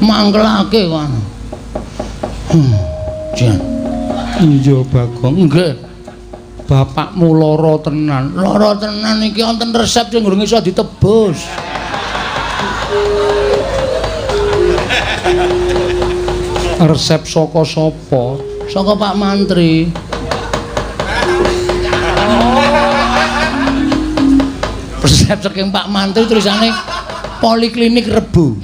mangkelake kan. Hmm, Jan. Iya, Bagong. Nggih. Bapakmu lara tenan. Lara tenan iki wonten resep sing durung iso ditebus. Resep saka sapa? Saka Pak Mantri. Resep saking Pak Mantri tulisane Poliklinik Rebu.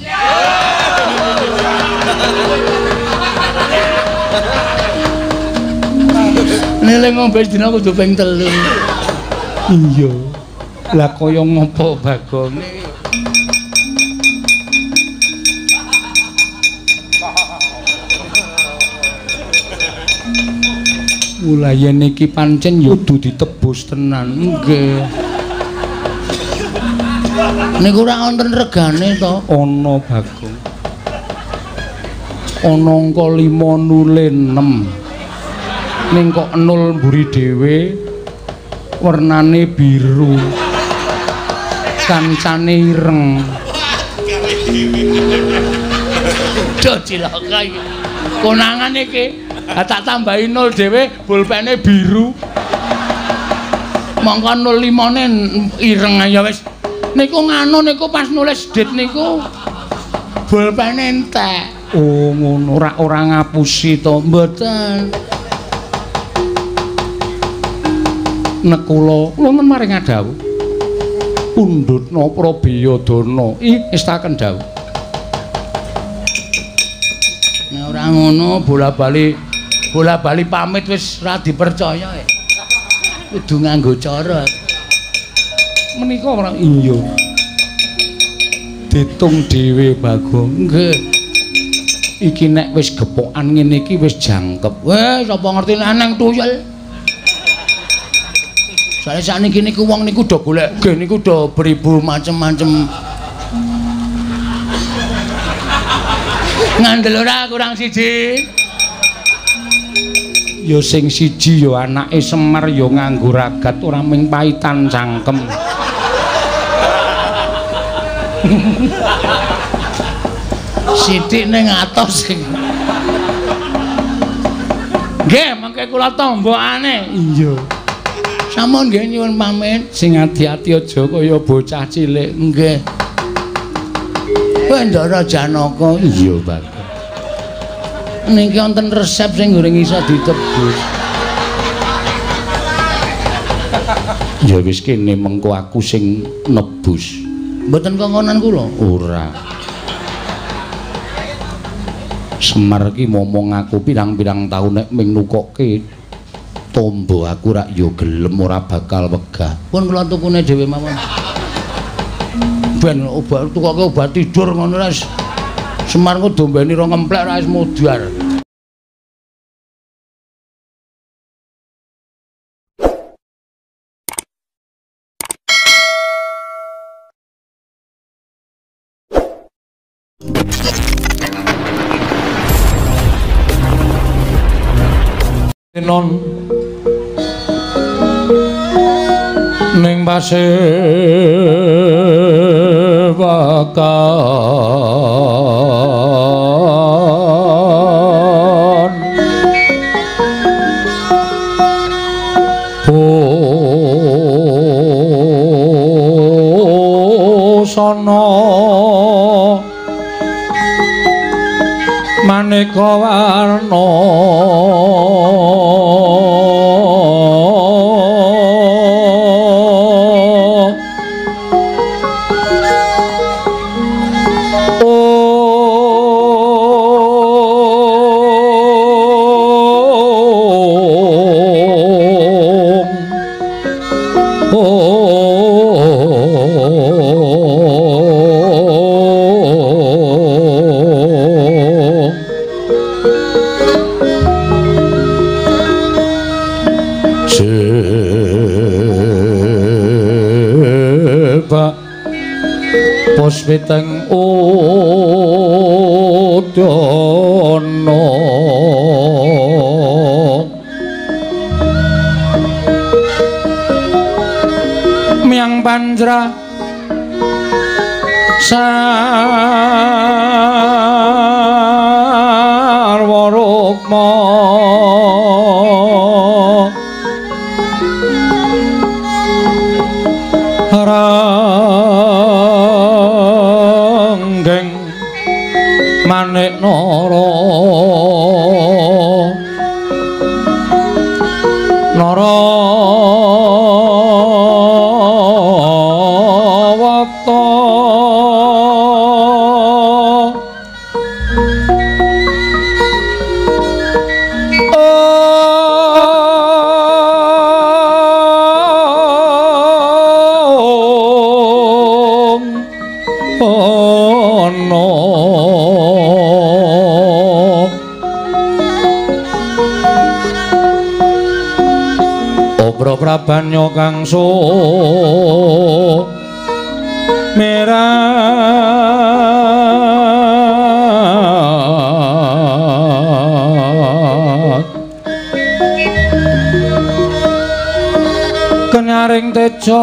Nile ngombe dina kudu ping telu. Iya. Lah kaya ngopo, Bagong? Wulayen iki pancen ya kudu ditebus tenan. Nggih. Niku ora wonten regane to. Ana, Bagong. Ana angka 5 nule 6. Ning kok nul mburi dhewe wernane biru. Kancane ireng. Do cilaka iki. Konangan iki tak tambahi nol dhewe pulpene biru. Mongko nol limane ireng ya wis. Niku nganu niku pas nulis dit niku pulpene entek. Ngono ora ora ngapusi to Mboten. nekula wonten maring dawuh pundhutna prabiyadana istaken dawuh Nek ora ngono bola-bali bola-bali pamit wis ora dipercaya. eh. Kudu nganggo cara. menika ora iya ditung dhewe bagong Nggih. Iki nek wis gepokan ngene iki wis jangkep Wes sapa ngerti nek nang tuyul. Soale sakniki niku wong niku do golek ge niku do beribu macem-macem. Ngandel ora kurang siji. ya sing siji ya anake Semar ya nganggo ragat ora ming paitan cangkem Sithik ning atos sing. Nggih, mangke kula tombokane. iya Sampun nggih nyuwun pamit. sing ati-ati aja kaya bocah cilik Nggih. Bendara Janaka. iya Pak Niki wonten resep sing goreng iso ditebus. ya wis kene mengko aku sing nebus Mboten kongkonan kula. ora Semar ki momong aku pirang-pirang taun nek ming nukokke tombo aku rak ya gelem ora bakal wegah Pun kula tukune dhewe mawon. Ben obat tukoke obat tidur ngono. Semar ku dombeni ro ngemplek ra wis mudhar. Non. Ning pase wakan maneka warna puspiteng udana miang panjra manik nara banyo kang so merah kenyaring tejo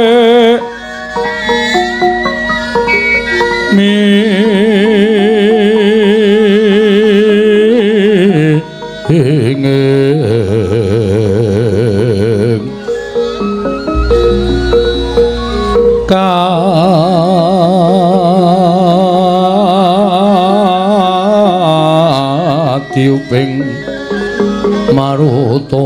diuping maruta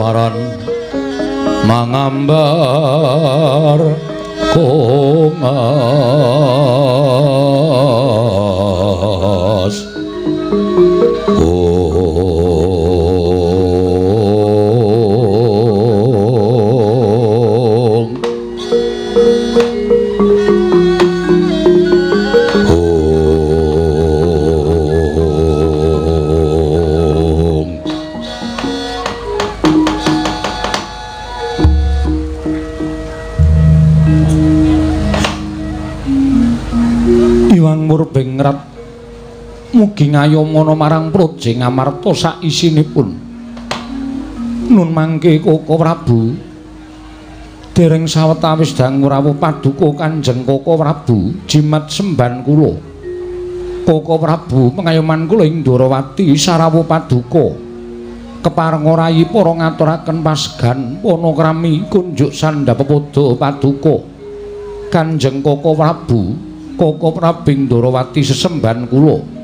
paparan mangambar kongan kekondamre ngayomono marang proje ngamarta sak isinipun. Nun mangke koko prabu. Dereng sawetawis dangu rawuh paduka kanjeng koko prabu jimat semban kula. Koko prabu pengayoman kula ing Ndorowati sarawuh paduka. Kepareng rayi para ngaturaken pasgan panakrami kunjuk sandhapepada paduka. Kanjeng koko prabu koko prabing Ndorowati sesemban kula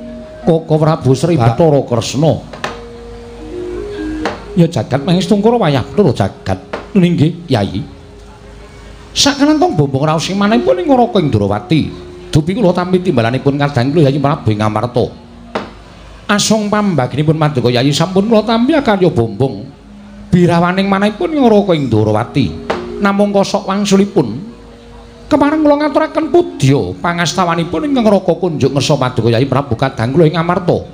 Koko Prabu Sri Bathara Kresna. Ya jagat mangestungkara wayah tur jagat. Nggih, Yai. Sakanantong bombong raos sing manipun ing Ngaraka Indrawati. Dupi kula tampi timbalanipun kadang kula Yai Prabu Ngamarta. Asong pambaginipun Maduka Yai sampun kula tampi akarya bombong. Birawaning manipun ing Ngaraka Indrawati. Namung kosok wangsulipun Kemareng kula ngaturaken pudya pangastawanipun ingkang raka kunjuk ngersa paduka Yai Prabu Kadang kula ing Amarta.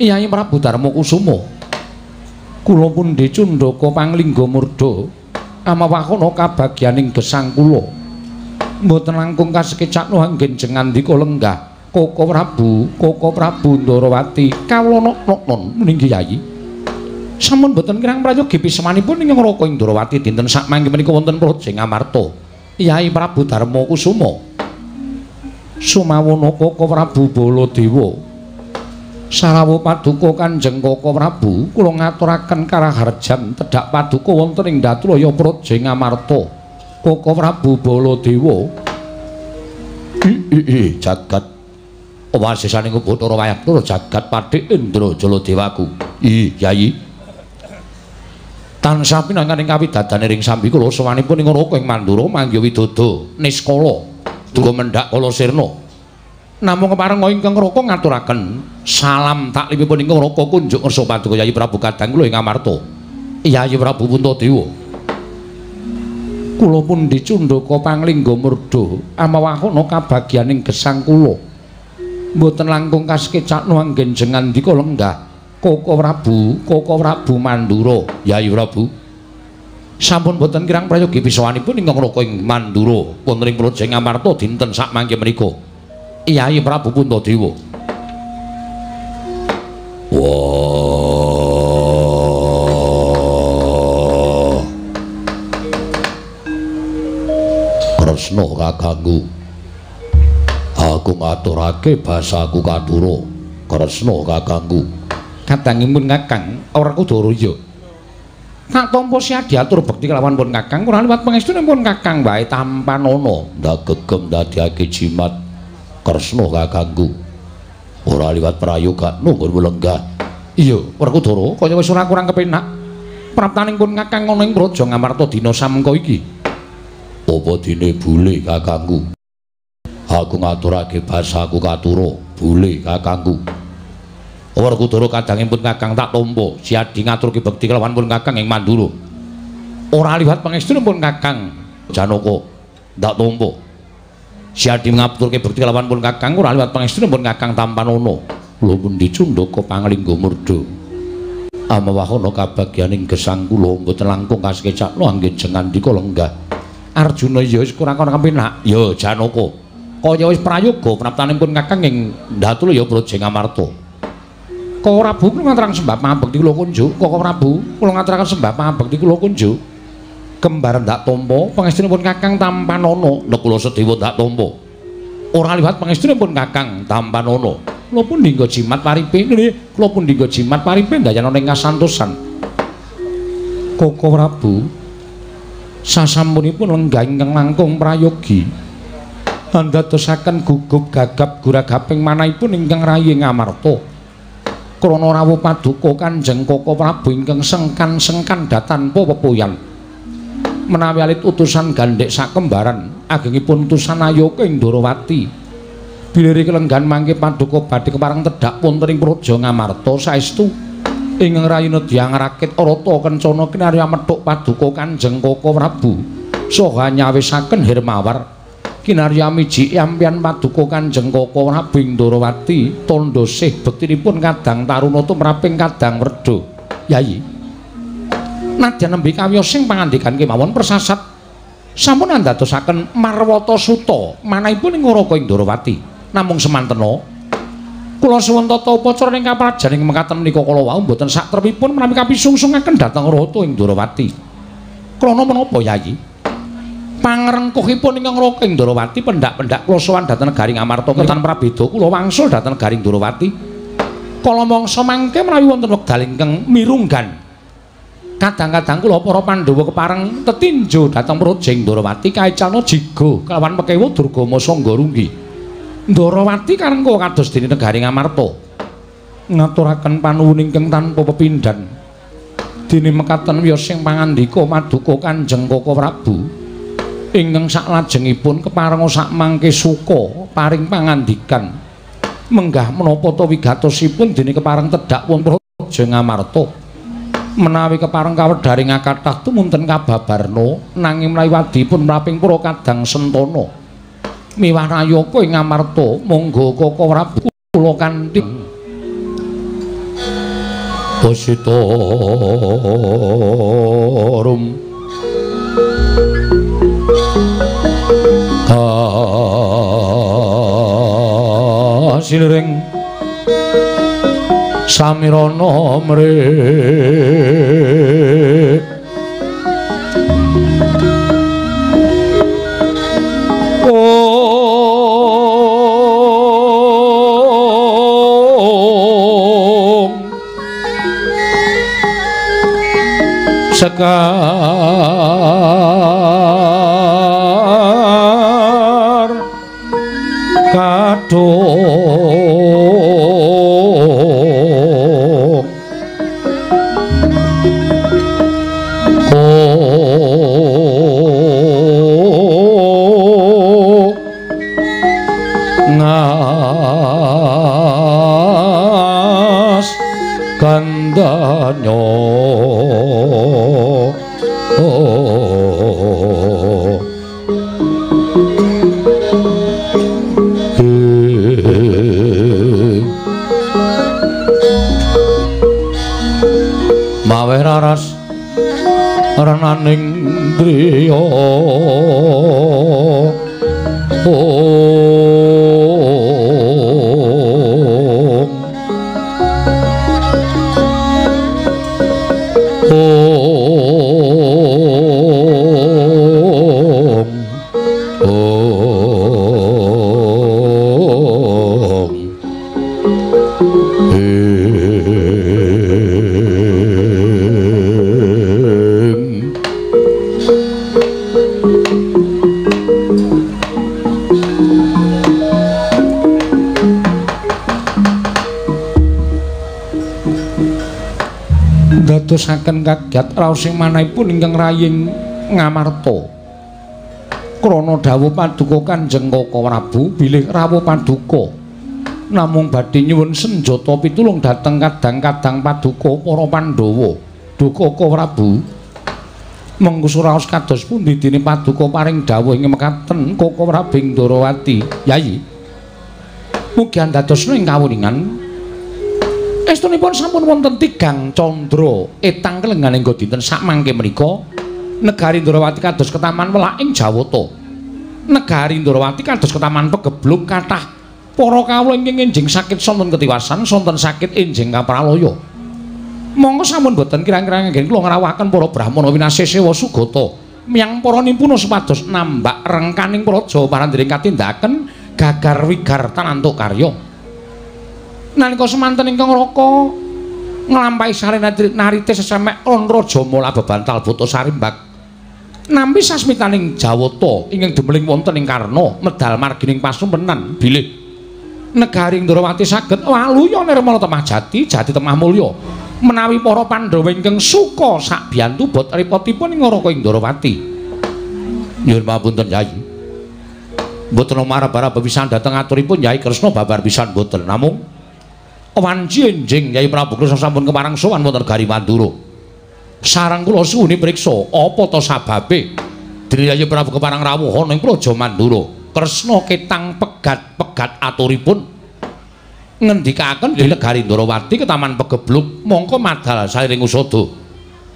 Yai Prabu Darma Kusuma. Kula pun dicundhaka panglingga murda amawakono kabagyaning gesang kula. Mboten langkung kasekecak no anggen jengandika lenggah. Koko Prabu, Koko Prabu Ndarawati kawula nok-nok ninggi Yai. Sampun boten kirang prayogi pisemanipun ing Raka Indrawati dinten sak mangke menika wonten Praja Ngamarta. Yai Prabu Darma Kusuma Sumawana Koko Prabu Baladewa Sarawu Paduka Kanjeng Koko Prabu kula ngaturaken karaharjan tedhak paduka wonten ing Datraya Praja Ngamarta Koko Prabu Baladewa. Ih, jagat wasisaning Bathara Wayapura jagat Pathik Indra Jaladewaku. Ih, Yayi. Tansah pinanganing kawidadane ring sambi kula sawanipun ing Raka ing Mandura mangya widodha niskala duka mendhak kala sirna. Namung kepareng ingkang Raka ngaturaken salam taklipipun ing Raka kunjuk ngersa paduka Yayi Prabu Kadang kula ing Amarta. Yayi Prabu Puntadewa. Kula pun dicundhaka panglingga murda amawahana kabagyaning gesang kula. Mboten langkung kaskecakno anggen jengan dika lenggah. Koko Prabu, Koko Prabu Mandura, Yayi Prabu. Sampun boten kirang prayogi pisawanipun ingkang raka ing Mandura, wonten ing Projeng Amarta dinten sak mangke menika. Yayi Prabu Puntadewa. Wah. Kresna kakangku. Aku ngaturake basaku kadura. Kresna kakangku. Kadangipun Kakang ora ya. Tak tampa siya diatur bekti kelawan pun Kakang ora liwat pangestunipun Kakang wae tampan ana ndak gegem dadiake jimat Kresna kakangku. Ora liwat prayoga nunggu lenggah. Iya, ora kudoro kaya wis ora kurang kepenak. Praptaning pun Kakang ana ing Praja Ngamarta dina samengko iki. Apa dine bule kakangku? Aku ngaturake basaku katura, bule kakangku. Ora kudoro kadangipun Kakang tak tampa, siadi ngaturke bekti kelawan pun Kakang ing Mandura. Ora liwat pangestunipun Kakang Janaka tak tampa. Siadi ngaturke bekti kelawan pun Kakang ora liwat pangestunipun Kakang Tampanana. Kula pun dicundhaka panglingga murda. Amawahana kabagyaning gesang kula mboten langkung kasekecakno anggen jengandika lenggah. Arjuna ya wis kurang-kurang kepenak. Ya Janaka. Kaya wis prayoga praptanipun Kakang ing Ndatul ya Projeng Amarta. Koko Prabu kula ngaturaken sembah pangabekti kula kunjuk. Koko Prabu kula ngaturaken sembah pangabekti kula kunjuk. Kembar ndak tampa pangestunipun Kakang Tampanana. Nek kula sedewa ndak tampa. Ora liwat pangestunipun Kakang Tampanana. Kula pun dinggo jimat paripe. Kula pun dinggo jimat paripe dayana ing kasantosan. Koko Prabu sasampunipun lenggah ingkang langkung prayogi. Andadosaken gugup gagap guragaping manahipun ingkang rayi ngamarta. Krana rawuh paduka Kanjeng Koko Prabu ingkang sengkan-sengkan datanpa pepoyan. Menawi alit utusan gandhek sakembaran agengipun utusan Ayaka ing Ndarawati. Bilire kelenggan mangke paduka badhe kepareng tedhak wonten ing Praja Ngamarta saestu ingkang rayina Dyang Rakit Arata kencana kinarya methuk paduka Kanjeng Koko Prabu saha nyawisaken Hermawar. Kinarya miji yampian paduka Kanjeng Koko Rabing Ndarawati tandha sih kadang taruna tumraping kadang werda. Yayi. Nadyan nembe kawiyosing pangandikan kemawon persasat sampun andadosaken Marwata Suta manahipun ing ing Ndarawati. Namung semantena kula suwun tata upacara ing kaprajaning mekaten menika kala wau mboten sak trepipun menawi kapisungsungaken dhateng Rata ing Ndarawati. Krana menapa Yayi? Pangrengkuhipun ingkang Raka ing Ndarawati pendak-pendak kula sowan dhateng Garing Amarta ketan prabeda kula wangsul dhateng Garing Ndarawati kala mangsa mangke menawi wonten wekdal ingkang mirunggan kadang-kadang kula para Pandhawa kepareng tetinjo dhateng Projeng Ndarawati kaecana jiga kelawan mekewa Durgama Sangga Runggi. Ndarawati karengko kados dene Garing Amarta ngaturaken panuwun ingkang tanpa pepindhan. Dene mekaten wiyosing pangandika maduka Kanjeng Koko Prabu ingkang saklajengipun keparenga sak mangke suka paring pangandikan. Menggah menapa to wigatosipun dene kepareng tedhak wonten Raja Ngamarta? Menawi kepareng kawedharing kathah tumunten kababarna nanging mlawadipun mraping para kadang sentana. Miwah rayaka ing Ngamarta? Monggo koko Prabu kula kanthi. Positorum kasiring samirana mrih Sekar to Oh, oh, oh. waras renaning driya oh. Dadosaken kagiat raos manahipun ingkang raying ngamarta. Krana dawuh paduka Kanjeng Kaka Prabu bilih rawuh paduka. Namung badhe nyuwun senjata pitulung dhateng kadang-kadang paduka para Pandhawa. Duka Kaka Prabu. Mengkusu raos kados pundi dene paduka paring dawuh ing mekaten Kaka Prabu Ndrawati yayi mugi andadosna ing kawuningan Estunipun sampun wonten tigang candra etang kelenganing go dinten sak mangke menika negari Ndrawati kados ketaman welak ing Jawata. Negari Ndrawati kados ketaman pegebluk kathah para kawula ingkang enjing sakit sonten ketiwasan sonten sakit enjing kapralaya. Monggo sampun boten kirang-kirang nggih kula ngrawuhaken para brahmana winasih sewa sugata miyang para nimpuna supados nambak rengkaning praja parandering katindaken gagar wigar tanantuk karya. Nalika semanten ingkang raka nglampahi sarena narite sesemek on raja mula bebantal buta sarimbak. Nampi sasmitaning jawata ingkang demeling wonten ing karna medal margining pasumpenan bilih. Negari Ndrawati saged waluya nirmala temah jati jati temah mulya menawi para Pandhawa ingkang suka sak biyantu bot ripotipun ing Raka Ndrawati nyuwun pamunten Yayi mboten marah-marah pisan dhateng aturipun Yai Kresna babar pisan mboten. Namung wanci enjing Yai Prabu Kresna sampun kemarang sowan wonten Gari Mandura. Sarang kula suwune priksa apa ta sababe Dri Yai Prabu kemarang rawuh ning Praja Mandura. Kresna ketang pegat-pegat aturipun ngendikaken ing Gari Ndrawati ke Taman Pegebluk mongko madal sairing usada.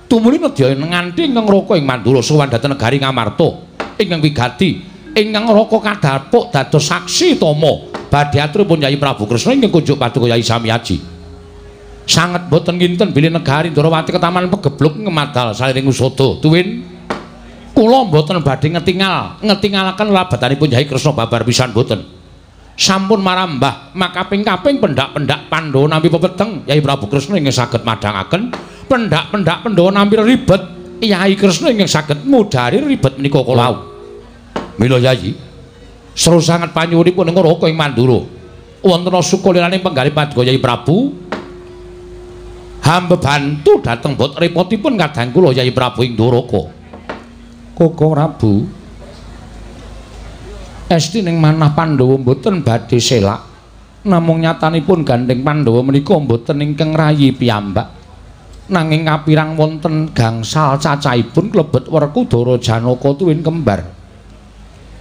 Tumuli nedya nganti ingkang raka ing Mandura sowan dhateng negari Ngamarta ingkang wigati ingkang raka kadhapuk dados saksi tama badhe aturipun Yai Prabu Kresna ingkang kunjuk paduka Yai Samyaji. Sanget boten kinten bilih negari Ndrawati ketaman pegebluk ngemadal saliring usada. Tuwin kula boten badhe ngetingal, ngetingalaken labatanipun Yai Kresna babar pisan boten. Sampun marambah makaping-kaping pendak-pendak Pandhawa nampi pepeteng Yai Prabu Kresna ingkang saged madhangaken pendak-pendak Pandhawa nampi ribet Yai Kresna ingkang saged mudhari ribet menika kula. Mila Yai. Seru sangat panyuwunipun ing Raka ing Mandura. Wonten sukuliraning penggalih Paduka Yai Prabu. Hambe bantu dhateng bot repotipun kadang kula Yai Prabu ing Ndoraka. Koko Prabu. Esti ning manah Pandhawa mboten badhe selak. Namung nyatanipun gandeng Pandhawa menika mboten ingkang rayi piyambak. Nanging kapirang wonten gangsal cacahipun klebet Werkudara Janaka tuwin kembar.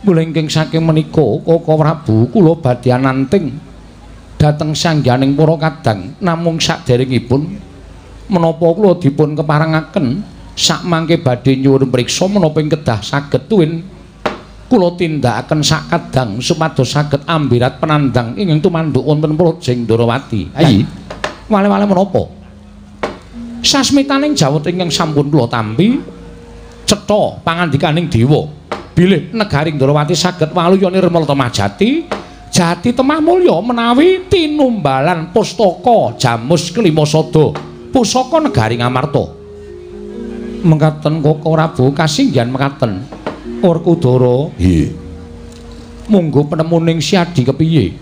Mulingking saking menika Koko Prabu kula badhe ananting dhateng sangganing para kadang namung saderengipun menapa kula dipun keparengaken sak mangke badhe nyuwun priksa menapa ing kedah saged tuwin kula tindakaken sak kadang supados saged ambirat penandang ingkang tumanduk wonten Projeng Ndrawati. Ayi. Wale-wale menapa? Sasmitaning jawet ingkang sampun kula tampi cetha pangandikaning dewa. Bilih negari Ndrawati saged waluya nirmal temah jati jati temah mulya menawi tinumbalan pustaka jamus kelima sada. Pusaka negari Ngamarta mengkaten kok ora bu kasinggihan mengkaten Werkudara nggih. Monggo penemuning siadi kepiye?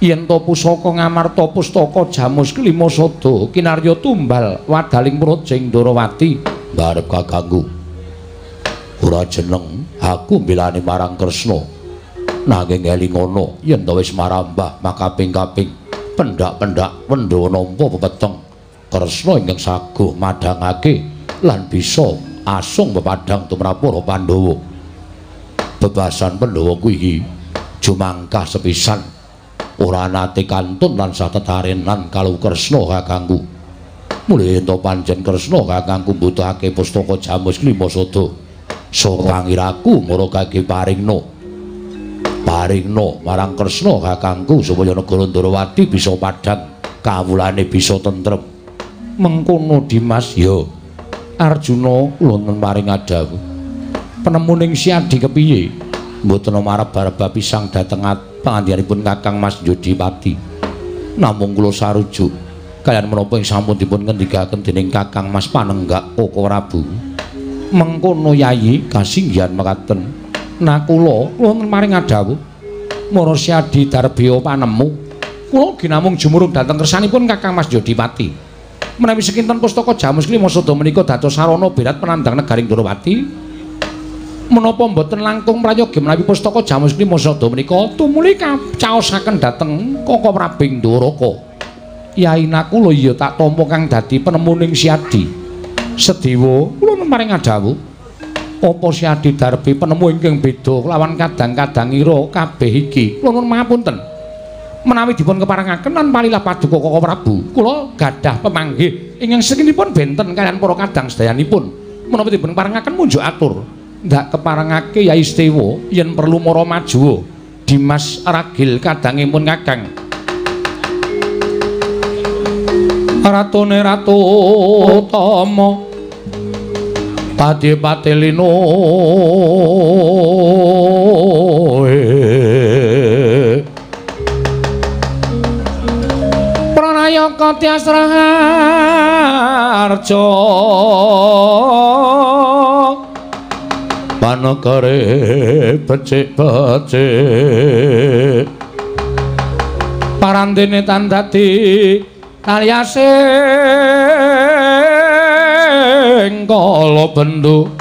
Yen to pusaka Ngamarta pustaka jamus kelima sada kinarya tumbal wadaling projeng Ndrawati barep kakangku. Ora jeneng aku mbelani marang Kresna. Nanging eling ngono yen to wis marambah makaping-kaping pendak-pendak Pandhawa nampa pepeteng. Kresna ingkang saguh madhangake lan bisa asung bepadang tumrap para Pandhawa. Bebasan Pandhawa kuwi jumangkah sepisan. Ora nate kantun lan satetarenan kalau Kresna kakangku Mulih ento pancen Kresna kakang kumbutuhake pustaka Jamus Klimasada. Saka ngiraku mara kage paringna. Paringna marang Kresna kakangku supaya negara Ndarawati bisa padhang, kawulane bisa tentrem. Mengkono Dimas ya. Arjuna wonten maring adawu. Penemuning Siadi kepiye? Mboten marep-arep pisang dhateng pangandikanipun Kakang Mas Yodipati. Namung kula sarujuk kalian menapa ing sampun dipun ngendikaken dening Kakang Mas Panenggak Koko Prabu. Mengkono yayi kasinggihan mekaten. Nakula wonten maring adawu Mara Syadi Darbiya panemu. Kula ginamung jumurung dhateng kersanipun Kakang Mas Yodipati. Menawi sekinten pustaka Jamus Klima Sada menika dados sarana berat penandang negaring Durawati. Menapa mboten langkung prayogi menawi pustaka Jamus Klima Sada menika tumuli kacaosaken dhateng Koko Prabing Ndoraka. Yai kula ya tak tampa kang dadi penemuning Siadi. Sedewa kula maring adawu. Apa Siadi Darbi penemu ingkang beda kelawan kadang-kadangira kabeh iki. Kula nuwun pangapunten. Menawi dipun keparengaken lan palilah paduka Koko Prabu, kula gadah pemanggih ingkang sekinipun benten kalian para kadang sedayanipun. Menawi dipun parengaken munjuk atur. Ndak keparengake Yai Sedewa yen perlu mara maju. Dimas Ragil kadangipun Kakang. Ratune ratu tama padipati lino pranayaka tiasraharja panakare becik-becik. Parandene tan dadi kalyasing kala bendu.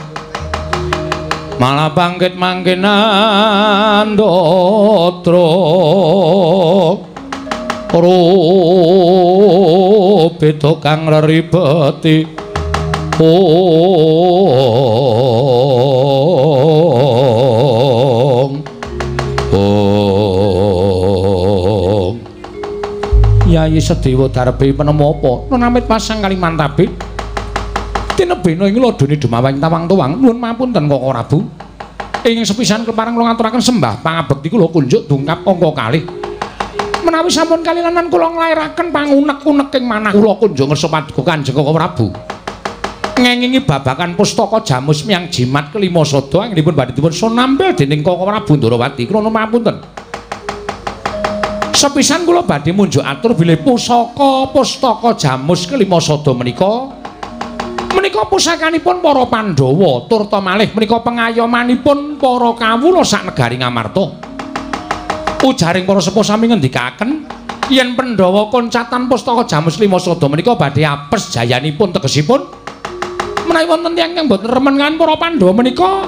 Malah bangkit mangkinan dotra rupita kang reribeti. Ong Yayi Sedewa Darbi penemu apa? Nunamit pasang kali mantabe. Tinebena ing ladone Demawang Tawang Tuwang. Nuwun mapunten Koko Rabu. Ing sepisan kepareng kula ngaturaken sembah pangabekti kula kunjuk dungkap angka kalih. Menawi sampun kalilanan kula nglairaken pangunek-unek ing manah kula kunjuk ngersa paduka Kanjeng Koko Prabu. Ngengingi babakan pustaka Jamus Miang Jimat kelima sada anggenipun badhe dipun sonampil dening Koko Prabu Ndarawati. Kula nuwun mapunten. Sepisan kula badhe munjuk atur bilih pusaka pustaka jamus kelima sada menika. Menika pusakanipun para Pandhawa turta malih menika pengayomanipun para kawula sak negari Ngamarta. Ujaring para sepuh sami ngendikaken yen Pandhawa koncatan pustaka jamus kelima sada menika badhe apes jayanipun tegesipun. Menawi wonten tiyang kang boten remen kan para Pandhawa menika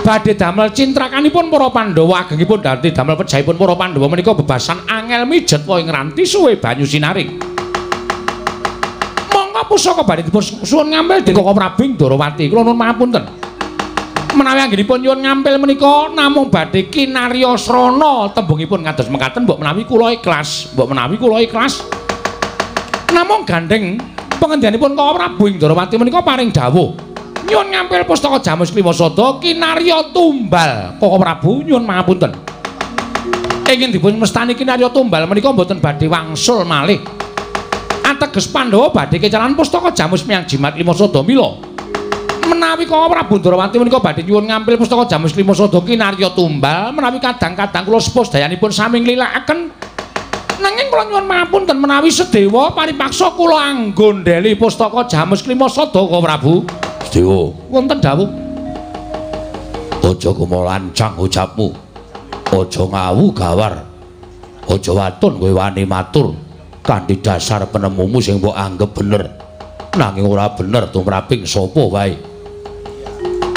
badhe damel cintrakanipun para Pandhawa agengipun dadi damel pejahipun para Pandhawa menika bebasan angel mijet wae ngranti suwe banyu sinaring. Monggo pusaka badhe dipun suwun ngambil dening Koko Prabing Darawati. Kula nuwun pangapunten. Menawi anggenipun nyuwun ngampil menika namung badhe kinarya srana tembungipun kados mekaten mbok menawi kula ikhlas, mbok menawi kula ikhlas. Namung gandeng pengendikanipun Koko Prabing Darawati menika paring dawuh nyuwun ngampil pustaka Jamus Klimasada kinarya tumbal. Koko Prabu nyuwun pangapunten ingin dipun mestani kinarya tumbal menika mboten badhe wangsul malih. Ateges Pandhawa badhe kecalan pustaka Jamus Miang Jimat Klimasada mila. Menawi Koko Prabu Ndrawati menika badhe nyuwun ngampil pustaka Jamus Klimasada kinarya tumbal menawi kadang-kadang kula sepuh dayanipun sami nglilakaken nanging kula nyuwun pangapunten menawi sedewa paripaksa kula anggondeli pustaka Jamus Klimasada Koko Prabu Dewa. Wonten dawuh. Aja kumolancang ucapmu. Aja ngawu gawar. Aja watun kowe wani matur kanthi dasar penemumu sing mbok anggap bener. Nanging ora bener tumraping sapa wae.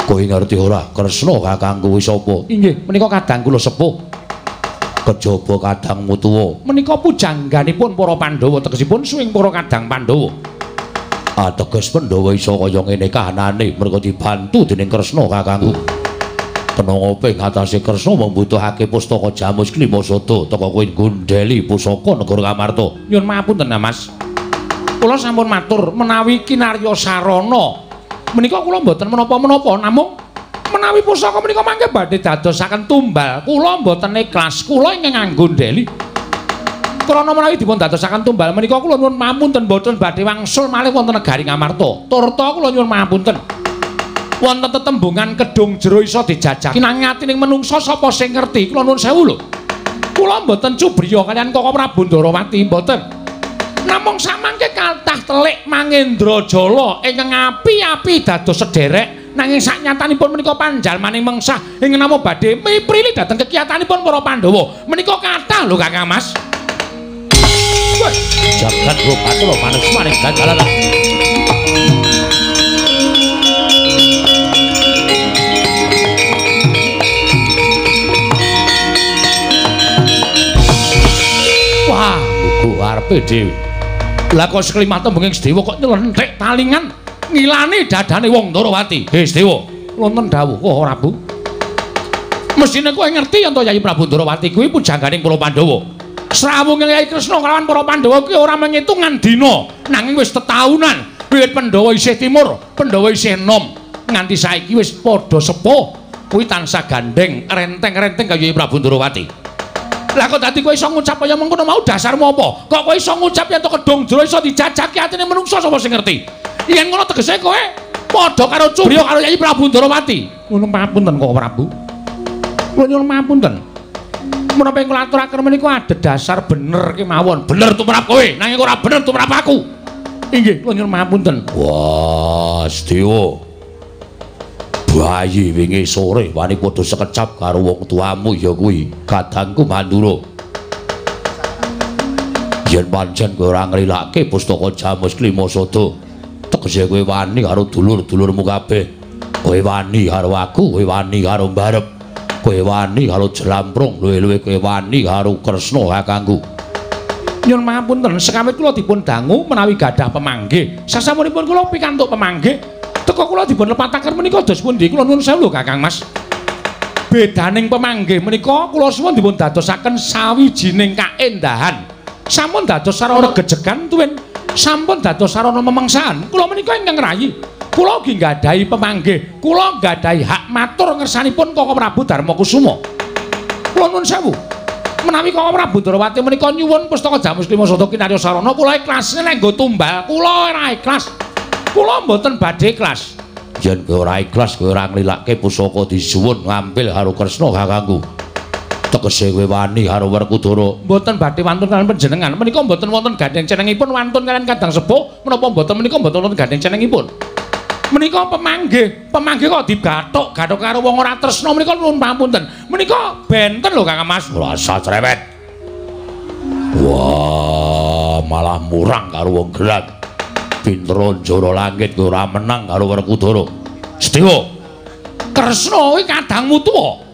Kowe ngerti ora Kresna kakangku kuwi sapa? Inggih, menika kadang kula sepuh. Kejaba kadangmu tuwa. Menika pujangganipun para Pandhawa tegesipun suwing para kadang Pandhawa. Ateges Pandhawa iso kaya ngene kahanane merga dibantu dening Kresna kakangku. Penongo ping atase Kresna membutuhake pustaka Jamus Klimasada teka kowe gundeli pusaka negara Kamarta. Nyun mapunten, Mas. Kula sampun matur menawi kinarya sarana menika kula mboten menapa-menapa namung menawi pusaka menika mangke badhe dadosaken tumbal kula mboten ikhlas kula ingkang nganggo ndeli krana menawi dipun dadosaken tumbal menika kula nyuwun pamunten mboten badhe wangsul malih wonten negari Ngamarta. Turta kula nyuwun pamunten wonten tetembungan kedung jero iso dijajaki nang atining menungsa sapa sing ngerti? Kula nuwun sewu lho. Kula mboten cubriya kalian Koko Prabu Ndarawati mboten. Namung samangke kathah telik Mangendrajala ingkang api-api dados sederek nanging saknyatanipun menika panjalmaning mengsah ing nama badhe miprili dhateng kekiyatanipun para Pandhawa. Menika kathah lho Kakang Mas jagat rupane lho manus maning gagalan Wah, buku arepe dhewe. Lah kok seklimah tembung Sedewa kok nyelenthek talingan ngilani dadane wong Ndarawati. He Sedewa, wonten dawuh kok ora Bu? Mesine kowe ngerti yen to Yayi Prabu Ndarawati kuwi pujangganing para Pandhawa. Srawunge Yayi Kresna kelawan para Pandhawa kuwi ora menghitungan dina, nanging wis tetahunan. Wiwit Pandhawa isih timur, Pandhawa isih enom, nganti saiki wis padha sepuh. Kuwi tansah gandeng renteng-renteng kaya Prabu Ndarawati. Lah kok dadi kowe iso ngucap kaya mengkono mau dasarmu apa? Kok kowe iso ngucap yen to kedung jero iso dijajaki atine menungso sapa sing ngerti? Yen ngono tegese kowe padha karo Cubriya karo Yayi Prabu Ndarawati. Nuwun pamunten kok Prabu. Kula nyuwun pamunten. Menapa kula aturaken menika ada dasar bener kemawon. Bener tumrap kowe, nanging ora bener tumrap aku. Inggih, kula nyuwun pamunten. Wah, Sedewa. bayi wingi sore wani padha sekecap karo wong tuamu ya kuwi kadangku mandura yen pancen kowe ora nglilake pustaka jamus klima sada tegese kowe wani karo dulur-dulurmu kabeh kowe wani karo aku kowe wani karo mbarep kowe wani karo jelamprung luwe-luwe kowe wani karo kresna kakangku Nyun mapunten, sekawit kula dipun dangu menawi gadah pemanggih. Sasampunipun kula pikantuk pemanggih, teka kula dipun lepataken menika dos pundi? Kula nuwun sewu Kakang Mas. Bedaning pemanggih menika kula suwun dipun dadosaken sawijining kaendahan. Sampun dados sarana gejegan tuwin sampun dados sarana memengsan kula menika ingkang rayi kula ugi nggadahi pemanggih kula nggadahi hak matur ngersanipun Koko Prabu Darmakusuma kula nuwun sewu menawi Koko Prabu Darawati menika nyuwun pustaka Jamus Klima Sada Kinarya Sarana kula ikhlas nek nggo tumbal kula ora ikhlas kula mboten badhe ikhlas. Yen kowe ora ikhlas kowe ora nglilake pusaka disuwun ngambil karo Kresna kakangku. Tegese kowe wani karo Werkudara. Mboten badhe wantun kalian panjenengan. Menika mboten wonten gandeng cenengipun wantun kalian kadang sepuh menapa mboten menika mboten wonten gandeng cenengipun. Menika pemanggih, pemanggih kok digathuk, gathuk karo wong ora tresna menika nuwun pamunten. Menika benten lho Kang Mas. Rasa cerewet. Wah, malah murang karo wong gerak. Bintara Jara Langit ora menang karo Werkudara. Sedewa. Kresna kuwi kadangmu tuwa.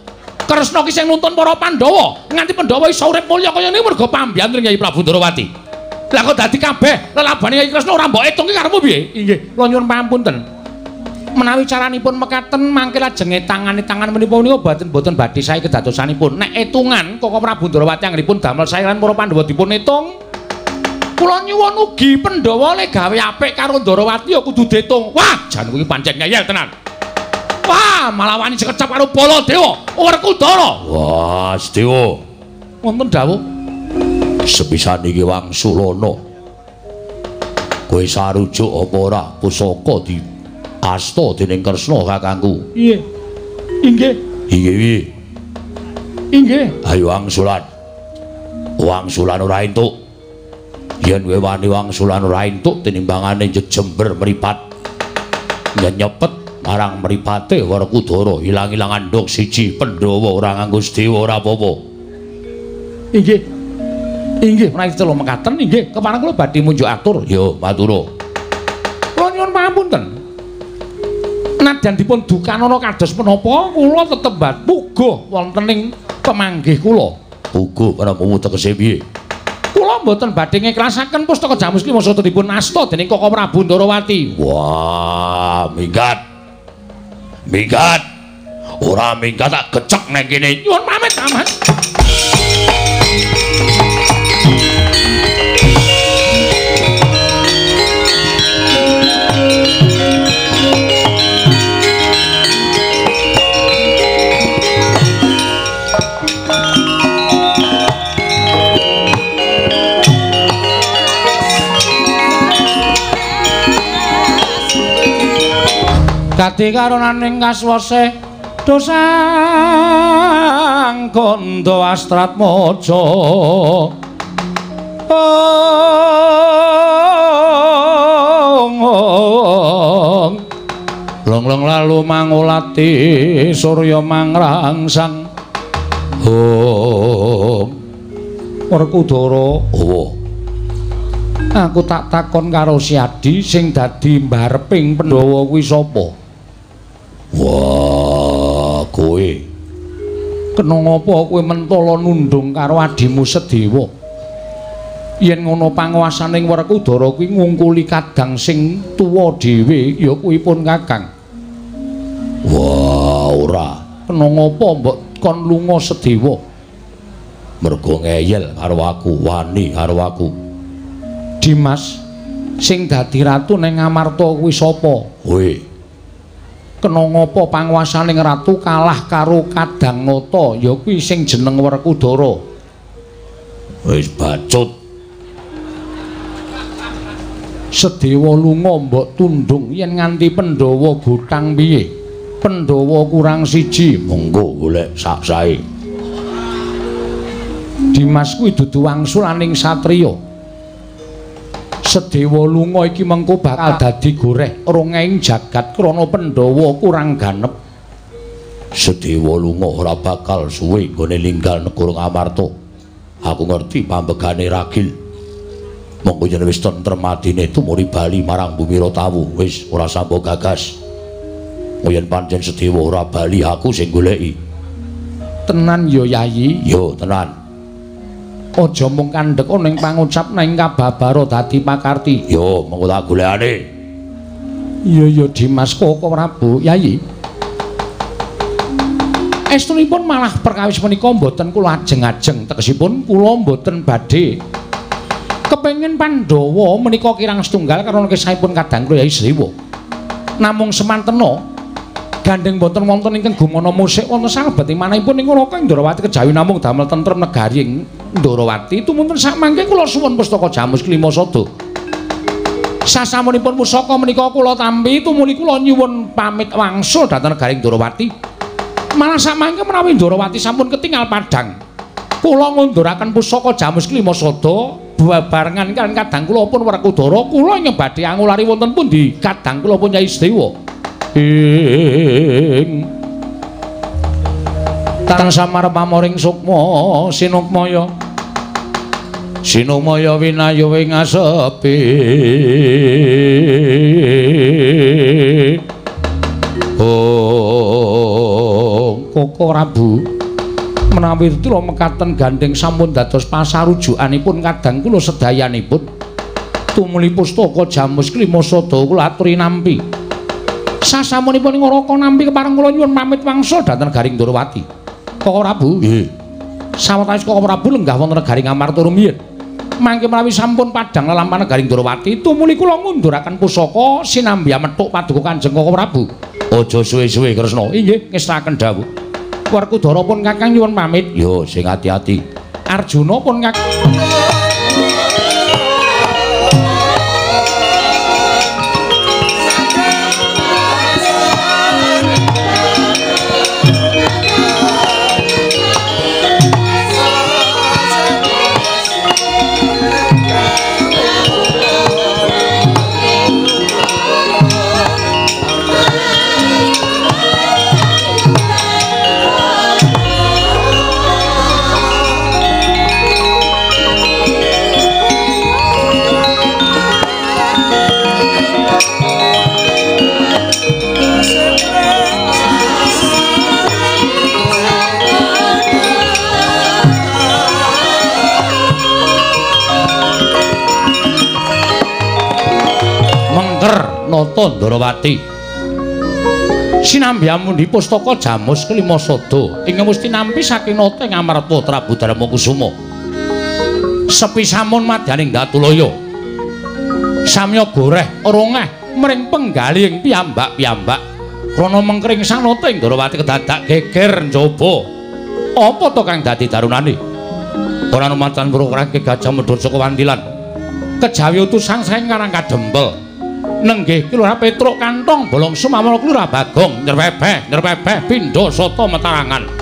Kresna ki sing nuntun para Pandhawa nganti Pandhawa iso urip mulya kaya ngene mergo pambyanten Kyai Prabu Ndarawati. Lah kok dadi kabeh lelabane Kyai Kresna ora mbok etung ki karemu piye? Inggih, kula nyuwun pamunten. Menawi caranipun mekaten mangke lajeng tangane tangan menika boten boten badhe sae kedadosanipun. Nek etungan Koko Prabu Ndarawati anggrenipun damel sae lan para Pandhawa dipun etung kula nyuwun ugi Pandhawa le gawe apik karo Ndarawati ya kudu ditung. Wah, jan kuwi pancen ngeyel tenan. Wah, malah wani sekecap karo Baladewa, Werkudara. Wah, Sedewa. Wonten dawuh. Sepisan iki wangsulana. Kowe sarujuk apa ora pusaka di asta dening Kresna kakangku? Iye. Inggih. Inggih piye? Inggih. Ayo wangsulan. Wangsulan ora entuk. yen kowe wani wangsulan ora entuk tinimbangane jejember mripat yen nyepet marang mripate Werkudara ilang-ilangan ndok siji Pandhawa ora nganggo Sedewa ora apa-apa inggih inggih menawi telu mekaten inggih kepareng kula badhe munjuk atur yo matura kula nyuwun pamunten nadyan dipun dukanana kados menapa kula tetep puguh wonten ing pemanggih kula puguh ana tegese piye kula mboten badhe ngiklasaken pustaka Jamus ki maksud dipun asta dening Koko Prabu Ndarawati. Wah, minggat. Minggat. Ora minggat tak gecek nang kene. Nyuwun pamit, Aman. Dadi karonaning kaswase dosang kondo astrat mojo. Long lalu mangulati surya mangrangsang oh werkudara oh aku tak takon karo si Adi sing dadi mbareping Pandhawa kuwi sapa? Wah, kowe. Kena ngapa kowe mentala nundung karo adimu Sedewa? Yen ngono panguwasaning Werkudara kuwi ngungkuli kadang sing tuwa dhewe ya kuwi pun Kakang. Wah, ora. Kena ngapa mbok kon lunga Sedewa? Mergo ngeyel karo aku, wani karo aku. Dimas sing dadi ratu ning Amarta kuwi sapa? Kowe. Kena ngapa panguwasaning ratu kalah karo Kadangata ya kuwi sing jeneng Werkudara. Wis bacut. Sedewa lunga mbok tundung yen nganti Pandhawa butang piye? Pandhawa kurang siji, monggo golek sak sae. Dimas kuwi dudu wangsulaning satriya. Sedewa lunga iki mengko bakal dadi goreh rongeng jagat krana Pandhawa kurang ganep. Sedewa lunga ora bakal suwe gone linggal negara Ngamarta. Aku ngerti pambegane ragil. Monggo yen wis tentrem adine tumuri bali marang bumi Rotawu, wis ora sampo gagas. Yen pancen Sedewa ora bali aku sing goleki. Tenan ya Yayi? Yo, tenan. Aja mung kandhek ning pangucap ning kababaro dadi pakarti. Yo mengko tak golekane. Iya iya Dimas Koko Prabu Yayi Estunipun malah perkawis menika mboten kula ajeng-ajeng. Tegesipun kula mboten badhe. Kepengin Pandhawa menika kirang setunggal karena kisahipun kadang kula Yayi Sriwa. Namung semantena gandeng boten wonten ingkang gumana musik wonten salebet manahipun ing Raka Indrawati kejawi namung damel tentrem negari ing Indrawati tumunten sak mangke kula suwun pustaka Jamus Klima Sada. Sasamunipun pusaka menika kula tampi tumuli kula nyuwun pamit wangsul dhateng negari Indrawati malah sak mangke menawi Indrawati sampun ketinggal padhang kula ngunduraken pusaka Jamus Klima Sada babarengan kan kadang kula pun Werkudara kula nyebadhe angulari wonten pundi? Kadang kula pun Nyai Sedewa. Ing. Samar pamoring sukma sinukmaya sinumaya winayu ing asepi oh koko rabu menawi tira mekaten gandeng sampun dados pasarujukanipun kadang kula sedayanipun tumuli pustaka jamus klima sada kula aturi nampi sasamunipun ing Raka nampi kepareng kula nyuwun pamit wangsul dhateng Garing Ndorowati. Koko Prabu. Nggih. Sawetawis Koko Prabu lenggah wonten Garing Amarta rumiyin. Mangke menawi sampun padhang lelampahan Garing Ndorowati, tumuli kula ngunduraken pusaka sinambi amethuk paduka Kanjeng Koko Prabu. Aja suwe-suwe Kresna. Inggih, ngestakaken dawuh. Werkudara pun Kakang nyuwun pamit. Yo, sing ati-ati. Arjuna pun Kakang Nata Ndarawati. Sinambi amundi pustaka Jamus Kelima Sada ing mesti nampi saking nata ing Amarta Prabu Darma Kusuma. Sepi samun madyaning Datulaya. Samya goreh rongeh mring penggaling piyambak-piyambak. Krana mengkring sang ing Ndarawati kedadak geger njaba. Apa to kang dadi darunane? Ora numatan prokrake Gajah Medhur saka Wandilan. Kejawi utusan saing ngarang kadempel. Nenggih kelurahan Petruk Kantong bolong sumamana kelurahan Bagong nyerwebeh nyerwebeh pindha soto metarangan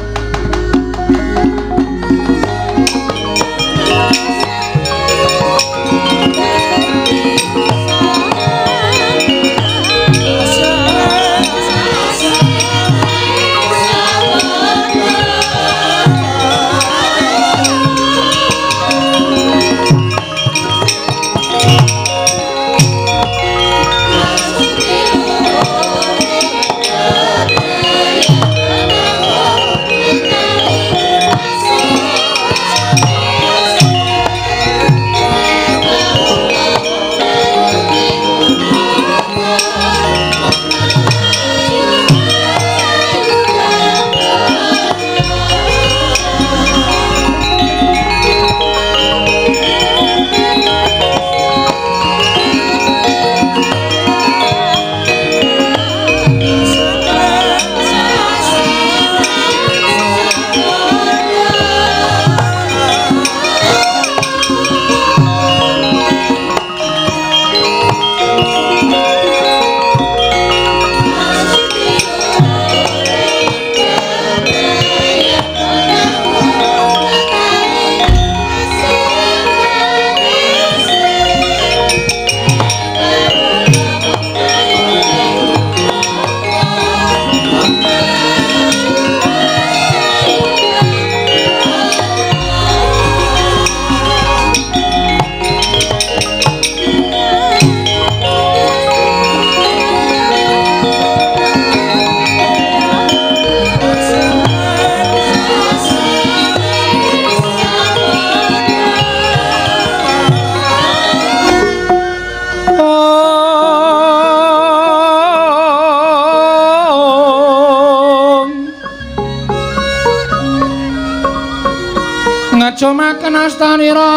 ngajomaken astanira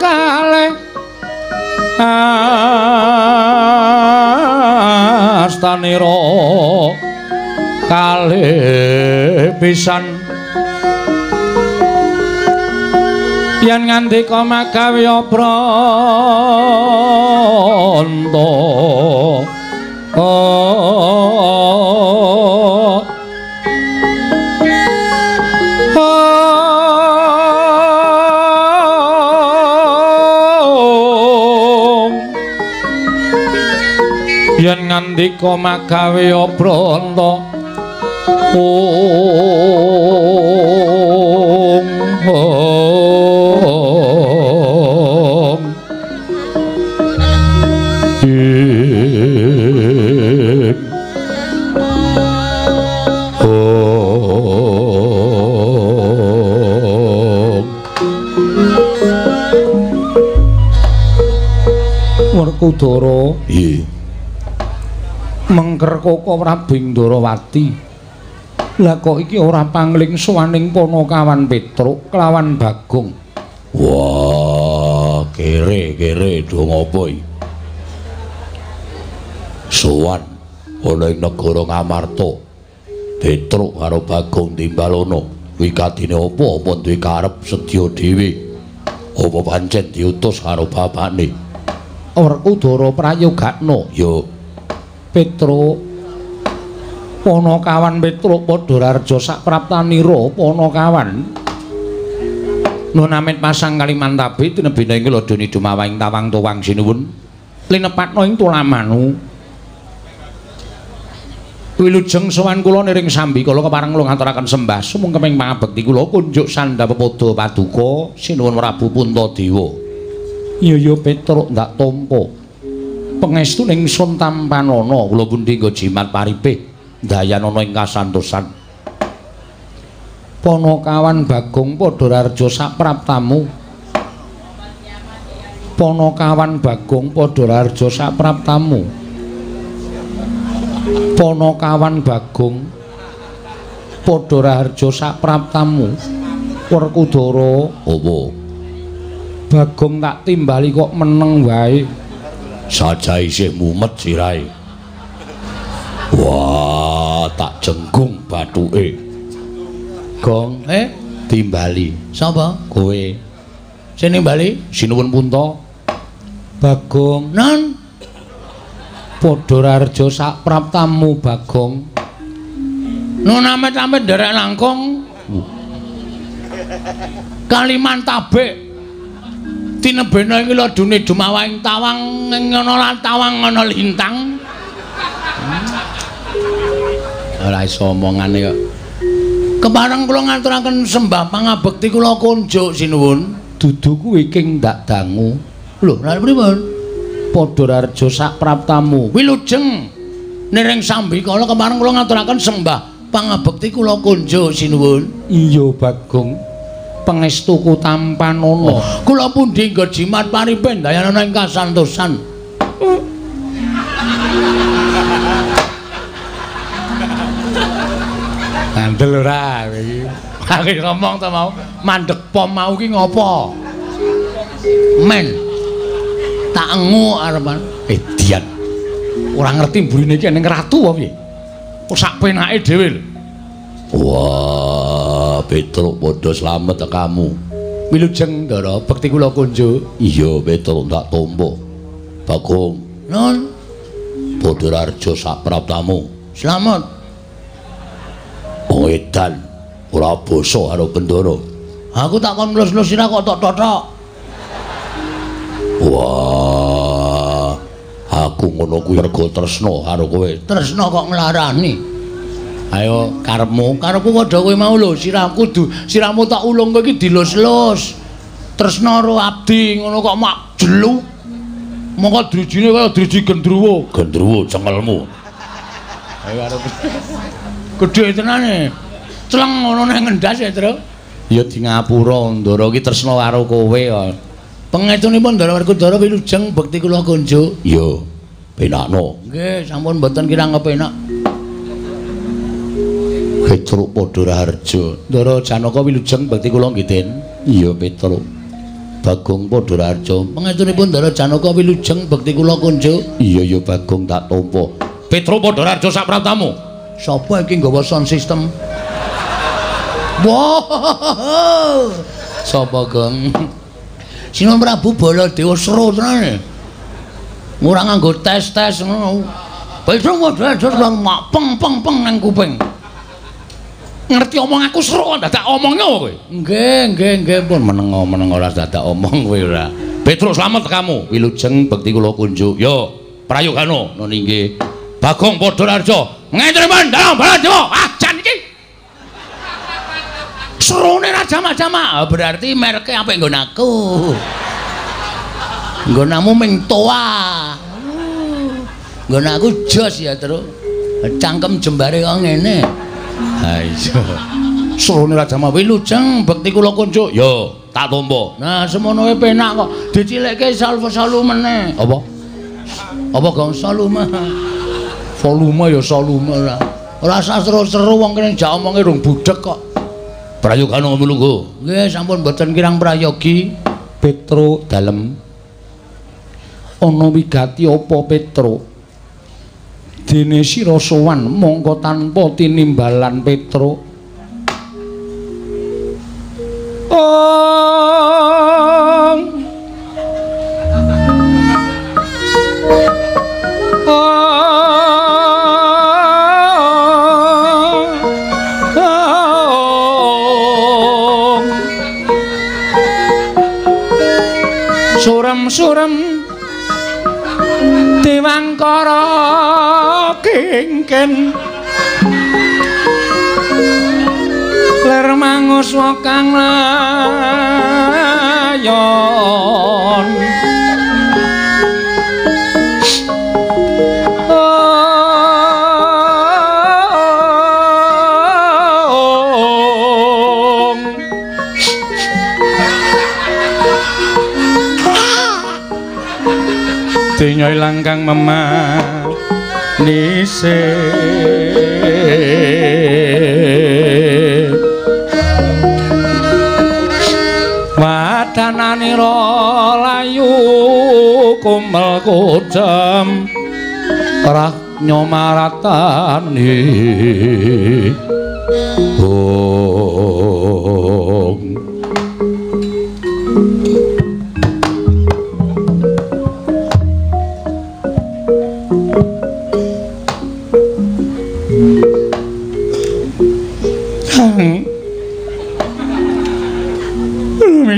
kalih astanira kalih pisan. Yen ngandika magawe pranta oh yen ngandika magawe ong Werkudara. Iya. Mengker koko Prabing Ndarawati. Lah kok iki ora pangling suwaning Panakawan Petruk kelawan Bagong. Wah, kere-kere dong apa iki? Sowan ana ing negara Ngamarta. Petruk karo Bagong Timbalana. Wikatine apa apa duwe karep sedya dhewe. Apa pancen diutus karo bapakne? Werkudara prayogakna Ya, Petruk Panakawan Petruk padha rarja sapraptanira Panakawan. Nun amit pasang Kalimantabe tinebina ing ladoni dumawahing tawang tuwang sinuwun linepatna ing tulamanu. Wilujeng sowan kula niring sambi kula kepareng kula ngaturaken sembah sumung keping pangabekti kula kunjuk sandhapepada paduka sinuwun Prabu Puntadewa. Iya ya Petruk ndak tampa. Pangestuning sun tampanana kula pundi nggo jimat paripih dayanana ing kasantosan. Panakawan Bagong padha rarja sapraptamu. Panakawan Bagong padha rarja sapraptamu. Panakawan Bagong padha rarja sapraptamu. Werkudara apa? Bagong tak timbali kok meneng wae. Saja isih mumet sirahe. Wah, tak jenggung bathuke. Gong, eh, Timbali. sapa? Kowe Sini bali. Sinuwun punta. Bagong Non. padha rarja sak praptamu Bagong. Nun amit-amit nderek langkung. Kaliman tabik. Tinebena iki lho dune dumawaing tawang ing ana lan tawang ana lintang. Ora iso omongane kok. Kepareng kula ngaturaken sembah pangabekti kula kunjuk sinuwun. Dudu kuwi king ndak dangu. Lho, lha pripun? padha rarja sak praptamu wilujeng niring sambikala kemarin kula ngaturaken sembah pangabekti kula kunjuk sinuwun iya bagong pangestuku tampan ana oh, kula pundi nggo jimat paripen dayana ing kasantosan Andel ora iki. Aku ngomong ta mau, mandek pom mau ki ngopo? Men. tak engu arepan edian eh, ora ngerti mburine iki ning ratu apa piye? Kok sak penake dhewe lho. Wah petruk padha slamet kamu. Wilujeng ndara. Bekti kula kunjuk. Iya petruk tak tompo. Bagong. Non padha rarjo sak praptamu slamet. Edan. Ora basa karo bendara aku tak kon mlus-mlus sira kok tok-tok Wah. Aku ngono kuwi rego tresno karo kowe. Tresno kok nglarani. Ayo karepmu, karepku padha kowe mau lho, sirahku kudu sirahmu tak ulung kowe iki dilus-lus. Tresno karo abdi ngono kok mak jelu. Mongko drijine kaya driji gendruwo. Gendruwo cengelmu. Ayo arep. Gedhe tenane. Celeng ngono nang ngendas ya, Tru. Ya di ngapura, Ndara iki tresno karo kowe kok. Pengetunipun Ndara Werkudara wilujeng bekti kula kunjuk. Iya. Penakno. Nggih, sampun mboten kirang kepenak. Petruk Padha Raharja. Ndara Janaka wilujeng bekti kula ngiten. Iya, Petruk. Bagong Padha Raharja. Pengetunipun Ndara Janaka wilujeng bekti kula kunjuk. Iya, ya Bagong tak tampa. Petruk Padha Raharja sak pratamu. Sapa iki nggawa sound system? Wow! Sapa, Gong? Sinuwun Prabu Baladewa sro tenan. Ora nganggo tes-tes ngono. Besok modal jur mak peng peng peng nang kuping. Ngerti omong aku sro dadak omongnya kowe. Nggih, nggih, nggih pun menengo menengo ora dadak omong kowe ora. Petrus selamat kamu. Wilujeng bekti kula kunjuk. Yo, prayogano no nggih. Bagong Padha. Ngeten men, dalam Baladewa. Ah, iki. Serone ra jama-jama. Oh, berarti merke apik nggon aku. Nggon namu ming toa. Nggon aku jos ya, Tru. Cangkem jembare kok ngene. Ha iya. Serone ra jama wilujeng bekti kula kunjuk. Yo, tak tampa. Nah, semono wae penak kok. Dicilike salvo-salu meneh. Apa? Apa gong salume? Volume ya salume ora. Ora seru-seru wong kene jak omonge rung budhek kok. Prayogano mulunggu. Nggih, sampun mboten kirang prayogi. Petro dalem. Ana wigati apa Petro? Dene sira sowan mongko tanpa tinimbalan Petro. Oh. surem diwangkara kengken ler mangus kang layon. Dinyo langkang memanise Wadananira layu kumel kudem Rah nyomaratani Oh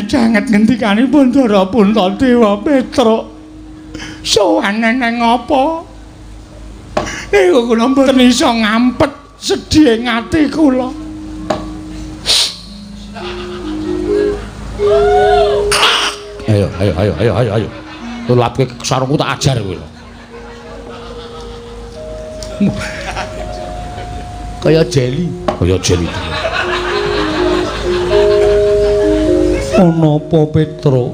Rumijanget ngendikanipun Dara Puntadewa Petruk. Sowan neng apa? Niku kula mboten iso ngampet sedih ngati kula. Ayo, ayo, ayo, ayo, ayo, ayo. Tulapke sarungku tak ajar kowe. Kaya jeli. Kaya jeli. Ana apa Petro?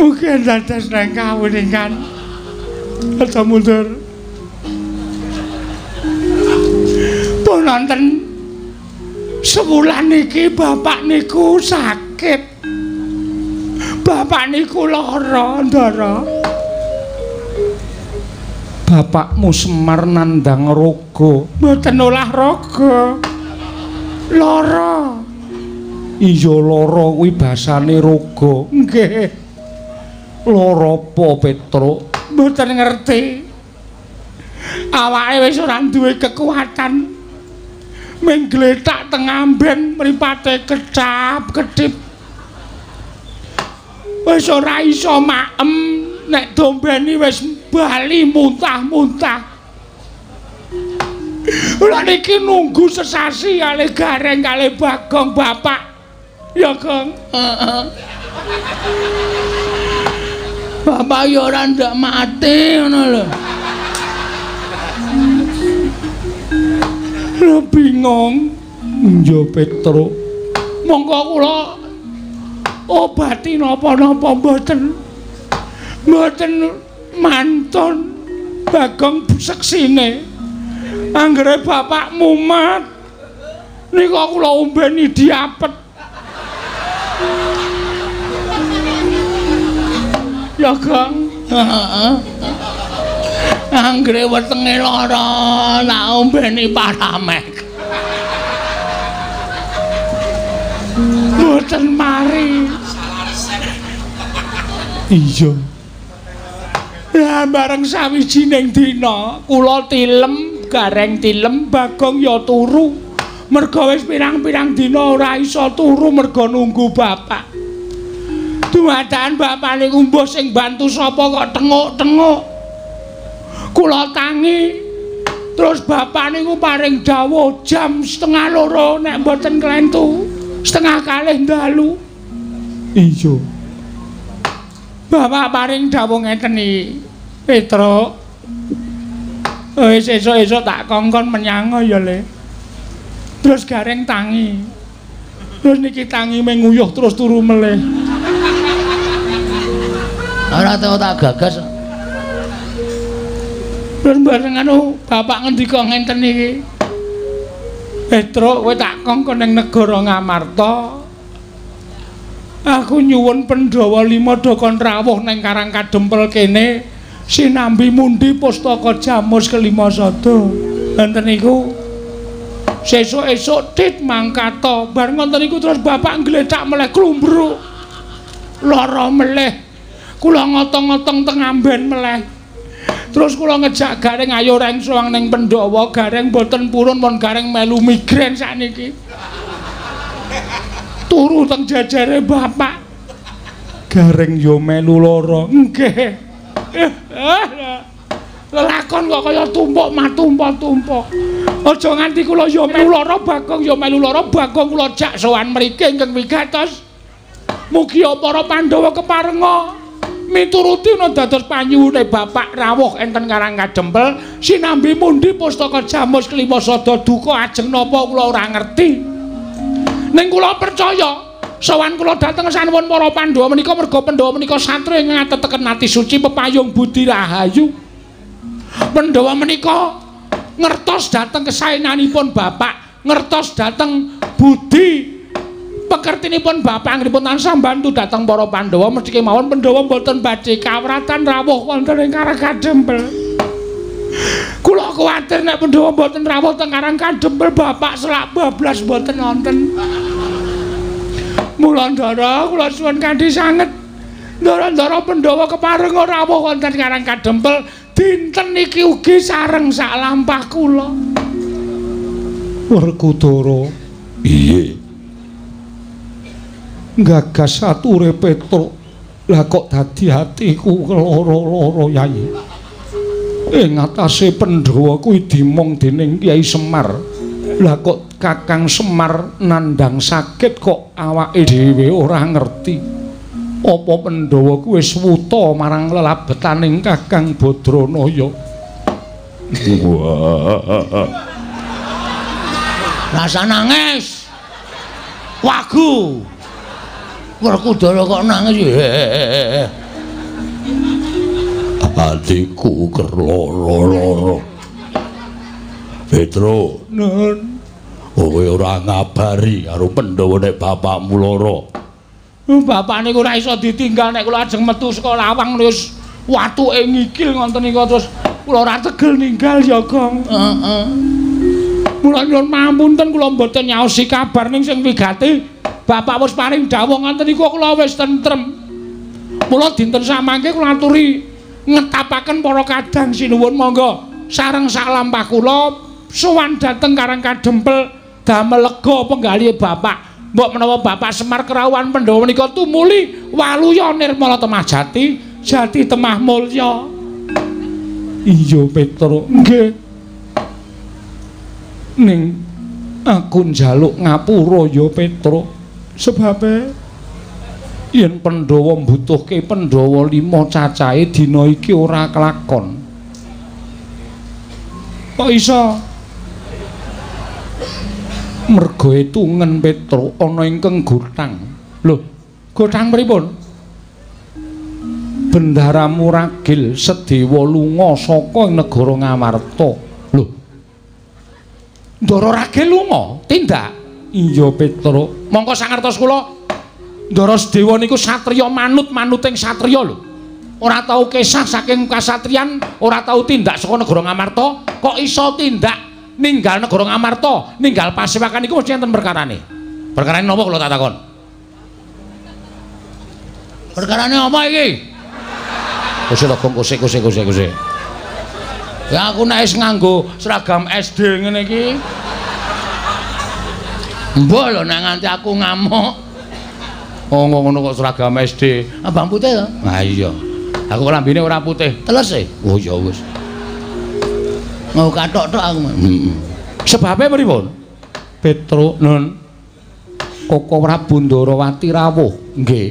Mungkin dados nang kawuningan. Aja mundur. Pun wonten sebulan iki bapak niku sakit. Bapak niku lara, Ndara. Bapakmu Semar nandang raga, mboten olahraga. Lara. Iya lara kuwi basane raga. Nggih. Lara apa, Petruk? Mboten ngerti. Awake wis ora duwe kekuatan. Ming gletak teng amben mripate kecap kedip. Wis ora iso maem nek dombeni wis bali muntah-muntah. Kula niki nunggu sesasi kali gareng kali Bagong Bapak. Ya. Heeh. Bapak ya ora ndak mati ngono lho. Lho bingung. Njo Petro. Monggo kula obati napa-napa mboten. Mboten mantun Bagong seksine. Anggere bapak mumat. Nika kula ombeni diapet. Ya, Gong. Heeh. Anggere wetenge lara, tak ombeni paramek. Mboten mari. Iya. Ya bareng sawijining dina kula tilem, gareng tilem, Bagong ya turu. Merga wis pirang-pirang dina ora iso turu merga nunggu bapak. Dumadakan bapak niku mbuh sing bantu sapa kok tenguk-tenguk. Kula tangi terus bapak niku paring dawuh jam setengah loro nek mboten klentu. Setengah kalih dalu. Iya. Bapak paring dawuh ngeten iki. Petruk. Wis esuk-esuk tak kongkon menyang ya, Le. Terus gareng tangi. Terus niki tangi menguyuh terus turu meleh. Ora tau tak gagas. Terus bareng anu bapak ngendika ngenten iki. Petruk kowe tak kongkon ning negara Ngamarta. Aku nyuwun Pandhawa lima dokon rawuh ning Karang Kadempel kene sinambi mundi pustaka Jamus kelima sada. Wonten niku sesuk-esuk dit mangkata. Bar ngoten niku terus bapak ngletak meleh klumbruk. Lara meleh. Kula ngotong-ngotong teng amben meleh. Terus kula ngejak gareng ayo reng suwang ning Pandhawa, gareng boten purun mon gareng melu migren sakniki. Turu teng jajare bapak. Gareng yo melu lara. Nggih. Lelakon kok kaya tumpuk matumpuk-tumpuk. Aja nganti kula yo melu lara, Bagong yo melu lara, Bagong kula jak sowan mriki ingkang wigatos. Mugi para Pandhawa keparenga mituruti ana dados panyuwune bapak rawuh enten Karang Kadempel sinambi mundi pustaka Jamus kelima sada duka ajeng napa kula ora ngerti ning kula percaya sawan kula dhateng sanuwun para Pandhawa menika merga Pandhawa menika satri ing ngateteken ati suci pepayung budi rahayu Pandhawa menika ngertos dhateng kesaenanipun bapak ngertos dhateng budi pekertinipun bapak anggipun tansah bantu dhateng para Pandhawa mesti kemawon Pandhawa mboten badhe kawratan rawuh wonten ing Karang Kadempel. Kula kuwatir nek Pandhawa mboten rawuh teng Karang Kadempel bapak selak bablas mboten wonten. Mula ndara kula suwun kanthi sanget ndara-ndara Pandhawa keparenga rawuh wonten Karang Kadempel dinten iki ugi sareng sak lampah kula. Werkudara. Iye. gagas ature Petruk lah kok dadi atiku keloro-loro Yai ing atase Pandhawa kuwi dimong dening Kyai Semar lah kok Kakang Semar nandang sakit kok awake dhewe ora ngerti apa Pandhawa kuwi wis wuta marang lelabetaning Kakang Badranaya? Rasa nangis. Wagu. Werkudara kok nangis Adikku kerloro-loro. Petro, Nun. Kowe ora ngabari karo Pandhawa nek bapakmu lara. Bapak niku ora iso ditinggal nek kula ajeng metu saka lawang wis watuke ngikil ngoten niku terus kula ora tegel ninggal ya, Gong. heeh Mula nyuwun mamunten kula mboten nyaosi kabar ning sing wigati Bapak wis paring dawuh ngoten niku kula wis tentrem. Mula dinten samangke kula aturi ngetapaken para kadang sinuwun monggo sareng salampah kula sowan dhateng Karang Kadempel damel lega penggalihe Bapak. Mbok menawa Bapak Semar Kerawan Pandhawa menika tumuli waluya nirmala temah jati, jati temah mulya. Iya, Petro. Nggih. Ning aku njaluk ngapura ya, Petro. Sebabe yen Pandhawa mbutuhke Pandhawa lima cacahe dina iki ora kelakon. Kok iso mergo etungen Petro ana ingkang gotang. Lho, gotang pripun? Bendara Muragil Sedewa lunga saka negara Ngamarta. Lho. Ndara Ragil lunga, tindak. Iya, Petro. Mongko sangertos kula Ndara Sedewa niku satriya manut-manuting satriya lho. Ora tau kesah saking kasatriyan, ora tau tindak saka negara Ngamarta, kok iso tindak ninggal negara Ngamarta, ninggal Pasewakan iku mesti enten perkarane. Perkarane napa kula tak takon? perkarane apa iki Kusik to, Gong, kusik, kusik, kusik, kusik. ya aku wis nganggo seragam SD ngene iki mbok lho nek nganti aku ngamuk Oh, ngono kok seragam SD. abang putih to Nah iya. Aku lambene ora putih. teles e Oh ya wis. Mau katok-tok aku Heeh. Sebabe pripun? Petro Nun Koko Prabu Ndarawati rawuh. Nggih.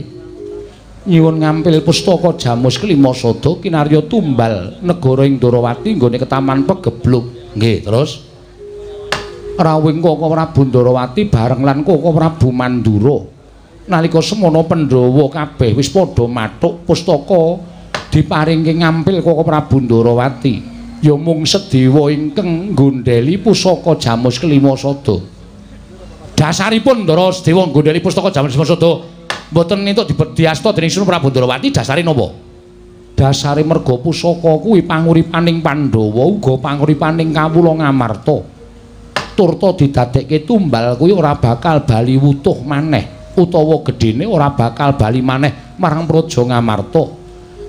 Nyuwun ngampil pustaka Jamus Kelima Sada kinarya tumbal negara ing Ndarawati nggone ketaman pegebluk. Nggih, terus rawuhing Koko Prabu Ndarawati bareng lan Koko Prabu Mandura. Nalika semono Pandhawa kabeh wis padha mathuk pustaka diparingke ngampil Koko Prabu Ndarawati. Ya mung Sedewa ingkang nggondheli pusaka Jamus Kelima Sada. Dasaripun Ndara Sedewa nggondheli pustaka Jamus Kelima Sada mboten entuk diasta dening Sunan Prabu Ndarawati dasare napa? Dasare merga pusaka kuwi panguripaning Pandhawa uga panguripaning kawula Ngamarta. Turta didadekke tumbal kuwi ora bakal bali wutuh maneh utawa gedene ora bakal bali maneh marang Praja Ngamarta.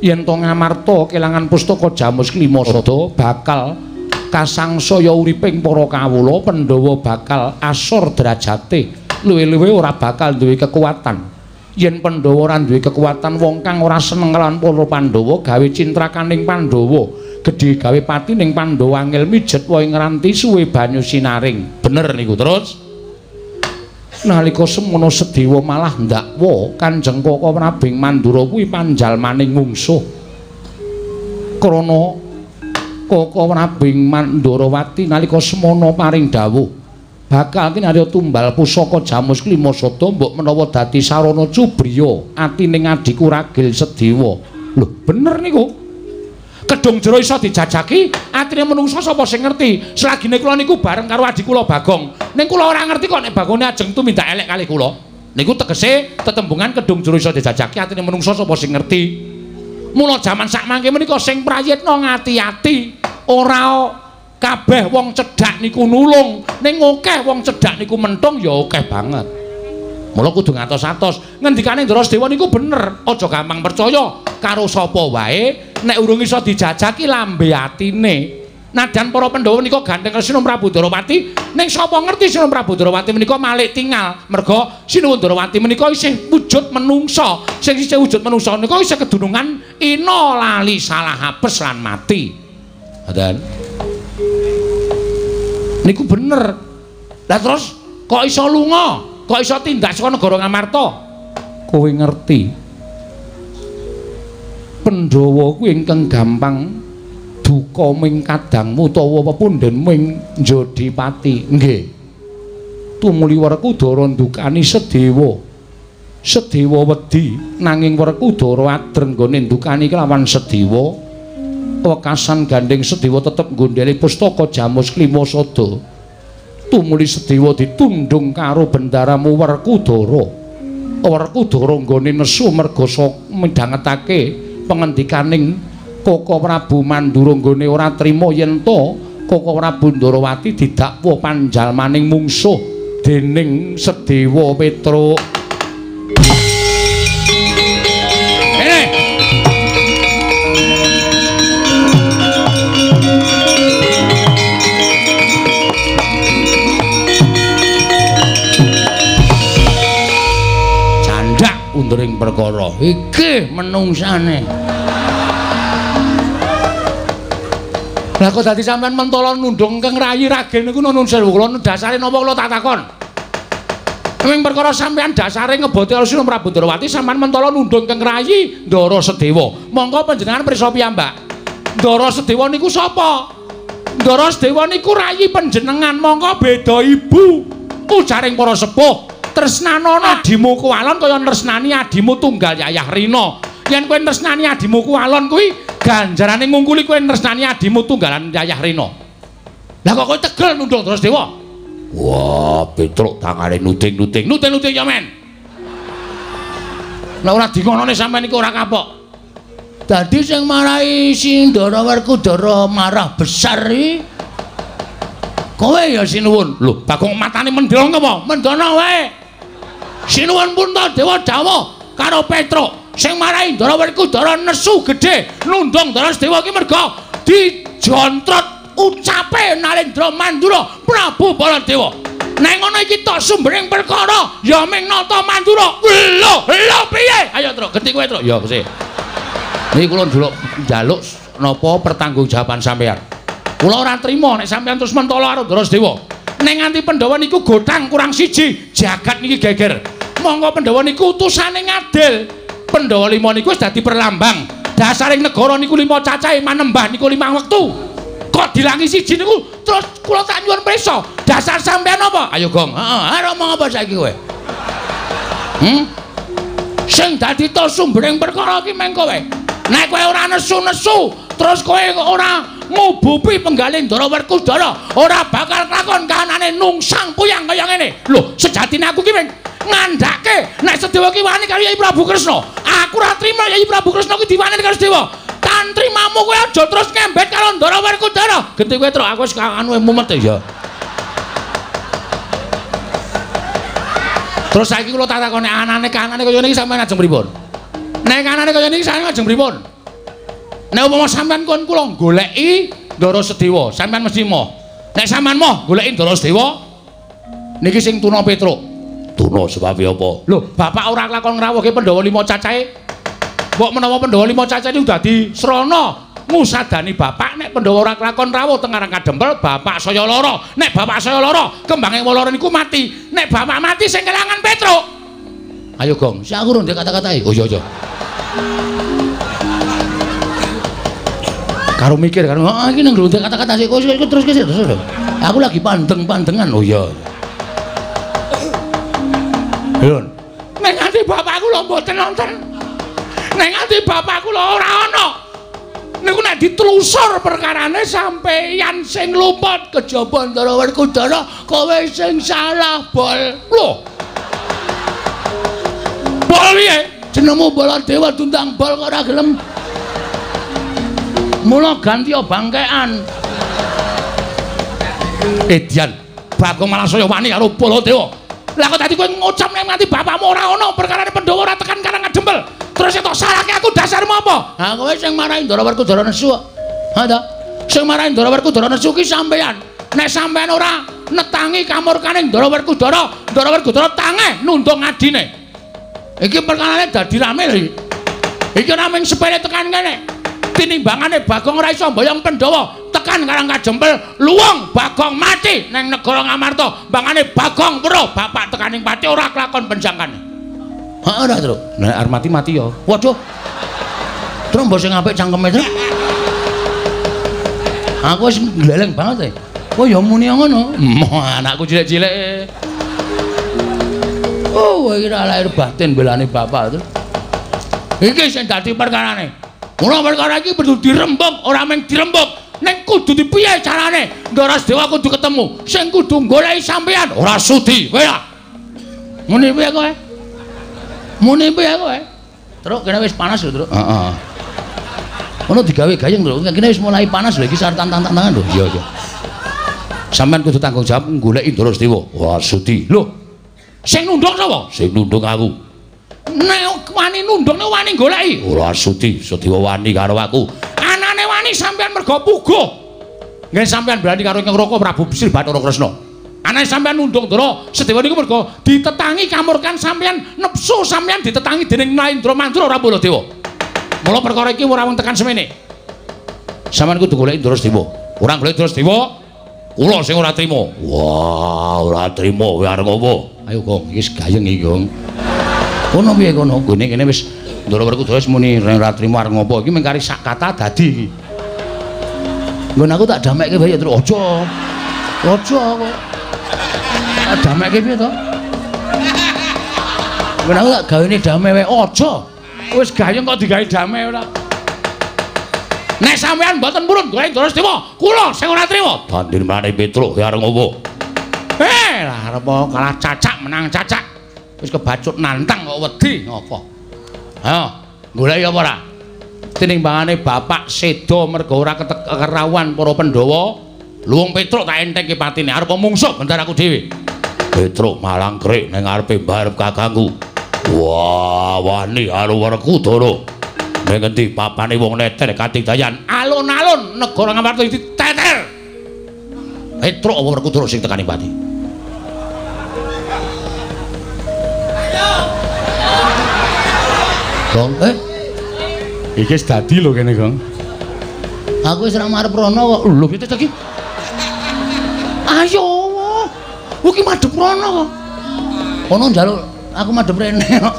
Yen to Ngamarta kelangan pustaka Jamus Kelima Sada bakal kasangsaya uriping para kawula Pandhawa bakal asor derajate. Luwih-luwih ora bakal duwe kekuatan. yen Pandhawa ora duwe kekuatan wong kang ora seneng lan para Pandhawa gawe cintrakaning Pandhawa gedhe gawe pati ning Pandhawa angel mijet wae ngranti suwe banyu sinaring. Bener niku terus nalika semono Sedewa malah ndakwa Kanjeng Koko Prabing Mandura kuwi panjalmaning mungsuh krana Koko Prabing Mandurawati nalika semono paring dawuh bakal kinarya tumbal pusaka Jamus Kelima Sada mbok menawa dadi sarana cubriya atining adiku Ragil Sedewa. Lho, bener niku. Kedung jero iso dijajaki, atine menungsa sapa sing ngerti? Selagine kula niku bareng karo adik kula Bagong. Ning kula ora ngerti kok nek Bagone ajeng tumindak elek kali kula. Niku tegese tetembungan kedung jero iso dijajaki, atine menungsa sapa sing ngerti? Mula jaman sak mangke menika sing prayitna ngati-ati, ora kabeh wong cedhak niku nulung ning akeh wong cedhak niku mentung ya akeh banget mula kudu ngatos-atos ngendikane Ndara Dewa niku bener aja gampang percaya karo sapa wae nek urung iso dijajaki lambe atine nadan para Pandhawa menika gandeng Sinuwun Prabu Darawati ning sapa ngerti Sinuwun Prabu Darawati menika malik tinggal merga Sinuwun Darawati menika isih wujud menungsa. Sing sisih wujud menungsa nika isih kedunungan ina lali salah apes lan mati. Ngoten. Niku bener. Lah terus kok iso lunga? Kok iso tindak saka negara Ngamarta? Kowe ngerti? Pandhawa kuwi ingkang gampang duka ming kadangmu utawa pepunden ming Jodipati. Nggih. Tumuli Werkudara ndukani Sedewa. Sedewa wedi nanging Werkudara adreng gone ndukani kelawan Sedewa. Wekasan gandeng Sedewa tetep nggondheli pustaka Jamus Klimasada. Tumuli Sedewa ditundung karo bendaramu Werkudara. Werkudara nggone nesu merga midhangetake pengendikaning Koko Prabu Mandura nggone ora trima yen to Koko Prabu Ndarawati didakwa panjalmaning mungsuh dening Sedewa Petruk. Perkara iki menungsane Lah kok dadi sampean mentolo nundung keng rayi ragen niku nunun sewu kula dasare napa kula tak takon. Ning perkara sampean dasare ngeboti Alsina Prabu Ndrawati sampean mentolo nundung keng rayi Ndara Sedewa. Monggo panjenengan prisa piyambak. Ndara Sedewa niku sapa? Ndara Sedewa niku rayi panjenengan monggo beda ibu. Ujaring para sepuh. Tresnanana adimu kuwalon kaya tresnani adimu tunggal Yayah Rina. Yen kowe tresnani adimu kuwalon kuwi ganjarane ngungkuli kowe nresnani adimu tunggalan Yayah Rina. Lah kok kowe tegel nundung terus dewa? Wah, Petruk tangane nuting-nuting. Nuting-nuting ya, men. Lah ora dingonone sampean iku ora kapok. Dadi sing marahi Sindara Werkudara marah besar iki kowe ya sinuwun. Lho, Bagong matane mendhong apa? Mendana wae. Sinuwun pun Dewa Dawa karo Petruk. sing marahi Ndara Werkudara nesu gedhe nundung Ndara Sedewa ki merga dijontrot ucape Narendra Mandura Prabu Baladewa. Nek ngono iki tok sumbering perkara ya ming nata Mandura. Lho, lho piye? Ayo, Truk, genti kowe, Truk. Ya, Gusti. Niki kula njaluk njaluk napa pertanggungjawaban sampeyan. Kula ora trima nek sampeyan terus mentolo karo Ndara Nek nganti Pandhawa niku godhang kurang siji, jagat niki geger. Monggo Pandhawa niku utusane ngadil. Pandhawa lima niku wis dadi perlambang. Dasaring negara niku lima cacahe manembah niku lima wektu. Kok dilangi siji niku terus kula tak nyuwun prisa. Dasar sampean apa? Ayo, Gong. Heeh, arep ngomong apa saiki kowe? Hmm? Sing dadi to sumbering perkara iki meng kowe. Nek kowe ora nesu-nesu, terus kowe ora ngubupi penggalih Ndara Werkudara, ora bakal lakon kahanane nungsang puyang kaya ngene. Lho, sejatine aku ki ngandhake nek Sedewa ki wani karo Yai Prabu Kresna. Aku ora trima Yai Prabu Kresna ki diwani karo Sedewa. Tantrimamu kowe aja terus ngembet karo Ndara Werkudara. Genti kowe terus aku wis anu mumet ya. Terus saiki kula tak takoni anane kanane kaya niki sampeyan ajeng pripun? Nek kanane kaya niki sampeyan ajeng pripun? Nek umpama sampeyan kon kula goleki Ndara Sedewa, sampeyan mesti moh. Nek sampeyan moh goleki Ndara Sedewa niki sing tuna Petruk. Tuna sebab apa? Lho, bapak ora lakon ngrawuhke Pandhawa lima cacahe. Mbok menawa Pandhawa lima cacahe niku dadi srana ngusadani bapak nek Pandhawa ora lakon rawuh teng Karang Kadempel, bapak saya lara. Nek bapak saya lara, kembange lara niku mati. Nek bapak mati sing kelangan Petruk. Ayo, Gong, sik aku ndek kata-katae. Oh iya, iya. Karo mikir karo, "Ah, iki nang ndek kata-kata sik kok terus terus terus." Aku lagi pandeng-pandengan. Oh iya. Yun. Nek nganti bapakku lho mboten nonton. Nek nganti bapakku lho ora ana. Niku nek ditelusur perkarane sampeyan sing lumput kejaba Ndara Werkudara, kowe sing salah, Bol. Lho. Bol piye? Jenengmu Baladewa Dundang Bol kok ora gelem. Mula ganti bangkean. Edian, Bagong malah saya wani karo Baladewa. Lah kok dadi kowe ngucap nek nganti bapakmu ora ana perkarane Pandhawa ora tekan karang ngedempel. Terus entuk salahke aku dasarmu apa? Ha kowe sing marahi Ndara Werkudara nesu. Ha ta? Sing marahi Ndara Werkudara nesu ki sampean. Nek sampean ora netangi kamurkane Ndara Werkudara, Ndara Werkudara tange nundung adine. Iki perkarane dadi rame lho. Iki ora mung sepele tekan kene. Tinimbangane Bagong ora iso mboyong Pandhawa tekan Karang Kajempel luwung Bagong mati ning negara Ngamarta. Bangane Bagong weruh bapak tekaning pati ora kelakon penjangkane. Heeh ora, Tru. Nek arep mati mati ya. Waduh. Tru mbok sing apik cangkeme, Tru. Aku wis gleleng banget e. Oh ya muni ngono. Anakku cilik-cilik. Oh, iki ora lahir batin belane bapak Tru. Iki sing dadi perkarane. Mula perkara iki perlu dirembuk, ora mung dirembuk. Ning kudu dipiye carane? Ndara Dewa kudu ketemu. Sing kudu goleki sampean, ora sudi. Kowe ya. Muni piye kowe? Muni piye kowe? Truk kene wis panas lho, Truk. Heeh. Ngono digawe gayeng lho. Kene wis mulai panas lho iki sartan tantangan lho. Iya, iya. Sampeyan kudu tanggung jawab goleki Ndara Dewa. Wah, sudi. Lho. Sing nunduk sapa? Sing nundung aku. Nek wani nundukne wani goleki. Ora sudi, Sediwa wani karo aku. Anane wani sampean mergo puguh. Nggih sampean berani karo Ingkang Raka Prabu Bisri Bathara Kresna. Anane sampean nundung Ndara Sedewa niku mergo ditetangi kamurkan sampean nepsu sampean ditetangi dening Naindra Mantra ora Baladewa. Mula perkara iki ora mung tekan semene. Sampeyan kudu goleki Ndara Dewa. Ora golek terus Dewa. Kula sing ora trima. Wah, ora trima kowe arep ngopo? Ayo Gong, wis gayeng iki Gong. Kono piye kono? Gone kene wis Ndara Werkudara wis muni ora trima arep ngopo. Iki mung kari sak kata dadi iki. Nggon aku tak damekke bae terus aja. Aja kok. Tak damekke piye to? Nggon aku tak gawene damai wae aja. Wis gayeng kok digawe damai ora. Nek sampean mboten purun golek Ndara Dewa, kula sing ora trima. Dandin mrene Petruk kowe arep ngopo? Eh, lah arep kalah cacak menang cacak. Wis kebacut nantang kok wedi ngopo. Ayo, golek apa ora? Tinimbangane bapak sedo mergo ora kerawuhan para Pandhawa, luwung Petruk tak entengke patine arep mungsuh bentar aku dhewe. Petruk malang krik ning ngarepe mbarep kakangku. Wah, wani karo Werkudara. Ning ngendi papane wong neter katidayan Alun-alun negara Ngamarta iki teter. Petruk apa Werkudara sing tekaning pati? Gong, eh, Iki wis dadi lho kene, Gong. aku wis ora marep rono kok. Lho, piye iki? Ayo. Iki madhep rono kok. Ono njaluk aku madhep rene kok.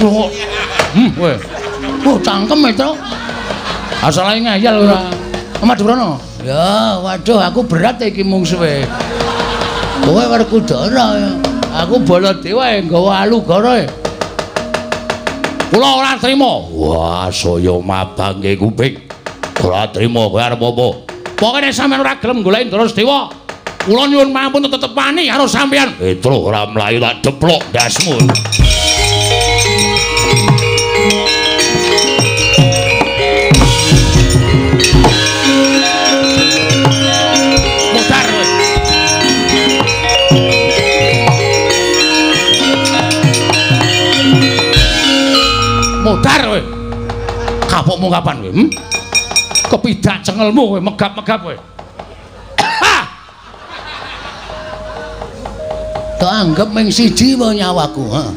Loh, Hmm, weh. Oh, cangkem itu. Asale ngayal ora. Madhep rono. Ya, waduh aku berat iki mungsuhe. Kowe Werkudara ya. Aku Baladewa ya nggawa alugara. Kula ora trima. Wah, saya mabangke kuping. Ora trima kowe arep apa? Pokoke sampean ora gelem golek Ndara Dewa. Kula nyuwun mampun tetep wani karo sampean. Petruk ora mlayu tak deplok dasmu. Mutar kowe. Kapokmu kapan kowe? Hmm? Kepidak cengelmu kowe megap-megap kowe. Ha! Tak anggap ming siji wae nyawaku, ha.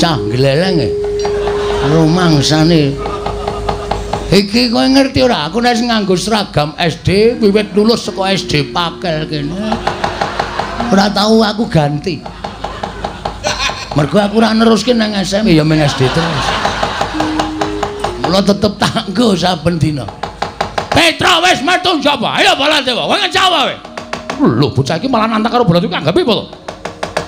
Cah gleleng e. Rumangsane Iki kowe ngerti ora, aku nek nganggo seragam SD wiwit lulus saka SD Pakel kene. Ora tahu aku ganti. Mergo aku ora neruske nang SMP ya ming SD terus. Mula tetep tanggo saben dina. Petra wis metu njaba. Ayo Baladewa, kowe ngecawa kowe. Lho bocah iki malah nantang karo Baladewa anggap apa to?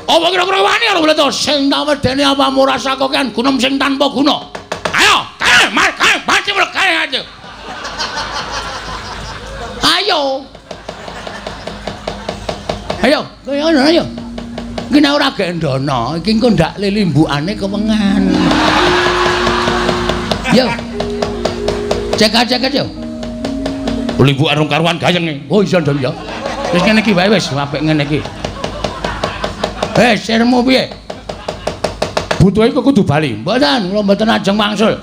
Apa kira-kira wani karo Baladewa sing tak wedeni apa murasa kokean gunung sing tanpa guna. Ayo, kae, mar, kae, baca mulu, kae. Ayo. Ayo, kaya ngono ayo. Iki nek ora gendono, iki engko ndak lilimbukane kewengan. Yo. Cek-cek yo. Limbukan rong karuan gayeng. Oh iya ndang ya. Wis ngene iki wae wis apik ngene iki. Eh, sirmu piye? Butuhe iku kudu bali. Mboten, kula mboten ajeng wangsul.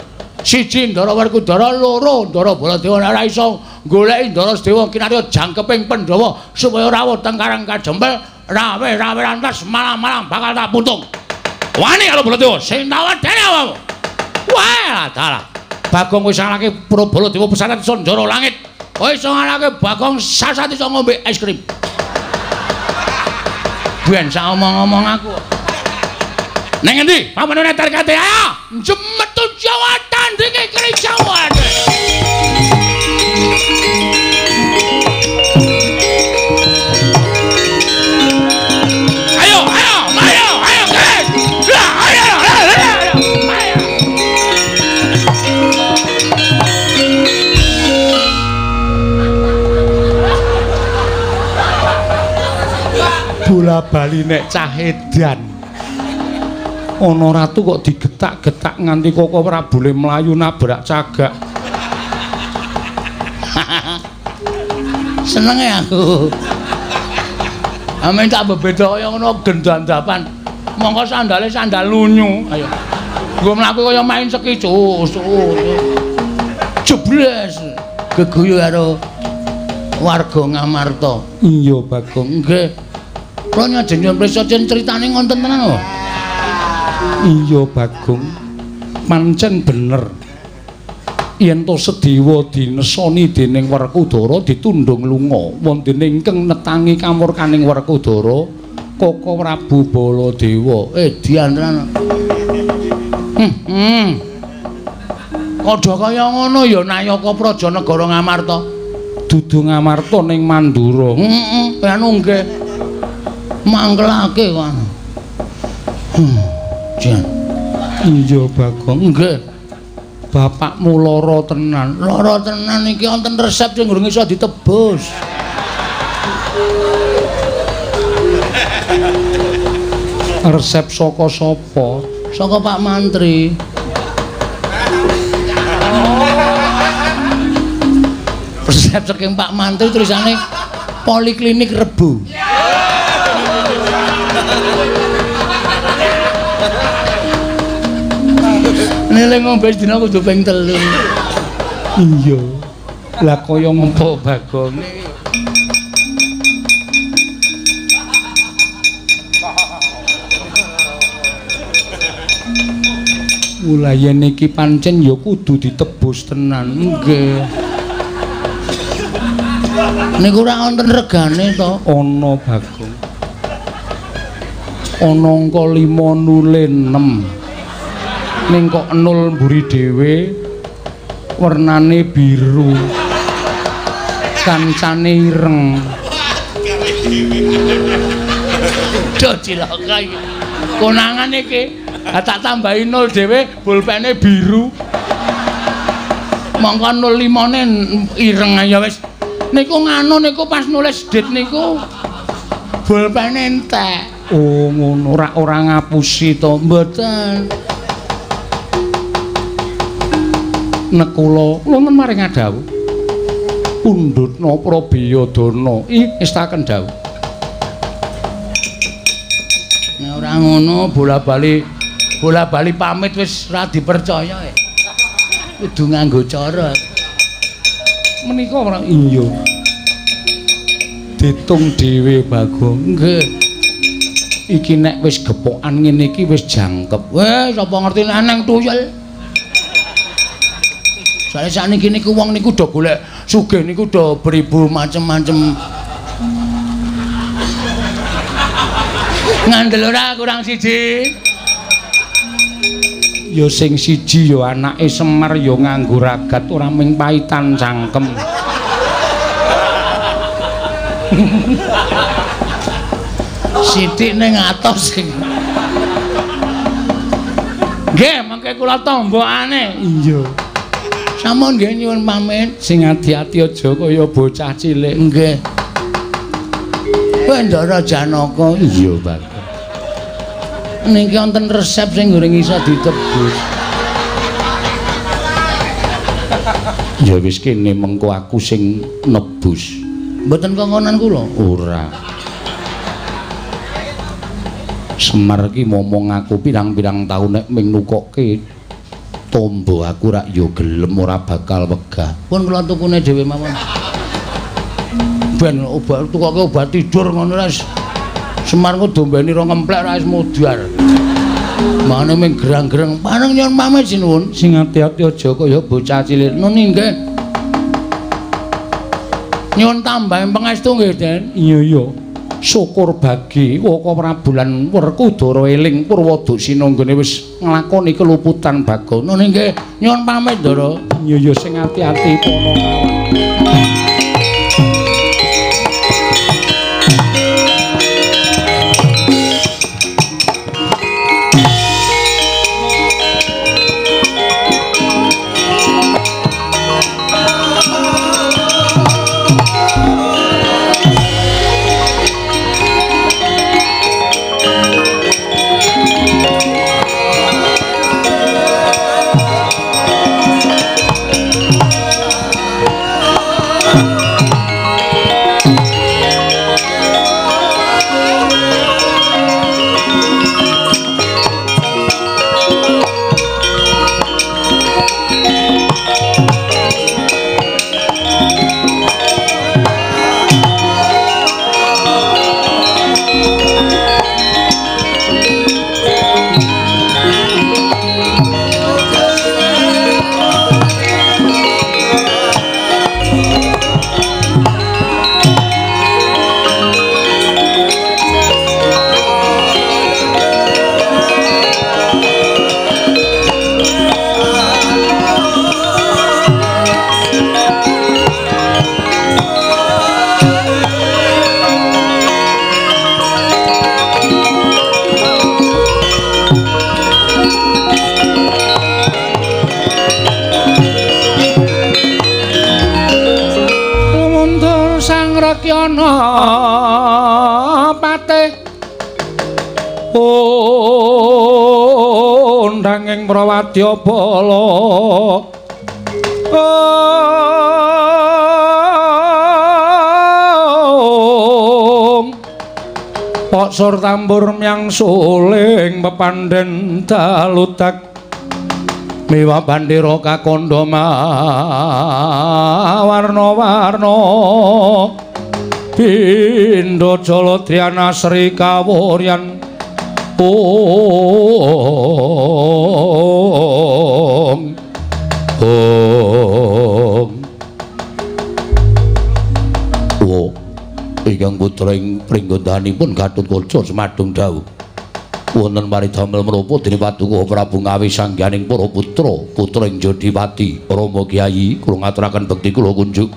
Siji Ndara Werkudara, loro Ndara Baladewa nek ora iso goleki Ndara Sedewa kinarya jangkeping Pandhawa supaya rawuh teng Karang Kajempel, rawe rawe lantas malam-malam bakal tak putung. Wani kalau Baladewa sing tawon dene awakmu. Wah, dalah. Bagong wis ngalake Pura Baladewa pesantren Sondoro Langit. Kowe iso ngalake Bagong sasat iso ngombe es krim. Ben sak omong-omong aku. Neng endi? Paman netar kate ayo. Jemetu Jawa tandinge kerjaan. Bola bali nek cah edan. Ana ratu kok digetak-getak nganti koko ora boleh mlayu nabrak cagak. Seneng aku. Amen tak bebeda kaya ngono gendandapan. Mongko sandale sandal lunyu. Ayo. Gua mlaku kaya main sekicus jebles. Geguyu karo warga ngamarta. Iya bagong. Nggih Kula nyajeng yen prisa jen critane ngonten tenan kok. Iya Bagong. Pancen bener. Yen to Sediwa dinesoni dening Werkudara ditundung lunga wonten ingkang netangi kamurkaning Werkudara Koko Prabu Baladewa. Eh diantran. Hmm. hmm. Kodha kaya ngono ya Nayaka Praja Negara Ngamarta. Dudu Ngamarta ning Mandura. Heeh, hmm, anu nggih. Mangkelake kan. Hmm. Jan. Iya, Bagong. Nggih. Bapakmu lara tenan. Lara tenan iki wonten resep sing durung iso ditebus. Resep saka sapa? Saka Pak Mantri. Resep saking Pak Mantri tulisane Poliklinik Rebu. Nele ngombe dina kudu ping 3. Iya. Lah kaya ngopo Bagong? Wulayen iki pancen ya kudu ditebus tenan. Nggih. Niku ora wonten regane to. Ana Bagong. Ana angka 5 nule 6. Ning kok nul mburi dhewe warnane biru. Kancane ireng. Do cilaka iki konangan iki tak tambahi nol dhewe pulpene biru. Mongko nol limone ireng ya wis. Niku nganu niku pas nulis dit niku pulpene entek. Oh ngono ora ora ngapusi to mboten nekula wonten maring adhawu pundhutna prabiyadana istaken dawuh. Nek ora ngono bola-bali bola-bali pamit wis ora dipercaya e. Kudu nganggo cara. Menika ora iya ditung dhewe bagong nggih. Iki nek wis gepokan ngene iki wis jangkep. Weh sapa ngerti nang tuyul Soale sakniki niku wong niku do golek sugih niku do beribu macem-macem. Ngandel ora kurang siji. Ya sing siji ya anake Semar ya nganggo ragat ora ming paitan cangkem. Sithik ning atos sing. Nggih, mengke kula tombokane. Iya. Sampun nggih nyuwun pamit. Sing ati-ati aja kaya bocah cilik. Nggih. Bendara Janaka. Iya, Pak. Niki wonten resep sing goreng iso ditebus. Ya wis kene mengko aku sing nebus. Mboten kongonan kula. Ora. Semar ki momong aku pirang-pirang taun nek ming nukoke tombo aku rak yo gelem ora bakal wegah. Pun kula tukune dhewe mawon. Ben obat tukoke obat tidur ngono wis. Semar kudu mbeni ro ngemplek ra wis mudyar. Mane ming gerang-gerang pareng nyon pamit sinuwun. Sing ati-ati aja kaya bocah cilik. Nun nggih. Nyon tambah pangestu nggih, Den. Iya, iya. Syukur bagi Waka Prabu lan Werkudara eling Purwadasina nggone wis nglakoni keluputan bagon. Nun nggih, nyon pamit, Ndara. Iya sing ati-ati pono kawan. Prawadya Bala. Pok sur tambur myang suling pepandhen dalutak. Miwa bandira kakandha warna-warna Pindha Jala Dhyana Sri Kawuryan. Om ingkang putra ing pringgondanipun Gatut Kaca semadung dawuh wonten mari damel menapa dening Paduka Prabu Ngawi sangganing para putra putra ing Jodiwati Rama Kyai kula ngaturaken bekti kula kunjuk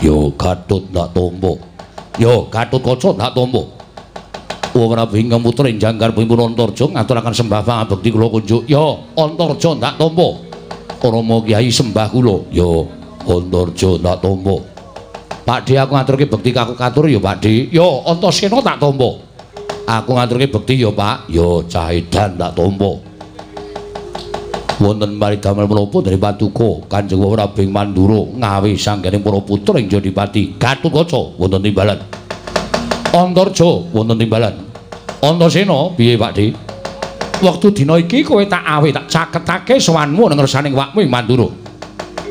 Yo Gatut ndak tombo Yo Gatut Kaca ndak tombo Ora ingkang putra ing Jangkar Pimpun Antarja ngaturaken sembah pangabekti kula kunjuk. Ya, Antarja ndak tampa. Rama Kyai sembah kula. Ya, Antarja ndak tampa. Pakde aku ngaturke bekti kaku katur ya, Pakde. Ya, Antasena tak tampa. Aku ngaturke bekti ya, Pak. Ya, Cahedan tak tampa. Wonten mari menapa dari Patuko Kanjeng Prabu Mandura ngawi sanggening para putra ing Jodipati Gatotkaca wonten timbalan. Antarja wonten timbalan. Antasena piye Pakde? Wektu dina iki kowe tak awe tak caketake sowanmu nang ngersaning wakmu ing.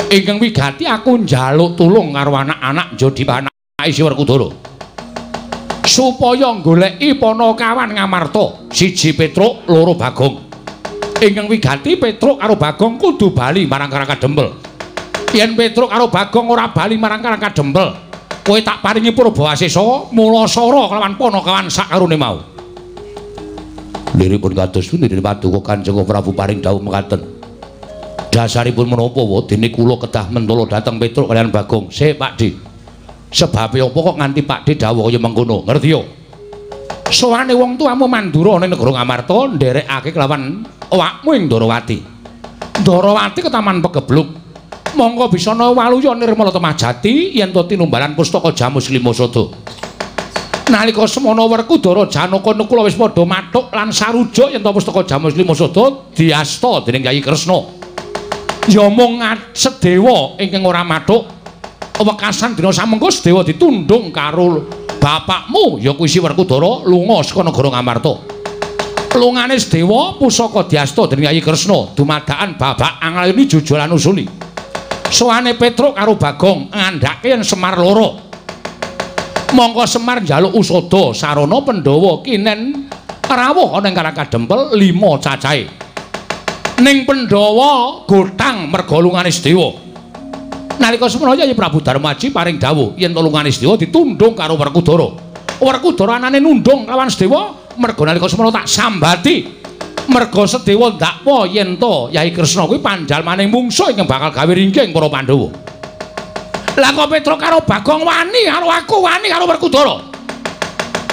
Ingkang wigati aku njaluk tulung karo anak-anak Jodi anak isi Werkudara. Supaya goleki Panakawan Ngamarta, siji Petruk, loro Bagong. Ingkang wigati Petruk karo Bagong kudu bali marang Karangka Dempel. Yen Petruk karo Bagong ora bali marang Karangka Dempel, kowe tak paringi Purbawasesa Mulasara kelawan Panakawan sakarone mau. Liripun kados dene Paduka Kanjeng Prabu paring dawuh mekaten. Dasaripun menapa wa dene kula kedah mentala dhateng Petruk kalian Bagong. Sik Pakde. Sebab apa kok nganti Pakde dawuh kaya mengkono? Ngerti yo? Soane wong tuamu Mandura ning negara Ngamarta nderekake kelawan awakmu ing Ndarawati. Ndarawati ketaman pegebluk. monggo bisa ana waluya nirmala temajati yen to tinumbalan pustaka jamus lima sada nalika semana werkudara janaka nekula wis padha mathuk lan sarujuk yen to pustaka jamus lima sada diasta dening Kyai Kresna ya mung sedewa ingkang ora mathuk wekasan dina samengko sedewa ditundung karo bapakmu ya kuwi si werkudara lunga saka negara Ngamarta. Lungane sedewa pusaka diasta dening Kyai Kresna dumadakan babak anglayuni jujulan usuli. Soane Petruk karo Bagong ngandhake yen Semar loro. Mongko Semar njaluk usada sarana Pandhawa kinen rawuh ana ing Karang Kadempel lima cacahe. Ning Pandhawa gotang merga lungane Sedewa. Nalika semana Yayi Prabu Darmaji paring dawuh yen lungane Sedewa ditundung karo Werkudara. Werkudara anane nundung lawan Sedewa merga nalika semana tak sambati merga Sedewa ndakwa yen to Yayi Kresna kuwi pandhal maning mungsuh ingkang bakal gawe ringking para Pandhawa. Lah kok Petro karo Bagong wani karo aku wani karo Werkudara.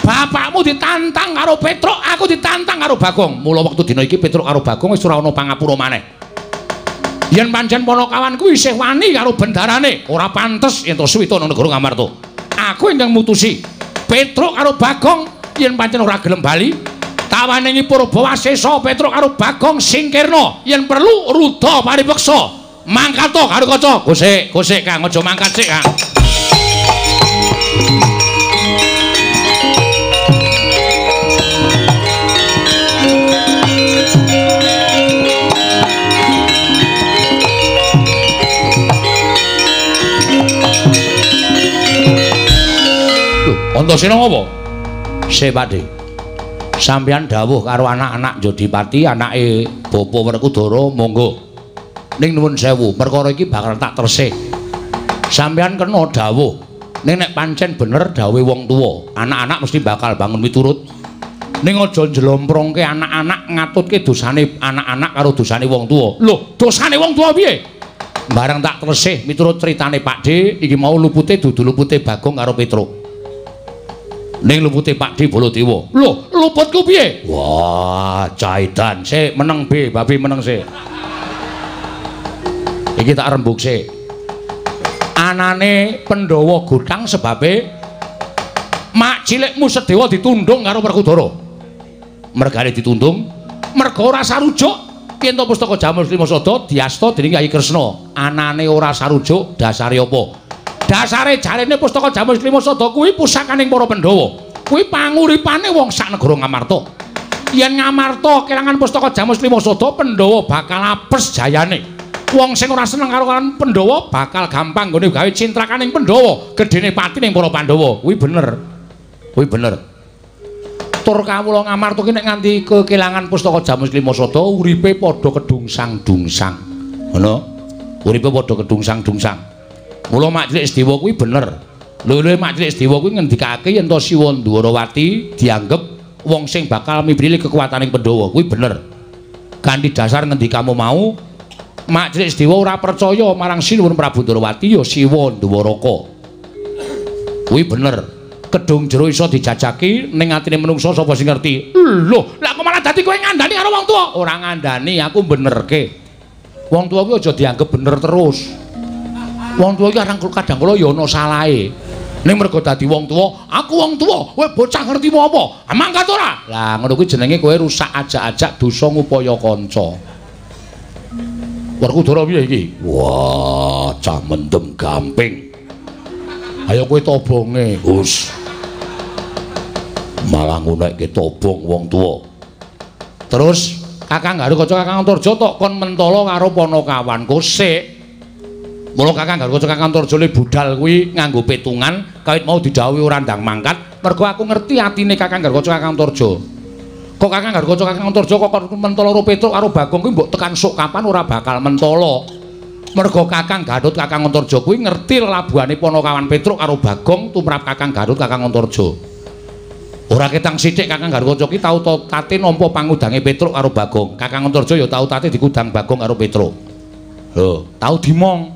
Bapakmu ditantang karo Petro, aku ditantang karo Bagong. Mula wektu dina iki Petro karo Bagong wis ora ana pangapura maneh. Yen pancen Panakawan kuwi isih wani karo bendarane, ora pantes yen to suwita negara Ngamarta. Aku ingkang mutusi Petro karo Bagong yen pancen ora gelem bali, tawaningi Purbawasesa Petro karo Bagong singkirna yen perlu rudha paripeksa. mangkat to karo kaca gosek gosek Kang aja mangkat sik Kang Antasena ngopo? Se Pakde. Sampeyan dawuh karo anak-anak Jodipati, anake Bapa Werkudara, monggo. ning nuwun sewu perkara iki bakal tak tersih sampeyan kena dawuh ning nek pancen bener dawuhe wong tuwa anak-anak mesti bakal bangun miturut ning aja njlomprongke anak-anak ngatutke dosane anak-anak karo dosane wong tuwa lho dosane wong tuwa piye bareng tak tersih miturut critane Pak D iki mau lupute dudu lupute Bagong karo Petruk ning lupute Pak D Baladewa. Lho luputku piye? Wah caidan sik. Meneng B babi meneng sik. Iki tak rembug sik. Anane Pandhawa gotang sebabe mak cilikmu Sedewa ditundung karo Werkudara mergane ditundung merga ora sarujuk. Yen to pustaka Jamus Lima Sada diasta dening Kyai Kresna? Anane ora sarujuk dasare apa dasare jarene pustaka Jamus Lima Sada kuwi pusakaning para Pandhawa kuwi panguripane wong sak negara Ngamarta yen Ngamarta kelangan pustaka Jamus Lima Sada Pandhawa bakal apes jayane wong sing ora seneng karo kan Pandhawa bakal gampang nggone gawe cintrakaning Pandhawa, gedene pati ning para Pandhawa. Kuwi bener. Kuwi bener. Tur kawula ngamarta ki nek nganti kekilangan pustaka Jamus Klimasada uripe padha kedungsang-dungsang. Ngono. Uripe padha kedungsang-dungsang. Mula Mak Cilik Sedewa kuwi bener. Lho Mak Cilik Sedewa kuwi ngendikake yen to Siwa Ndwarawati dianggep wong sing bakal mibrili kekuataning Pandhawa. Kuwi bener. Kanthi dasar ngendikamu mau Mak Cilik Sedewa ora percaya marang Sinuwun Prabu Ndrawati ya Siwa Ndwaraka. Kuwi bener. Kedung jero iso dijajaki ning atine menungsa sapa sing ngerti. Lho, lah kok malah dadi kowe ngandani karo wong tuwa? Ora ngandani, aku benerke. Wong tuwa kuwi aja dianggep bener terus. Wong tuwa iki kadang kadang kula ya ana salahe. Ning mergo dadi wong tuwa, aku wong tuwa, kowe bocah ngerti apa? Mangkat ora? Lah ngono kuwi jenenge kowe rusak ajak-ajak dosa ngupaya kanca. Werkudara piye iki? Wah, cah mendem gamping. Ayo kowe tobonge, Gus. Malah ngunekke tobong wong tuwa. Terus Kakang Garuh Kaca Kakang Antarja tok kon mentala karo Panakawan sik. Mula Kakang Kaca Kakang Antarja le budal kuwi nganggo petungan kawit mau didhawuhi ora ndang mangkat. Mergo aku ngerti atine Kakang Kaca Kakang Antarja. kok kakang garwa kakang antarja kok mentala karo petruk karo bagong kuwi mbok tekan sok kapan ora bakal mentala mergo kakang gadut kakang antarja kuwi ngerti labuhane panakawan petruk karo bagong tumrap kakang gadut kakang antarja ora ketang sithik kakang garwa ki tau tate nampa pangudange petruk karo bagong. Kakang antarja ya tau tate dikudang bagong karo petruk. Lho tau dimong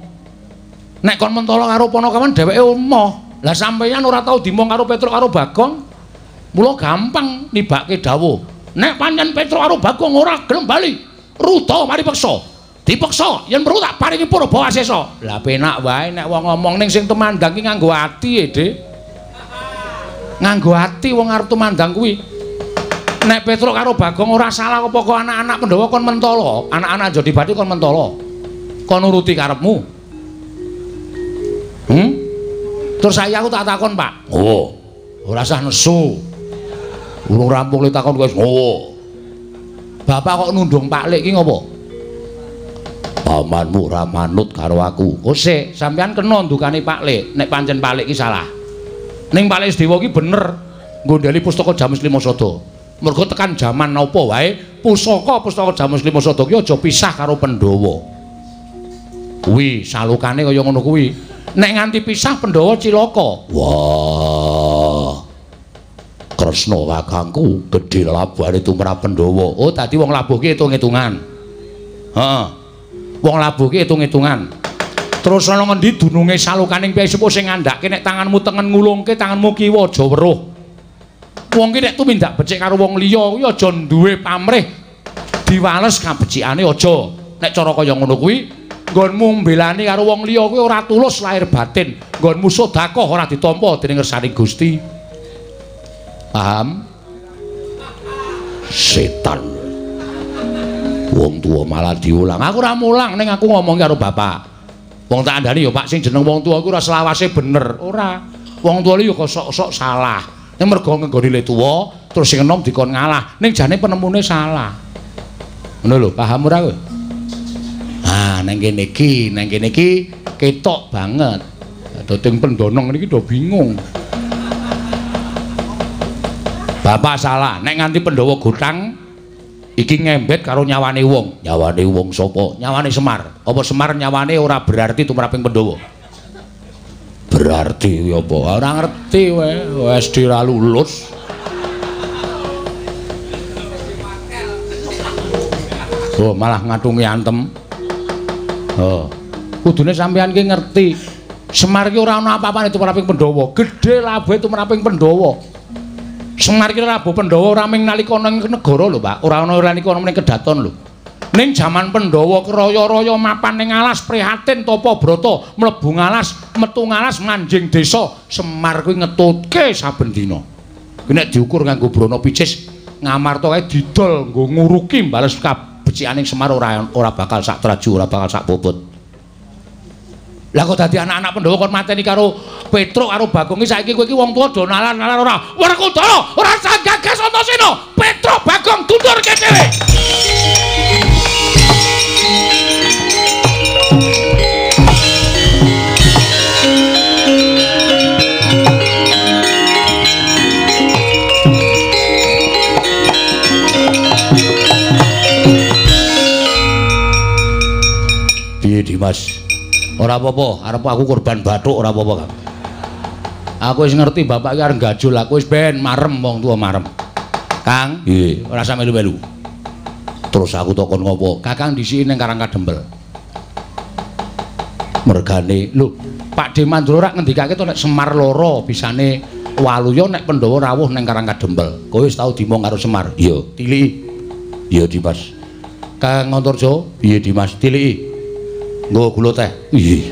nek kon mentala karo panakawan dheweke emoh lah sampeyan ora tau dimong karo petruk karo bagong Mula gampang nibake dawuh. Nek pancen Petruk karo Bagong ora gelem bali, ruta mari peksa. Dipeksa yen perlu tak paringi Purbawasesa. Lah penak wae nek wong ngomong ning sing temandang ki nganggo ati, e, Dik. Nganggo ati wong arep temandang kuwi. Nek Petruk karo Bagong ora salah apa kok anak-anak Pandhawa kon mentala, anak-anak Jodibati kon mentala. Kon nuruti karepmu. Hmm? Terus saya aku tak takon, Pak. Oh, ora usah nesu. Urung rampung le takon wis ngowo. Bapak kok nundung Pak Lek iki ngopo? Pamanmu ora manut karo aku. Oh sik, sampean kena ndukane Pak Lek nek pancen Pak Lek iki salah. Ning Pak Dewa ki bener nggondeli pustaka Jamus Lima Sada. Mergo tekan jaman napa wae, pusaka pustaka Jamus Lima Sada ki aja pisah karo Pandhawa. Kuwi salukane kaya ngono kuwi. Nek nganti pisah Pandhawa cilaka. Wah. Kresna kakangku gedhe labuhane tumrap Pandhawa. Oh, dadi wong labuh ki itung-itungan. Heeh. Wong labuh ki itung-itungan. Terus ana ngendi dununge salukaning piyai sepuh sing ngandhake nek tanganmu tengen ngulungke tanganmu kiwa aja weruh. Wong ki nek tumindak becik karo wong liya kuwi aja duwe pamrih. Diwales kabecikane aja. Nek cara kaya ngono kuwi nggonmu mbelani karo wong liya kuwi ora tulus lahir batin. Nggonmu sedekah ora ditampa dening ngersani Gusti. Paham? Setan. Wong tuwa malah diulang. Aku ora mulang ning aku ngomong karo bapak. Wong tak andani ya Pak sing jeneng wong tuwa iku ora selawase bener. Ora. Wong ya kok sok-sok salah. Ning mergo nggone le tuwa terus sing enom dikon ngalah. Ning jane penemune salah. Ngono lho, paham ora kowe? Ah, nang kene iki, ketok banget. Dadi pendonong niki do bingung. Bapak salah, nek nganti Pandhawa gotang iki ngembet karo nyawane wong. Nyawane wong sapa? Nyawane Semar. Apa Semar nyawane ora berarti tumraping Pandhawa? Berarti kuwi apa? Ora ngerti wae, wis dira lulus. Oh, malah ngatungi antem. Oh. Kudune sampean ki ngerti. Semar ki ora ana apa-apane tumraping Pandhawa. Gedhe labuhe tumraping Pandhawa. Semar ki Rabu Pandhawa ora ming nalika ning negara lho, Pak. Ora ana ora nalika ning kedaton lho. Ning jaman Pandhawa kraya-raya mapan ning alas prihatin tapa brata mlebu ngalas, metu ngalas manjing desa. Semar kuwi ngetutke saben dina. Nek diukur nganggo brana picis ngamarta kae didol nggo nguruki bales kabecikaning Semar ora ora bakal sak traju, ora bakal sak bobot. Lah kok dadi anak-anak Pandhawa kon mateni karo Petruk karo Bagong iki saiki kowe iki wong tuwa do nalan-nalan ora. Werkudara, ora sagagas Antasena. Petruk Bagong tundurke dhewe. Piye Dimas? Ora apa-apa, arep aku korban bathuk ora apa-apa, Kang. Aku wis ngerti bapak iki arep gajul, aku wis ben marem wong tuwa marem. Kang, Piye? ora sampe melu-melu. Terus aku takon ngopo? Kakang disiki ning Karang Kadempel. Mergane Lho, Pak Demandro rak ngendikake to nek Semar loro bisane waluya nek Pandhawa rawuh ning Karang Kadempel. Kowe wis tau dimong karo Semar? Iya. Tiliki. Iya Dimas. Kang Antarja, Piye Dimas? tiliki. Nggo gula teh. Iya.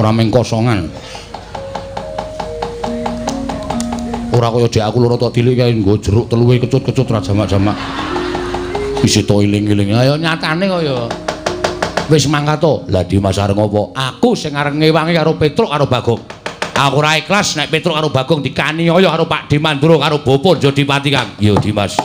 Ora ming kosongan. Ora kaya jek aku loro tok tiliki kae nggo jeruk teluwe kecut-kecut ra jamak-jamak. Isi to iling-iling. Ayo nyatane kaya wis mangkat to. Lah Dimas arep ngopo? Aku sing arep ngewangi karo Petruk karo Bagong. Aku ora ikhlas nek Petruk karo Bagong dikaniaya karo Pak Demandro karo Bopo Jodipati Kang. Iya Dimas.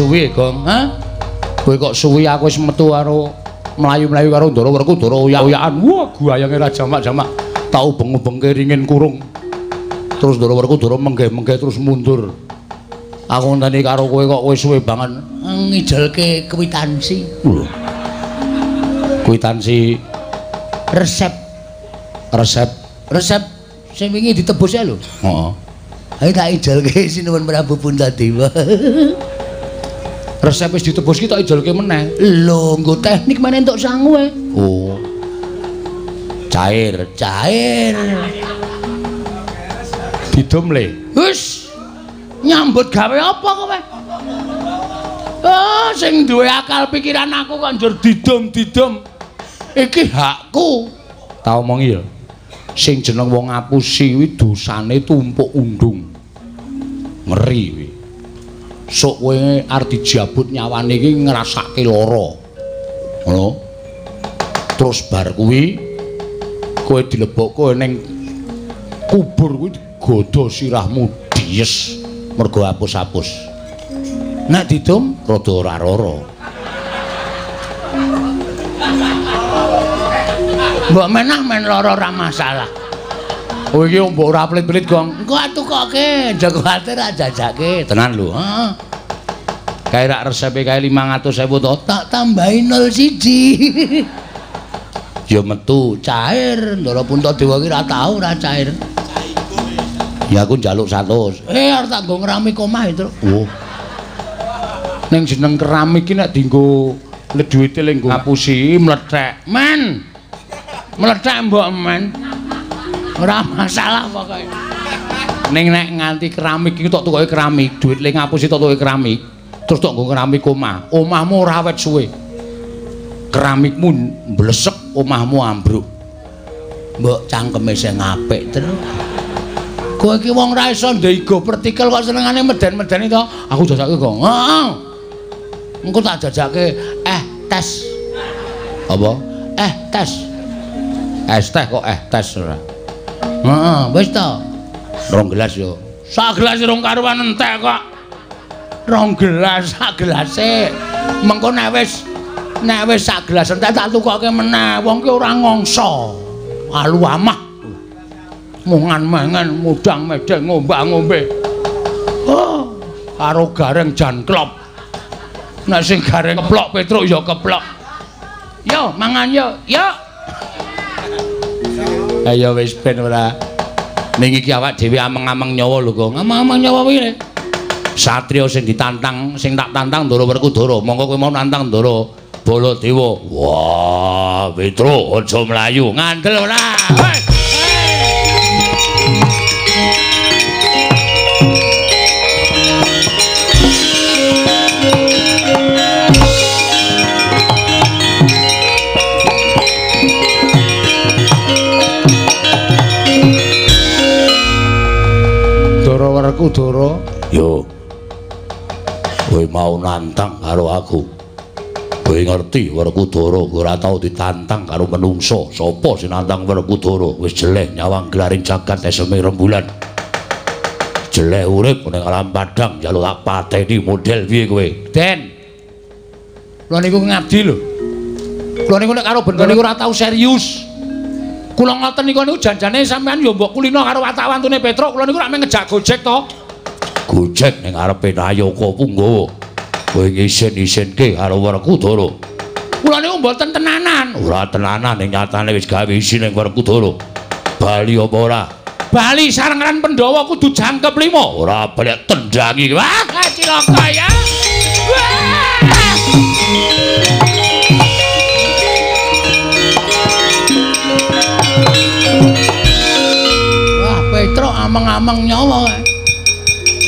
Suwi, Gong? Ha? Kowe kok suwi aku wis metu karo mlayu-mlayu karo Ndara Werkudara oyak-oyakan. Wah, guayange ra jamak-jamak. Tau beng-bengke ringin kurung. Terus Ndara Werkudara menggeh-menggeh terus mundur. Aku ngenteni karo kowe kok wis suwe banget ngijelke kwitansi. Kwitansi Resep resep. resep sing wingi ditebus ya lho. Heeh. Ayo tak ijelke sinuwun Prabu Puntadewa. Resep wis ditebus ki tak ijelke meneh. Lho, nggo teknik meneh entuk sangu e. Oh. Cair, Cair. didom le. Wis nyambut gawe apa kowe? Ah, sing duwe akal pikiran aku kok njur didom-didom. Iki hakku. Tak omongi ya. Sing jeneng wong ngapusi kuwi dosane tumpuk undung. Ngeri. Sok kowe arep dijabut nyawane iki ngrasake lara. Ngono. Terus bar kuwi kowe dilebokke ning kubur kuwi godo sirahmu dies mergo hapus-hapus. Nek didom Rada ora lara. mbok menah men lara ora masalah. Kowe iki mbok ora pelit-pelit, Gong. Engko atukoke, jago ati ra jajake. Tenan lho. Heeh. Kae rak resepe kae 500.000 to. Tak tambahi 0 siji. Ya metu. cair, Ndara Puntadewa ki ra tau ra cair. Ya aku njaluk 100. Eh, arep tak nggo ngrami omah itu. Oh. Ning jeneng keramik ki nek dienggo le duwite le nggo ngapusi mlethek. Men. Meledak mbok men. Ora masalah pokoke. Ning nek nganti keramik iki tok tukoke keramik, duit le ngapusi tok tukoke keramik. Terus tok nggo keramik omah. Omahmu ora awet suwe. Keramikmu mblesek, omahmu ambruk. Mbok cangkeme sing apik terus. Kowe iki wong ra iso ndego partikel kok senengane meden-medeni to. Aku jajake kok. Heeh. Engko tak jajake eh tes. Apa? Eh tes. Es teh kok eh tes ora. Heeh, wis to. Rong gelas yo. Sak gelas rong karuan entek kok. Rong gelas, sak gelase. Mengko nek wis nek wis sak gelas entek tak tukoke meneh. Wong ki ora ngongso. Alu amah. Mungan mangan mudang medeng ngombak-ngombe. Oh, karo gareng jan klop. Nek sing gareng keplok Petruk ya keplok. Yo, mangan yo. Yo. Ayo wis ben ora. Ning iki awak dhewe ameng-ameng nyawa lho kok. Amang-amang nyawa kuwi. Satriya sing ditantang, sing tak tantang Ndara Werkudara. Monggo kowe mau nantang Ndara Baladewa. Wah, Petro aja mlayu, ngandel ora. Hei! Werkudara. Yo. Kowe mau nantang karo aku. Kowe ngerti Werkudara ora tau ditantang karo menungso. Sopo sing nantang Werkudara? Wis jeleh nyawang gelaring jagat eseme rembulan. Jeleh urip ning alam padang njaluk tak pateni model piye kowe? Den. Kula niku ngabdi lho. Kula niku nek karo bendara niku ora tau serius. Kula ngoten niku niku janjane sampean ya mbok kulino karo watak wantune Petruk, kula niku rak meng ngejak Gojek to. Gojek ning arepe Nayaka Punggawa. Kowe ngisin-isinke karo Werkudara. Kula niku mboten tenanan. Ora tenanan ning nyatane wis gawe isin ning Werkudara. Bali apa ora? Bali sarengan Pandhawa kudu jangkep limo. Ora balik tendangi. Wah, cilaka ya. Wah, ameng-ameng nyawa.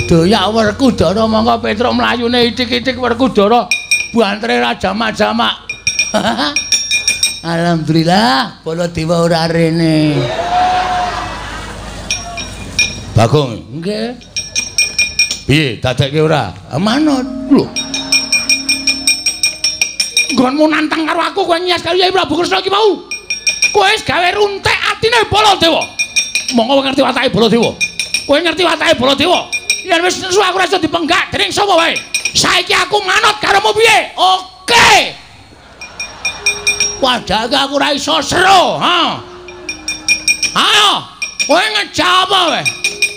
Doyak Werkudara monggo Petruk mlayune itik-itik Werkudara bantre ra jamak-jamak. Alhamdulillah, Baladewa ora rene. Bagong, Nggih. piye dadekke ora? Manut. Lho, Nggonmu nantang karo aku kowe nyas karo Yai Prabu Kresna iki mau. Kowe wis gawe runtek atine Baladewa. Monggo ngerti watake Baladewa. Kowe ngerti watake Baladewa. Yen wis nesu aku ora iso dipenggak dening sapa wae. Saiki aku manut karomu piye? Oke. Padahal aku ora iso seru, ha. Ayo, kowe ngejawab wae.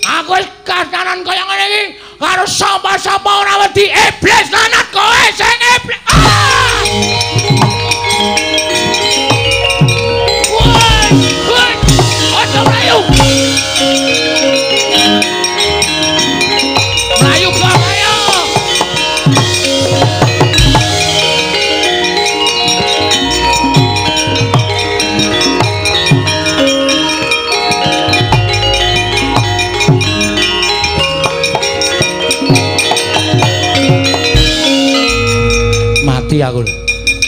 Aku wis kasanan kaya ngene iki karo sapa-sapa ora wedi iblis lanat kowe sing iblis. Ah! Aku.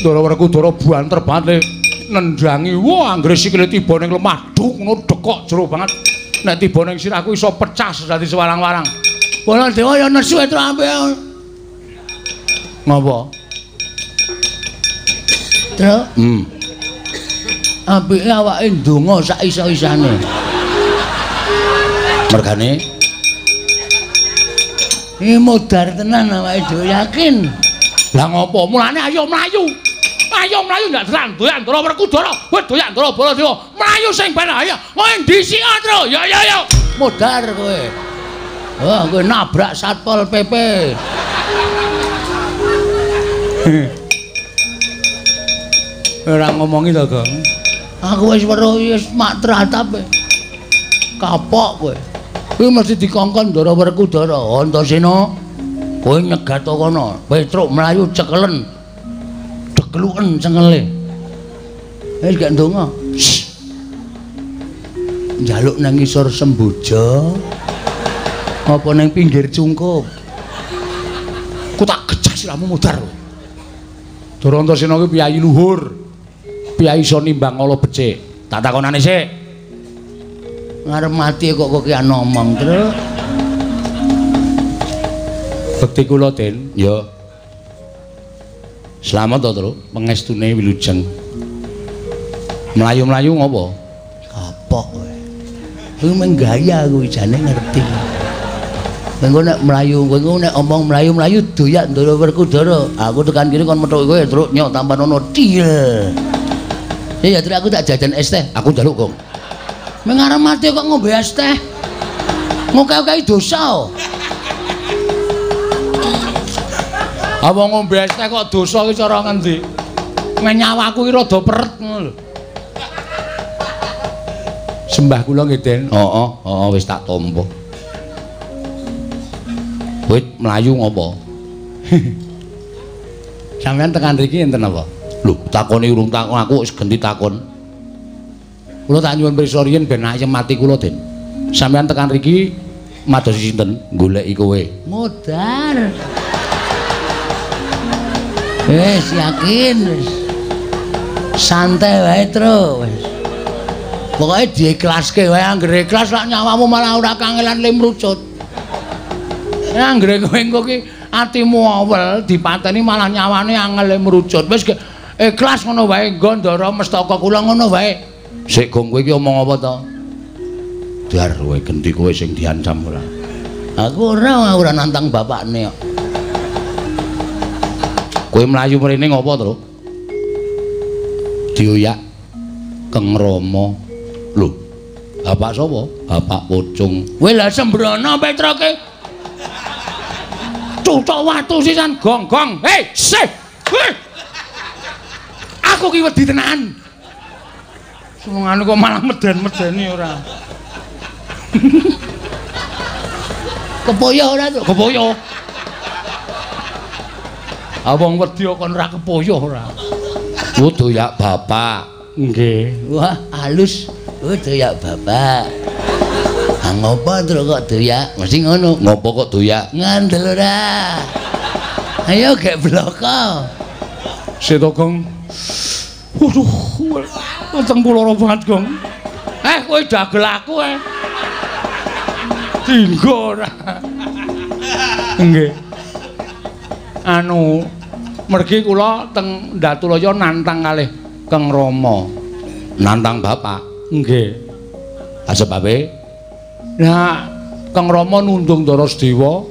Ndara Werkudara buanter banget nendangi. Wah, anggere sikile tiba ning lemah duk ngono dekok jero banget. Nek tiba ning sirahku iso pecah dadi sewarang-warang. Wala dewa ya nesu itu ampe. Ngapa? Terus Hmm. apike awake ndonga sak iso-isane. Mergane Iki modar tenan awake dhewe yakin. lah ngopo? Mulane ayo mlayu. Ayo mlayu ndak doyan doyan Ndara Werkudara. Wis doyan Ndara Baladewa. Mlayu sing ben ayo. Kowe ndi sik, Tru? Ya ya ya. Modar kowe. Wah, kowe nabrak Satpol PP. Ora ngomongi to, Gong. Aku wis weruh wis mak teratap. e. Kapok kowe. Kuwi mesti dikongkon Ndara Werkudara. Antasena, kowe nyegat kono. Petruk mlayu cekelen. Dekluken cengele. Wis gak ndonga. Njaluk nang ngisor semboja. Apa nang pinggir cungkup? Ku tak gejak siramu mudar. Dara Antasena kuwi piyayi luhur. Piyayi iso nimbang ala becik. Tak takonane sik. Ngarep mati kok kok ki ngomong terus. Bekti kula, Den. Ya. Selamat to, Tru. Pengestune wilujeng. Mlayu-mlayu ngopo? Kapok kowe. Kuwi menggaya kuwi jane ngerti. Engko nek mlayu, kowe nek omong mlayu-mlayu doyak Ndara Werkudara. Aku tekan kene kon metu kowe truk nyok tampan ono. Ya ya truk aku tak jajan es teh. Aku njaluk, Gong. Mengarep mati kok ngombe es teh. Ngoke-oke dosa. Oh. Apa ngombe es teh kok dosa ki cara ngendi? Ngenyawaku ki rada peret ngono lho. Sembah kula nggih, Den. Heeh, heeh wis tak tampa. Wit mlayu ngopo? Sampeyan tekan mriki enten apa? Lho, takoni urung takon aku wis ganti takon. Kula tak nyuwun pirsa riyin ben ayem mati kula, Den. Sampeyan tekan mriki madosi sinten? Goleki kowe. Modar. Wes yakin wis. Santai wae tru wis. Pokoke diiklaske wae anggere ikhlas lak nyawamu malah ora kangelan limrucut. Ya anggere kowe engko ki atimu awel dipateni malah nyawane angel limrucut. Wis ikhlas ngono wae Gondara mestaka kula ngono wae. Sik gong kowe iki omong apa to? Dar kowe genti kowe sing diancam ora. Aku ora ora nantang bapakne kok. Kowe mlayu mrene ngopo, Tru? Dioyak Keng Rama. Lho, bapak sapa? Bapak Pocong. Kowe lah sembrono Petroke. Cucuk watu sisan gong-gong. Hei, sih. Hei. Aku ki wedi tenan. Semongane kok malah meden-medeni ora. Kepoyo ora to? Kepoyo. Awong wedi kon ora kepoyo ora. Ku doyak bapak. Nggih. Wah, halus. Oh, doyak bapak. Ah ngopo terus kok doyak? Mesti ngono. Ngopo kok doyak? Ngandel ora. Ayo gek bloko. Seto Gong. Waduh, weteng kula ora banget, Gong. Eh, kowe dagel aku eh. Dinggo ora. Nggih. Anu, mergi kula teng Datulaya nantang kalih Keng Rama. Nantang bapak. Nggih. Ah sebabe Nah, Kang Rama nundung Dara Sedewa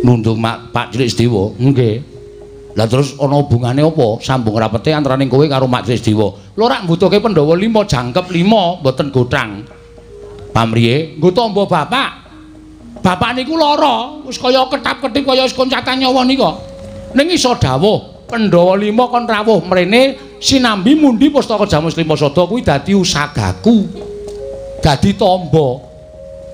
nundung mak, Pak Cilik Sdewa. Nggih. Lah terus ana hubungane apa? Sambung rapete antaraning kowe karo Mak Cilik Sdewa. Lho rak mbutuhke Pandhawa 5 jangkep 5 mboten gothang. Pamriye? Nggo tombo bapak. Bapak niku lara, wis kaya ketap-ketip kaya wis koncatan nyawa nika. Ning iso dawuh, Pandhawa 5 kon rawuh mrene sinambi mundi pustaka Jamus Lima Sada kuwi dadi usagaku. Dadi tombo.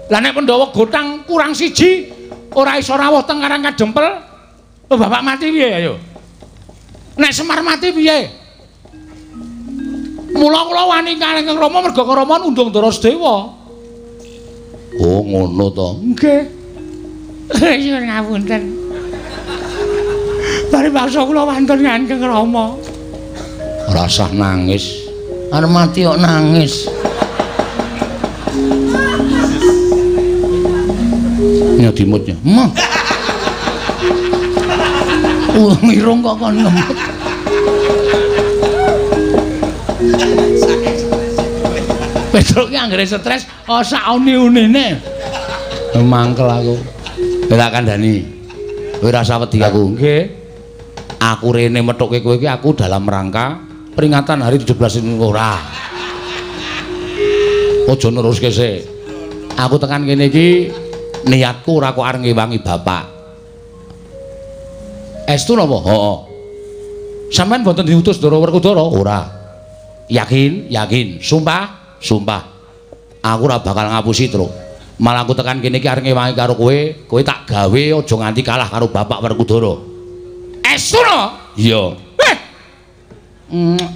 Lah nek Pandhawa gothang kurang siji, ora iso rawuh teng Karang Kadempel. Lho bapak mati piye ayo? Nek Semar mati piye? Mula kula wani kalih Rama merga Rama undung Darasedewa. Oh, ngono to. Nggih. Nyuwun ngapunten. Bari baksa kula wonten Kanjeng Rama. Ora usah nangis. Arep mati kok nangis. Ya dimut ya. Mah. Wah, mirung kok kon ngemut. Petruk ki anggere stres, oh sak uni-unine. Mangkel aku. Ora kandhani. Ora usah wedi aku. Nggih. Aku rene methuke kowe iki aku dalam rangka peringatan hari 17 ini ora. Aja neruske sik. Aku tekan kene iki niatku ora kok arep ngewangi bapak. Estu napa? Heeh. Sampeyan mboten diutus Ndara Werkudara? Ora. Yakin? Yakin. Sumpah? Sumpah. Aku ora bakal ngapusi, Tru. Malah aku tekan kene iki arep ngewangi karo kowe, kowe tak gawe aja nganti kalah karo Bapak Werkudara. Estu no? Iya. Eh.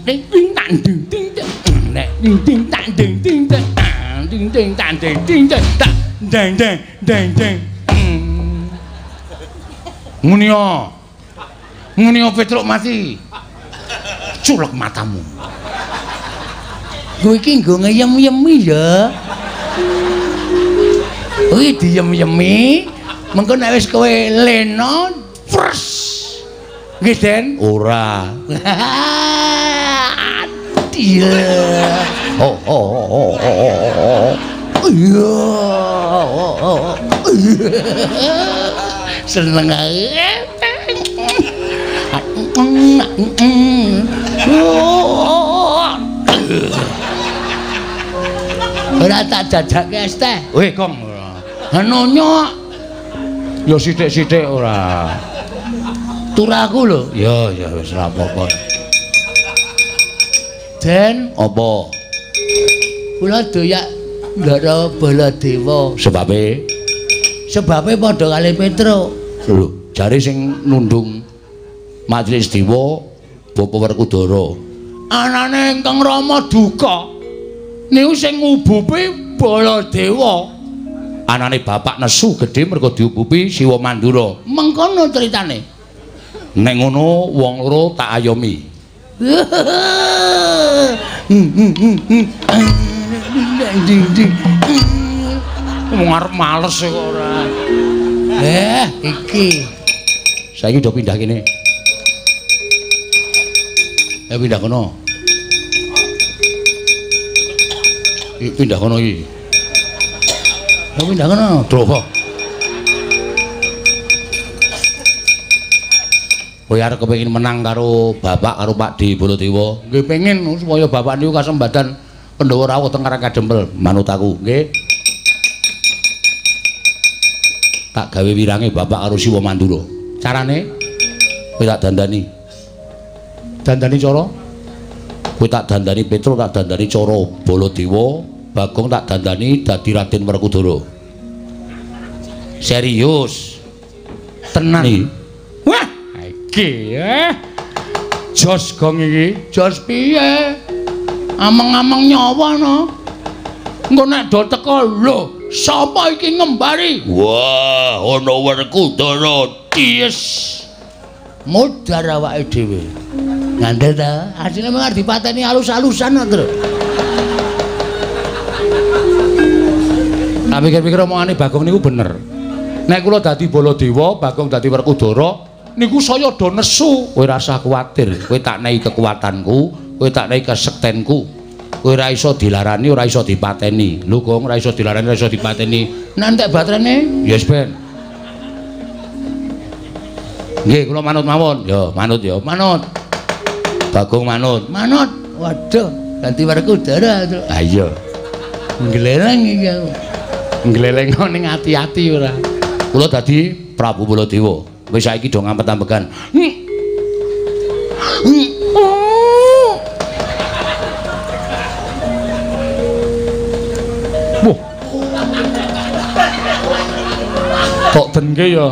Ding ding tang ding ding ding. Nek ding ding tang ding ding ding. Ah, Ding ding tang ding ding ding. Ding ding ding ding. Mm. Ngene yo. Ngene yo Petruk mati. Culek matamu. Kowe iki nggo ngeyem-yemi ya. Kowe diyem-yemi, mengko nek wis kowe lena, pres. Nggih, Den? Ora. Iya. Oh oh oh oh oh. oh. Iya. Seneng ae. Ora tak dadake es teh. Weh, Kong. Anonya Ya sithik-sithik ora. Turaku lho. Ya, ya wis ora apa-apa. Den, Apa? kula doyak ndara Baladewa. Sebabe Sebabe padha kali Petro. lho, jare sing nundung Majelis Dewa Bapak Werkudara. Anane Kang Rama duka. Niku sing ngubupi Baladewa. Anane bapak nesu gedhe mergo diubupi Siwa Mandura. Mengkono critane. Nek ngono wong loro tak ayomi. Ding ding. Wong arep males kok ora. Eh, iki. Saiki udah pindah kene. Eh pindah kono. Pindah kono iki. Ya pindah kono. Drowo. Kowe arep kepengin menang karo bapak karo Pak Di Baladewa. Nggih pengen supaya bapak niku kasempatan Pandhawa rawuh teng Karang Kadempel, manut aku, nggih. Tak gawe wirange bapak karo Siwa Mandura. Carane kowe tak dandani. dandani cara Kowe tak dandani Petro, tak dandani Cara Baladewa, Bagong tak dandani dadi Raden Werkudara. Serius. tenan. Iki eh. Jos gong iki. Jos piye? Ameng-ameng nyawa no. Engko nek do teko lho, sapa iki ngembari? Wah, ana Werkudara ties. Mudar awake dhewe. Ngandel ta, asline mung dipateni alus-alusan kok, Tru. Tak pikir-pikir omongane Bagong niku bener. Nek kula dadi Baladewa, Bagong dadi Werkudara, niku saya do nesu. Kowe ora usah kuwatir, kowe tak nehi kekuatanku, kowe tak nehi kesektenku. Kowe ora iso dilarani, ora iso dipateni. Lho, Gong, ora iso dilarani, ora iso dipateni. Nantek baterene Yes, Ben. Nggih, kula manut mawon. Ya, manut ya, manut. Bagong manut. Manut. Waduh, ganti Werkudara to. Ha iya. Gleleng iki aku. Nglelengo ning ati-ati ora. Kula dadi Prabu Baladewa. Wis saiki do ngampet-ambekan. Hmm. Wah. Kok denke ya?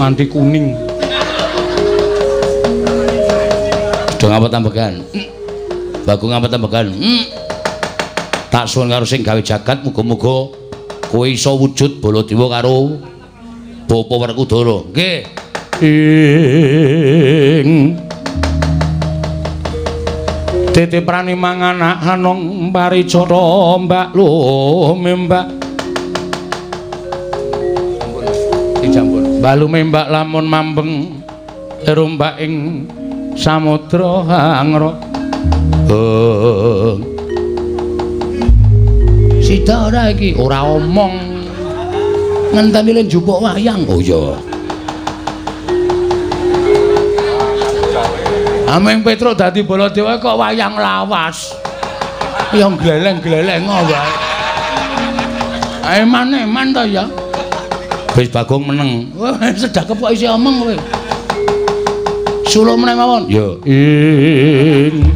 Mandi kuning. Do ngampet-ambekan. Bagung ngampet-ambekan. Hmm. Tak suwun karo sing gawe jagat muga-muga kowe iso wujud Baladewa karo Bapa Werkudara. Nggih. Ing titiprani manganak anong paricara Mbak Lume Mbak. Balu mbak lamun mambeng erombak ing samudra hangra. Oh. Sida ora iki. ora omong Ngenteni len jupuk wayang. oh iya Ameng Petruk dadi Baladewa kok wayang lawas. Ya gleleng-gleleng wae. Eman-eman to ya. wis bagong meneng Wah, sedekep kok isi omong kowe. Suluk meneh mawon. ya ing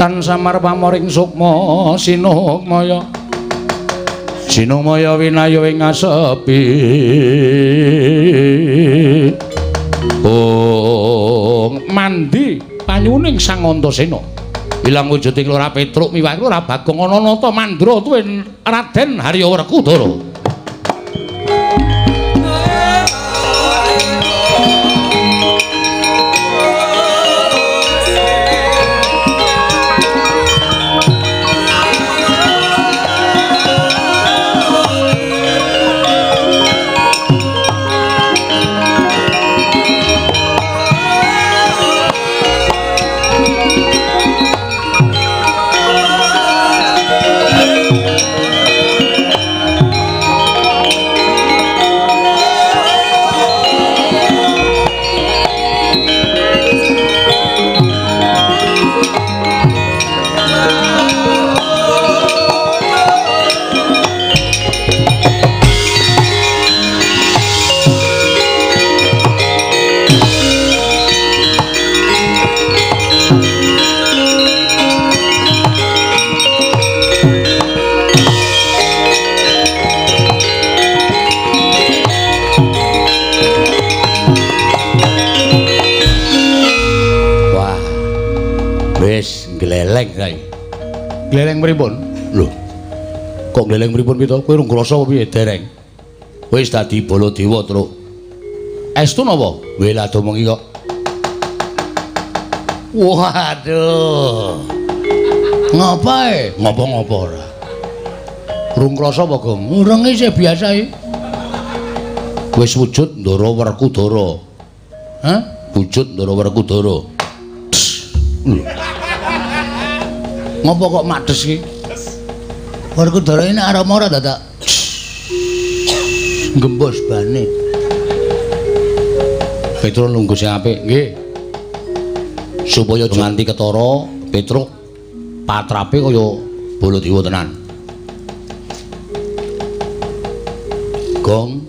tan samar pamoring sukma sinukmaya sinukmaya winayu ing asepi oh mandi panyuning sang antasena ilang wujuding lora petruk miwah ora bagong ana nata mandra tuwin Raden Haryawerkudara Gleleng pripun? Lho. Kok gleleng pripun pito? Kowe rung krasa apa piye dereng? Wis dadi Baladewa, Truk. Estu napa? Wela domongi kok. Waduh. Ngapa e? Ngopo-ngopo ora? Rung krasa apa, Gong? Urung isih biasa e. Wis wujud Ndara Werkudara. Hah? Wujud Ndara Werkudara. Lho, Ngapa kok mades iki? Werkudara ini arama ora dadak. Gembos bane. Petruk nunggu sing apik, nggih. Supaya nganti ketara, Petruk patrape kaya Baladewa tenan. Gong,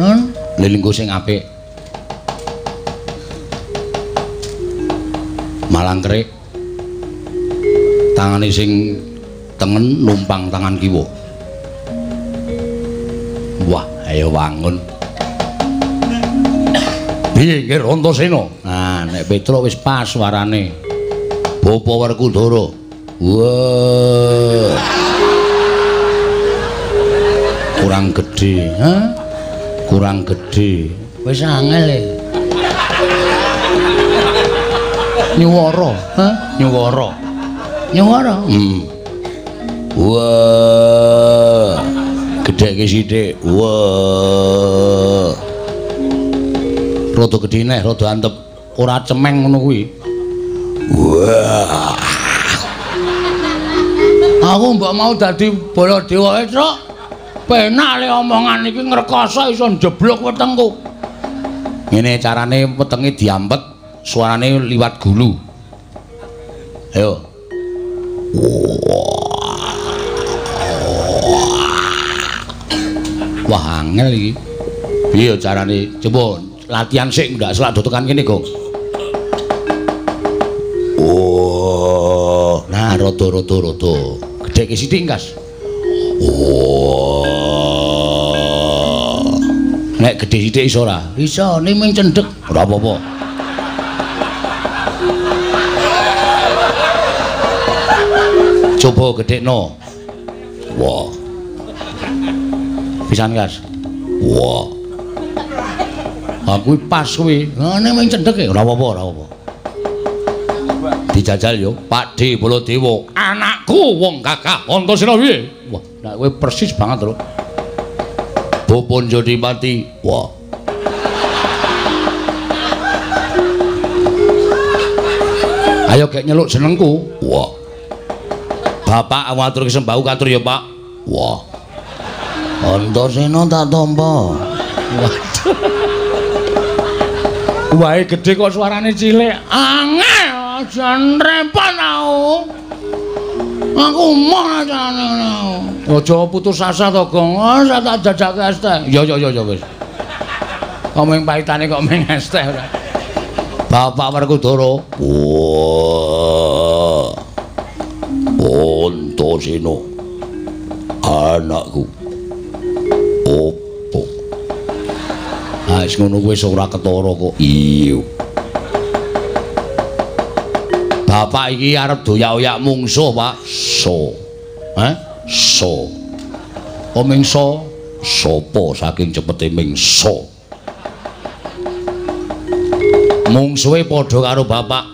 Nun, lelinggo sing apik. Malangkrik. Tangane sing tengen numpang tangan kiwa. Wah, ayo wangun. Piye nggih Rantasena? Nah, nek Petruk wis pas suarane. Bapa Werkudara. Wah. Kurang gedhe, hah? kurang gedhe. Wis angel e. Nyuwara, Hah? nyuwara. Nyuwara. Hmm. Wah. Gedheke sithik. Wah. Rada gedhe neh, rada antep. Ora cemeng ngono kuwi. Wah. Aku mbok mau dadi Baladewa e, Truk. penak le omongan iki ngrekoso iso njeblok wetengku. Ngene carane wetenge diampet, suarane liwat gulu. Ayo. Wah, angel iki. Piye carane? Coba latihan sik ndak selak do tekan kene, Kok. Oh, nah rada-rada rada. Gedheke sithik, Kas. Oh. Nek gedhe sithik iso ora? Iso, niming cendhek. Ora apa-apa. Coba gedhekno. Wah. Pisan, Kas. Wah. Aku pas kuwi. Ngene ming cendhek e. Ora apa-apa, ora apa. Dijajal yo, Pakde Baladewa, anakku wong kakak Antasena piye? Wah, nek kowe persis banget lho. Bopon Jodi mati. Wah. Ayo gek nyeluk jenengku. Wah. Bapak matur kesembahu katur ya, Pak. Wah. Antasena tak tampa. Waduh. Wae gedhe kok suarane cilik. Angel aja nrepan aku. Aku moh ajane. Aja putus asa to, Gong. Oh, sak tak jajake es teh. Ya ya ya ya wis. Kok mung paitane kok mung es teh ora. Bapak Werkudara. Wah. Antasena. Anakku. Opo? Ah, wis ngono wis ora ketara kok. Iya. Bapak iki arep doyak-oyak mungsuh, Pak. So. Hah? So. Oh mingso sapa saking cepete mingso mungsuhe padha karo bapak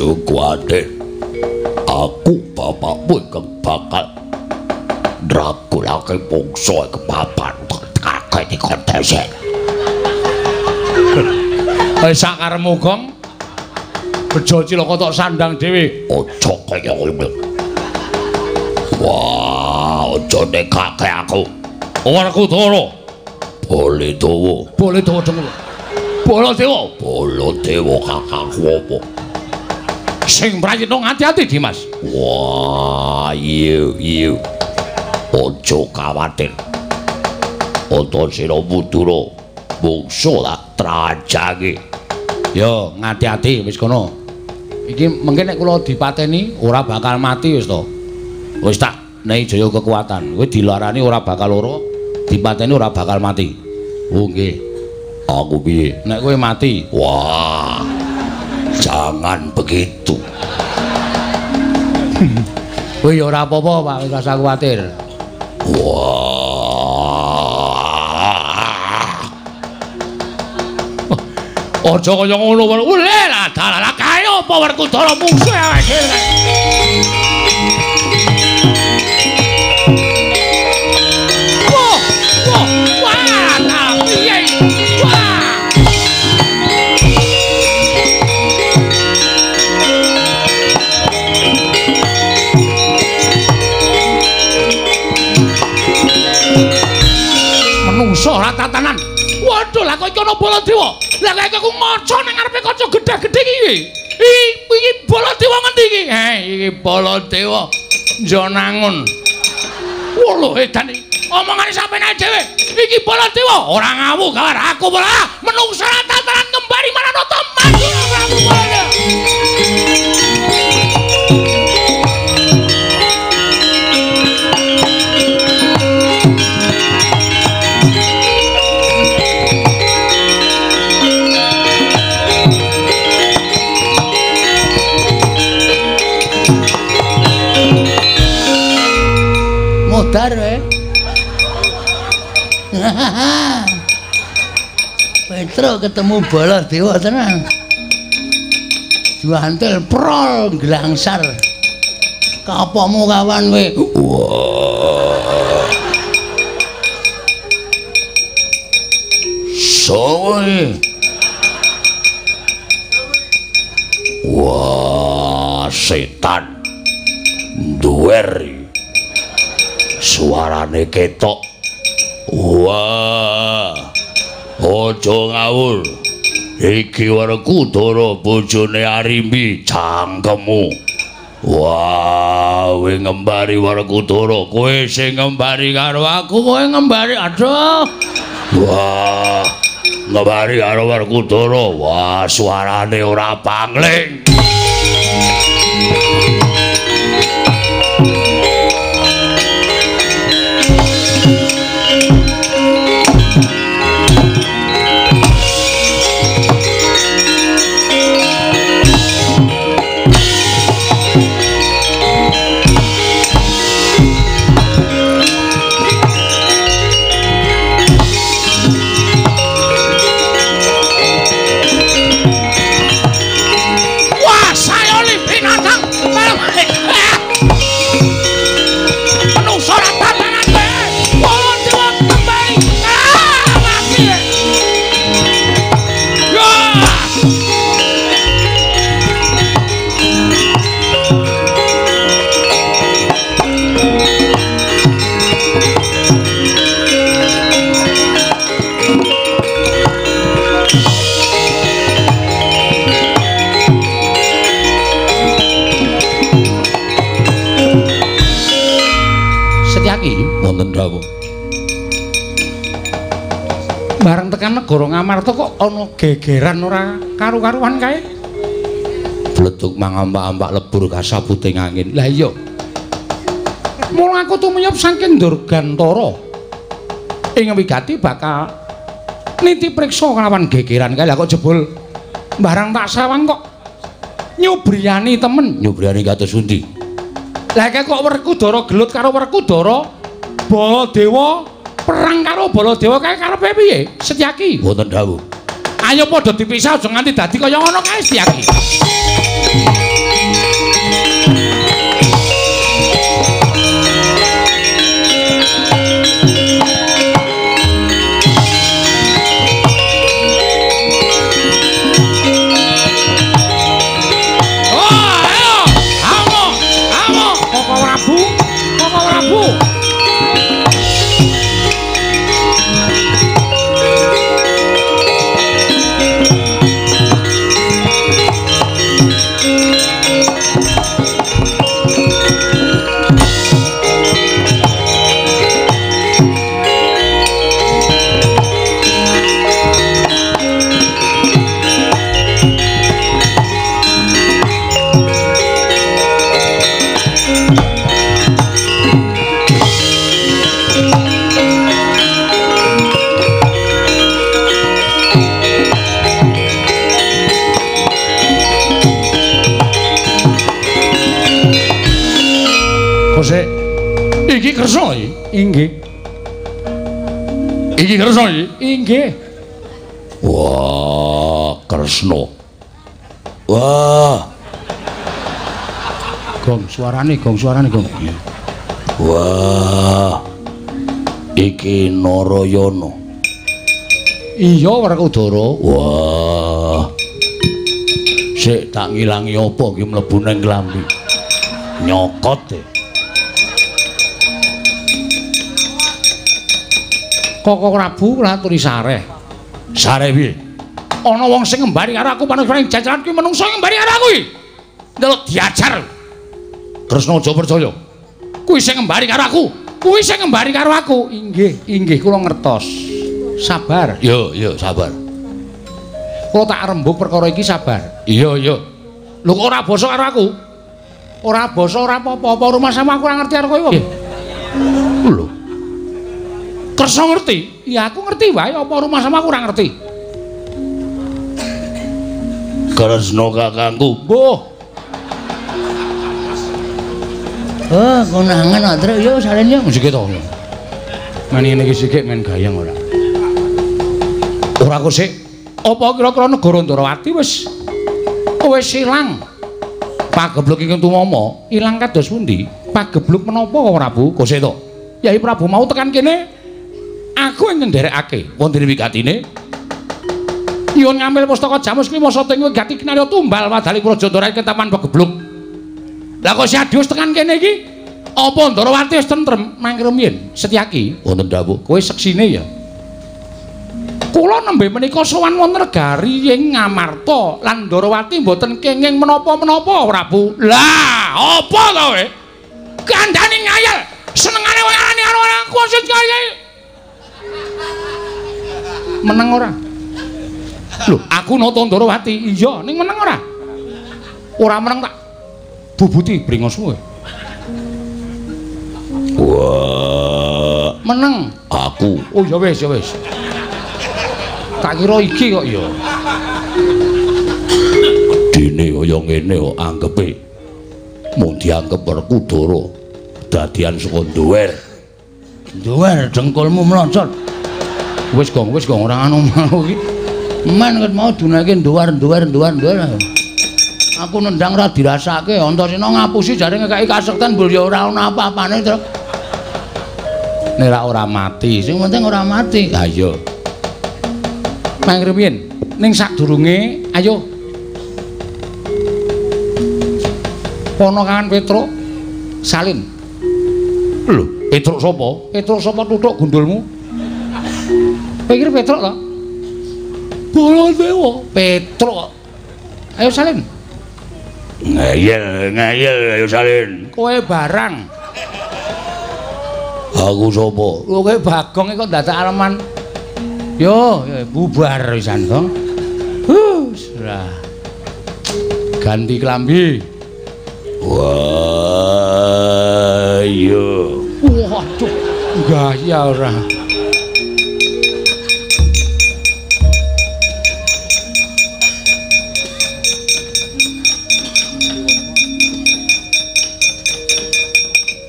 Ojo kuwatir aku bapakmu ingkang bakal Dracula ke mungso ke papan kakek di kontesen Eh sakaremu gong Bejo cilaka tok sandang dhewe. Aja kaya ngono. Wah, aja nekake aku. Ora kudoro. Boleh dawa. Boleh dawa dengkul. Bolo dewa. Bolo dewa kakakku apa? Sing prayitno ngati-ati, Dimas. Wah, iya, iya. Aja kawatir. Antasena Mudura mungsu tak trajange. Yo, ngati-ati wis kono. Iki mungkin nek kula dipateni ora bakal mati wis to. Wis tak nehi jaya kekuatan. Kowe dilarani ora bakal loro, dipateni ora bakal mati. Oh nggih. Aku piye? Nek kowe mati, wah. Jangan begitu. Kowe ya ora apa-apa, Pak, ora usah kuwatir. Wah. Aja kaya ngono, Pak. Ule lah, dalah kae apa Werkudara mungsuh awake dhewe. Ora tatanan. Waduh, lah kok iki ana Baladewa. Lah kok aku maca ning ngarepe kaca gedhe-gedhe iki. Iki iki Baladewa ngendi iki? Eh, iki Baladewa Jonangun. Wolo edan iki. Omongane sampeyan dhewe. Iki Baladewa ora ngawu gawar aku bola. Menungso ora tatanan kembali Maranata maju Prabu Baladewa. Modar we. Petro ketemu bola dewa tenan. Juantel prol glangsar. Kapamu kawan we? Soe. Wah. setan duweri suarane ketok. Wah aja ngawur. Iki Werkudara bojone Arimbi cangkemmu wah we ngembari Werkudara kowe sing ngembari karo aku kowe ngembari aduh. Wah ngembari karo Werkudara wah suarane ora pangling negara Ngamarta kok ana gegeran ora karu-karuan kae? Bleduk mangambak-ambak lebur kasabuting angin. Lah iya. Mula aku tumiyup saking Durgantara. Ing wigati bakal niti priksa kelawan gegeran kae. Lah kok jebul barang tak sawang kok nyubriyani temen. Nyubriyani kados pundi? Lah kok Werkudara gelut karo Werkudara Baladewa perang karo Baladewa kae karepe piye? Setyaki. Wonten dawuh. Ayo padha dipisah aja nganti dadi kaya ngono kae Setyaki. Kresna iki? Inggih. Iki Kresna iki? Inggih. Wah, Kresna. Wah. Gong suarane, gong suarane, gong. Wah. Iki Narayana. Iya, Werkudara. Wah. Sik tak ngilangi apa iki mlebu nang klambi. Nyokot e. Koko Prabu ngaturi sareh. Sareh piye? Ana wong sing ngembari karo aku panusaning jajaran kuwi menungso ngembari karo aku iki. Ndelok diajar. Kresna aja percaya. Kuwi sing ngembari karo aku. Kuwi sing ngembari karo aku. Inggih, inggih kula ngertos. Sabar. Yo, yo, sabar. Kula tak rembug perkara iki sabar. Iya, iya. Lho kok ora basa karo aku? Ora basa ora apa-apa, rumah sama aku ora ngerti karo kowe. Lho, Kersa ngerti? Ya aku ngerti wae apa rumah sama aku ora ngerti. Kresna kakangku. Mbuh. Oh, konangan Truk. Yo salene yo. Musik to. Men ngene iki sikik men gayang ora. Ora kok sik. Apa kira-kira negara Ndarawati wis wis ilang? Pagebluk ingkang tumama ilang kados pundi? Pagebluk menapa kok Prabu? Kok sik to? Yai Prabu mau tekan kene aku yang ngenderekake wonten wigatine nyuwun ngambil pustaka jamus kuwi masa teng wigati kinarya tumbal wadali praja ndara ketaman pegebluk Lah kok Sadius tekan kene iki? Apa Ndarawati wis tentrem mangkir yen Setyaki? Wonten dawuh. Kowe seksine ya. Kula nembe menika sowan wonten negari ing Ngamarta lan Ndarawati mboten kenging menapa-menapa, Prabu. Lah, apa to kowe? Kandhane ngayal, senengane wae ani karo kuwi kaya. Meneng ora? Lho, aku Ndarawati. Iya, ning meneng ora? Ora meneng tak bubuti bringosmu. Wah, meneng aku. Oh ya wis, ya wis. Tak kira iki kok ya. Dene kaya ngene kok anggepe. Mung dianggep Werkudara dadian saka duwer. Duwer dengkulmu mlocot. Wis gong, wis gong ora anu mau iki. Men ket mau dunake duwer duwer duwer duwer. Aku nendang ra dirasake, Antasena ngapusi jare ngekeki kasekten bul ya ora ana apa-apane terus. Nek ora mati, Sing penting ora mati. ha iya. Mangkir piyen? Ning sadurunge ayo. Pono kangen Petruk salin. Lho, Petruk sapa? Petruk sapa tutuk gundulmu? Pikir Petruk to? Baladewa, Petruk. Ayo salin. Ngayel, ngayel ayo salin. Kowe barang. Aku sapa? Lho kowe Bagong kok dadak aleman. Yo, yo bubar wisan to. Hus, lah. Ganti klambi. Wah, iya. Waduh, gaya ora.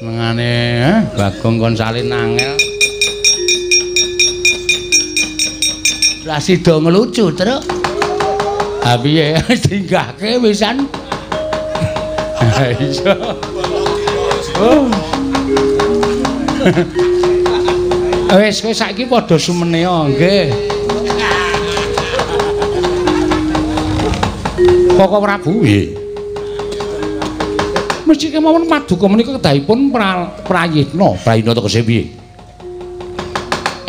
Mengane, eh, Bagong kon salin angel. Lah sida ngelucu, Truk. Ha piye dinggahke wisan? Ha iya. Oh. Wis kowe saiki padha sumenea nggih. Koko Prabu nggih. Mesti kemawon paduka menika kedahipun pra, prayitna, Prayina tegese piye?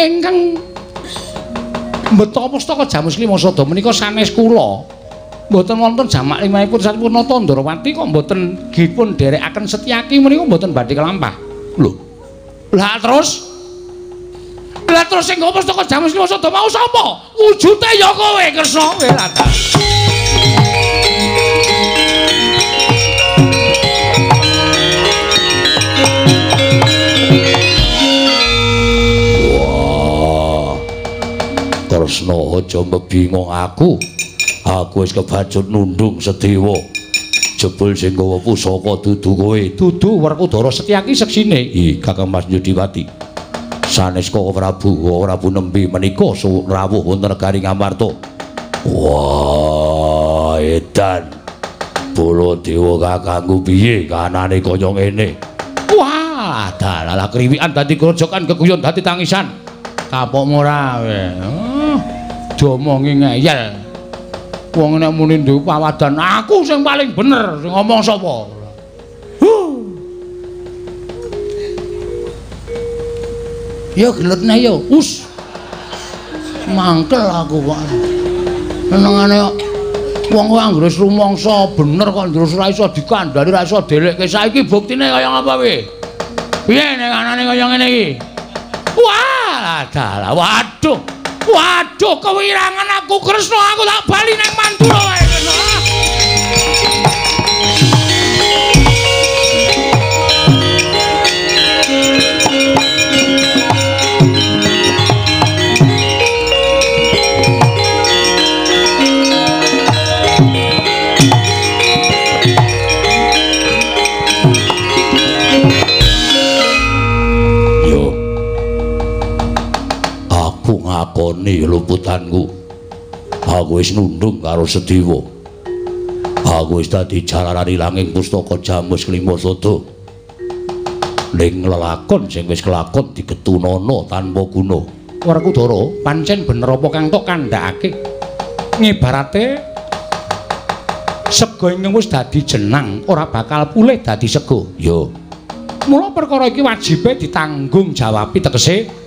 ingkang mbeta pustaka Jamus Lima Sada menika sanes kula. Mboten wonten jamak limahipun sampun nata Ndarawati kok mboten dipun derekaken Setyaki menika mboten badhe kelampah. Lho, Lah terus Lah terus sing pustaka Jamus Lima Sada mau sapa? Wujude ya kowe Kresna wah. Kresna aja mbingung aku. Aku wis kebacut nundung Sedewa. Jebul sing gawa pusaka dudu kowe. Dudu Werkudara Setyaki seksine. I Kakang Mas Yudiwati. Sanes kok Prabu, Prabu nembe menika rawuh wonten negari Ngamarta. Wah, edan. Baladewa kakangku piye kanane kaya ngene? Wah, dalalah kriwikan dadi grojokan keguyon dadi tangisan. Kapok ora kowe. Oh, Diomongi ngeyel. Wong nek muni duwe pawadan, aku sing paling bener sing ngomong sapa? Yo gelutne yo. Us, Mangkel aku kok. Senengane wong kuwi anggere rumangsa bener kok terus ora iso dikandani, ora iso delekke. Saiki buktine kaya ngapa kowe? Piye nek anane kaya ngene iki? wah, dalah. Waduh. Waduh, kewirangan aku Kresna, aku tak bali nang Mandura wae. Aku ngakoni luputanku. Aku wis nundung karo Sedewa. Aku wis dadi jalarani langing pustaka Jamus Klima Sada. Ning lelakon sing wis kelakon digetunana tanpa guna. Werkudara, pancen bener apa kang tok kandhakake? Ngibarate sego ingkang wis dadi jenang ora bakal pulih dadi sego. Yo. Mula perkara iki wajibe ditanggung jawabi tegese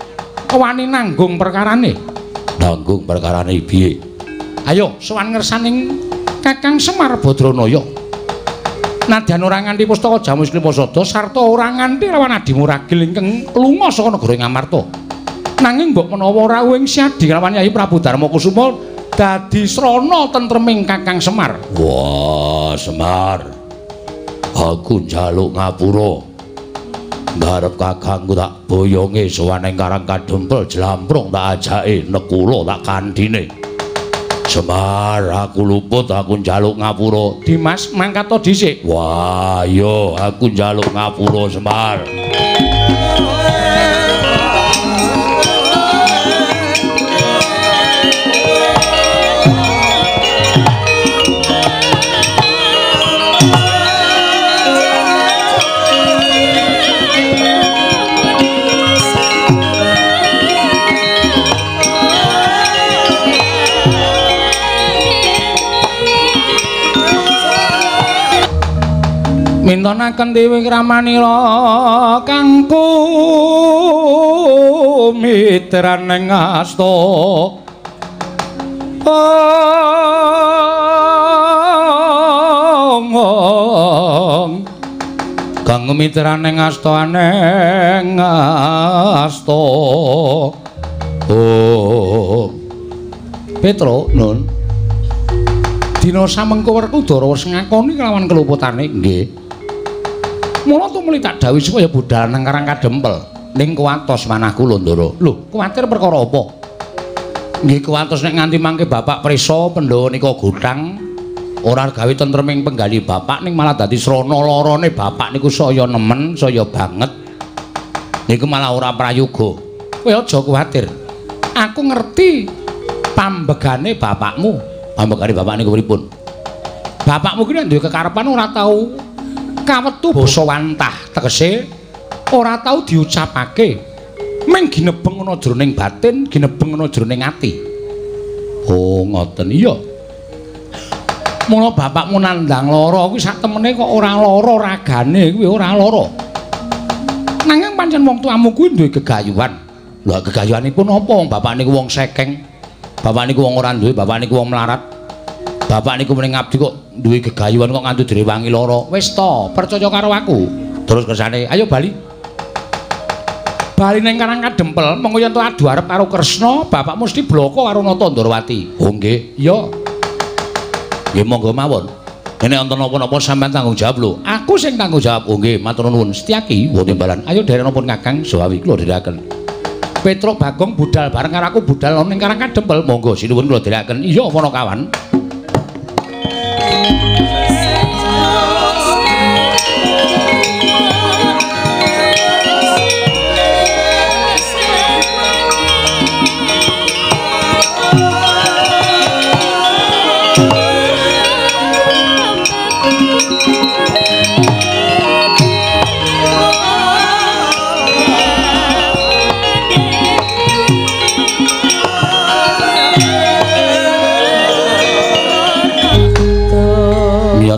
wani nanggung perkarane. Nanggung perkarane piye? Ayo sowan ngersaning Kakang Semar Badranaya. Nadyan ora nganti pustaka Jamus Klimasada sarta ora nganti lawan Adi Muragil ingkang lunga saka negara Ngamarta. Nanging mbok menawa rawuh ing Siadi lawan Yai Prabu Darma Kusuma dadi srana tentreming Kakang Semar. Wah, Semar. Aku njaluk ngapura. Ngarep kakangku tak boyonge sowan ing Karang Kadempel jlamprung tak ajake nekula tak kandhine. Semar, aku luput aku njaluk ngapura. Dimas mangkat to dhisik. Wah, yo aku njaluk ngapura Semar. Mintonaken dewi kramanira kangku mitraning asta. Ong kang mitraning asta aneng asta oh. Petro nun. Dina samengko Werkudara wis ngakoni kelawan keluputane nggih Mula tumuli tak dawuh supaya budal nang Karang Kadempel ning kuwatos manahku Londoro. Lho, kuwatir perkara apa? Nggih kuwatos nek nganti mangke Bapak Prisa Pandhawa nika gutang ora gawe tentreming penggali Bapak ning malah dadi srana larane Bapak niku saya nemen, saya banget. Niku malah ora prayoga. Kowe aja kuwatir. Aku ngerti pambegane bapakmu. Pambegane bapak niku pripun? Bapakmu ki nek duwe kekarepan ora tau kawetu basa wantah tegese ora tau diucapake. Mung ginebeng ana jroning batin ginebeng ana jroning ati. Oh ngoten iya. Mula bapakmu nandang lara kuwi sak temene kok ora lara ragane kuwi ora lara. Nanging pancen wong tuamu kuwi duwe gegayuhan. Lha gegayuhanipun apa? Bapak niku wong sekeng bapak niku wong ora duwe bapak niku wong melarat Bapak niku mrene ngabdi kok duwe gegayuhan kok nganti direwangi lara. Wis to, percaya karo aku. Terus kersane, ayo bali. Bali ning Karang Kadempel, mengko yen adu arep karo Kresna, bapak mesti bloko karo Nata Ndrawati. Oh nggih, iya. Nggih monggo mawon. Nek wonten napa-napa sampean tanggung jawab lho. Aku sing tanggung jawab. Oh nggih, matur nuwun. Setyaki wonten balan. Ayo derek napa Kakang Sawawi kula dherekaken. Petro Bagong budal bareng karo aku budal ning Karang Kadempel. Monggo sinuwun kula dherekaken. Iya, ana kawan. Música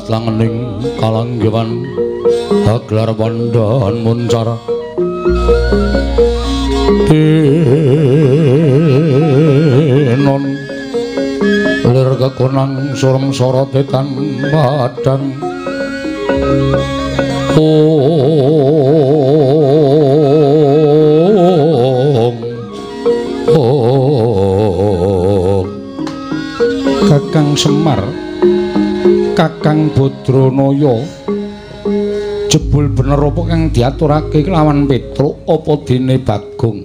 langening kalanggewan haglar wandhan muncar denon lir kekunang surem sorotetan badan. Ong ong. Kakang semar Kakang Badranaya jebul bener apa kang diaturake kelawan Petruk apa dene Bagong?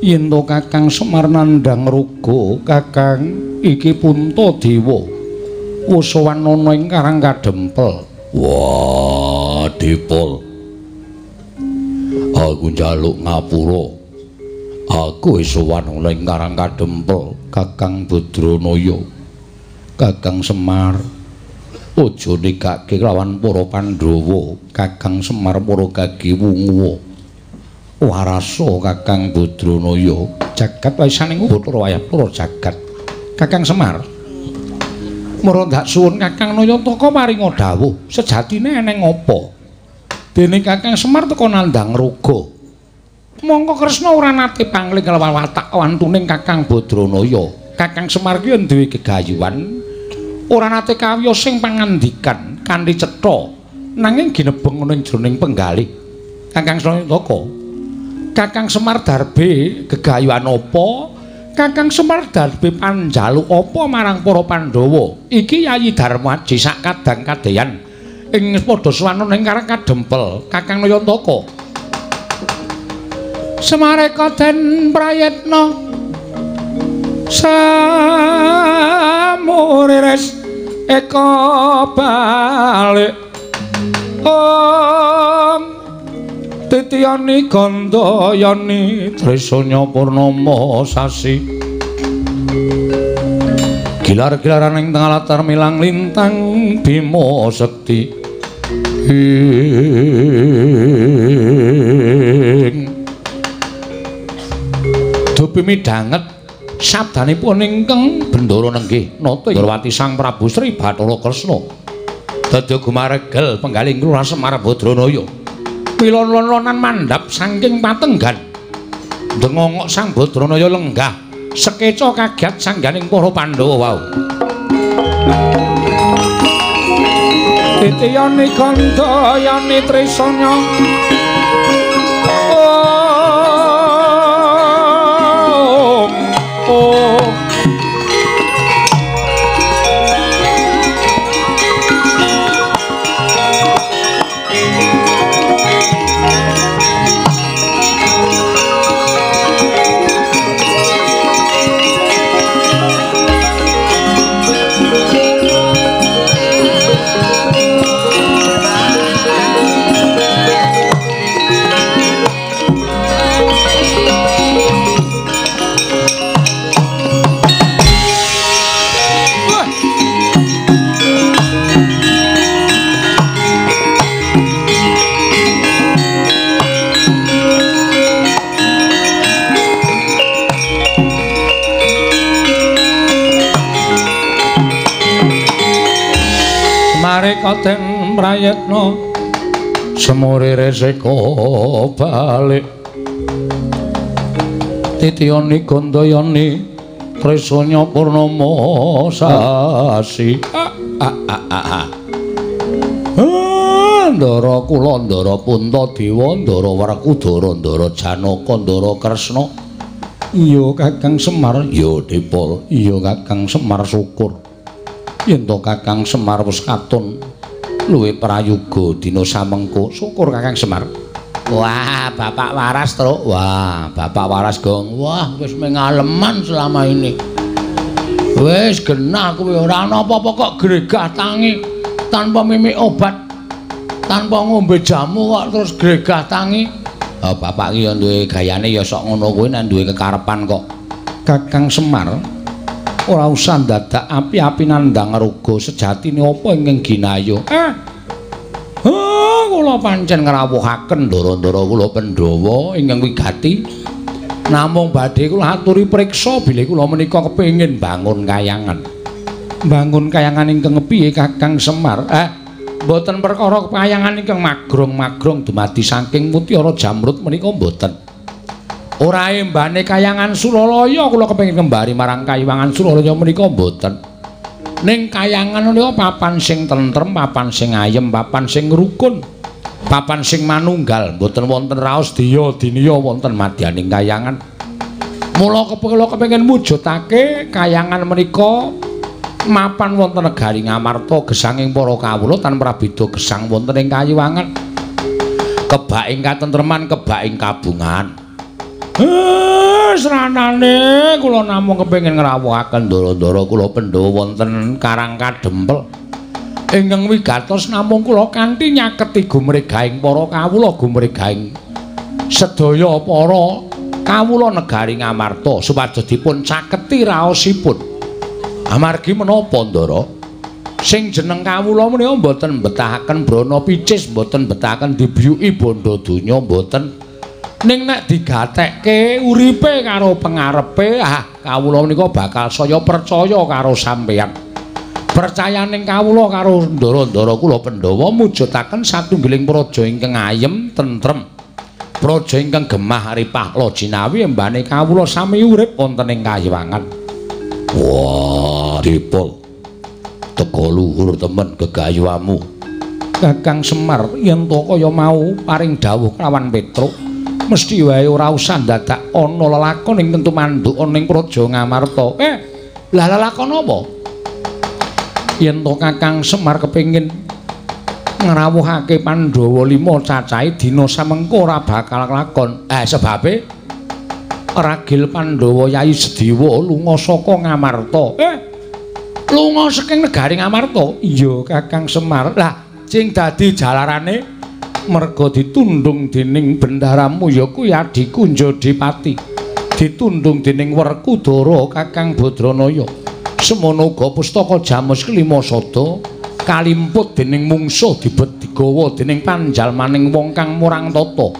Yen to Kakang Semar nandhang ruga Kakang iki punta dewa. Usawan ana ing Karang Kadempel. Wah dipol. Aku njaluk ngapura. Aku isowan ana ing Karang Kadempel Kakang Badranaya. Kakang Semar aja nikake lawan para Pandhawa Kakang Semar para gagi wungu warasa Kakang Badranaya jagat waisaning Bathara wayah para jagat Kakang Semar Mara ndak suwun Kakang Nayantaka maringa dawuh, sejatine eneng apa? Dene Kakang Semar teka nandhang raga. Mongko Kresna ora nate pangling kelawan watak wantuning Kakang Badranaya. Kakang Semar ki duwe gegayuhan ora nate kawiyos sing pangandikan kanthi cetha nanging ginebeng ning jroning penggalih. Kakang Nayantaka. Kakang Semar darbe gegayuhan apa? Kakang Semar dalbe panjaluk apa marang para Pandhawa? Iki Yayi Darmaji sak kadang kadeyan ing padha swanun ing karang kadempel Kakang Nayantaka. Semareka den prayetna samurires eka balik. Om Titiyani Gandayani Trisanya Purnama sasi. Gilar-gilaran ing tengah latar milang lintang Bima Sekti. Dupi midanget sabdanipun ingkang Bendara nenggih nata Yarwati Sang Prabu Sri Bathara Kresna. Dadi gumaregel penggaling Kelurahan Semar Badranaya pilon-lonan mandhap saking patenggan. Dengongok sang badranaya lenggah. Sekeca kaget sangganing para pandhawa wau. Titiyane gandayane trisanya Oh katen mrayetna semore reseka balik titiyani gandayani presanya purnama sasi ndara kula ndara punta dewa ndara werkudara ndara janaka ndara kresna iya kakang semar. Iya dipol iya kakang semar syukur yen to Kakang Semar wis katon luwih prayoga dina samengko. Syukur Kakang Semar. Wah Bapak Waras truk. Wah Bapak Waras gong. Wah wis mengaleman selama ini. Wis genah kuwi. Ora ana apa-apa kok gregah tangi tanpa mimik obat tanpa ngombe jamu kok terus gregah tangi. Oh, Bapak ki ya duwe gayane ya sok ngono kuwi nek duwe kekarepan kok. Kakang Semar ora usah dadak api-api nandang ruga sejatine apa ingkang ginayu eh ha kula pancen ngrawuhaken ndara-ndara kula Pandhawa ingkang wigati. Namung badhe kula aturi priksa bilih kula menika kepengin bangun kayangan. Bangun kayangan ingkang piye Kakang Semar? Eh mboten perkara kayangan ingkang magrong-magrong dumadi saking mutiara jamrut menika mboten Ora embane kayangan Sulalaya kula kepengin kembari marang kayangan Sulalaya menika mboten. Ning kayangan menika papan sing tentrem, papan sing ayem, papan sing rukun. Papan sing manunggal, mboten wonten raos diya dinya wonten madyaning kayangan. Mula kepengin kepengin mujudake kayangan menika mapan wonten negari Ngamarta gesanging para kawula tanpa beda gesang wonten ing kayiwangan. Kebak ing katentreman, kebak ing kabungan. Sranane kula namung kepengin ngrawuhaken ndara-ndara kula Pandhawa wonten Karang Kadempel. Ingkang wigatos namung kula kanthi nyaketi gumregaing para kawula gumregaing sedaya para kawula negari Ngamarta supados dipun caketi raosipun. Amargi menapa ndara? Sing jeneng kawula menika mboten betahaken brana picis, mboten betahaken dibyuki bondo donya mboten. Ning nek digatekke uripe karo pengarepe ah kawula menika bakal saya percaya karo sampeyan. Percayaning kawula karo ndara-ndara kula Pandhawa mujudaken satunggiling praja ingkang ayem tentrem. Praja ingkang gemah ripah lojinawi embane kawula sami urip wonten ing kayiwangan wah dipol. Teka luhur temen gegayuhamu. Kakang Semar yen to kaya mau paring dawuh lawan Petruk mesti wae ora usah dadak ana lelakon ing tentu manduk ana ing praja Ngamarta eh lah lelakon apa yen to Kakang Semar kepengin ngrawuhake Pandhawa 5 cacahe dina samengko ora bakal lakon. Eh sebabe Ragil Pandhawa Yayi Sediwa lunga saka Ngamarta. Eh lunga saking negari Ngamarta? Iya Kakang Semar. Lah sing dadi jalarane merga ditundung dening bendaramu ya kuwi adiku Njodipati. Ditundung dening Werkudara Kakang Badranaya. semono uga pustaka Jamus kelima sada kalimput dening mungsuh dibet digawa dening panjalmaning wong kang murang tata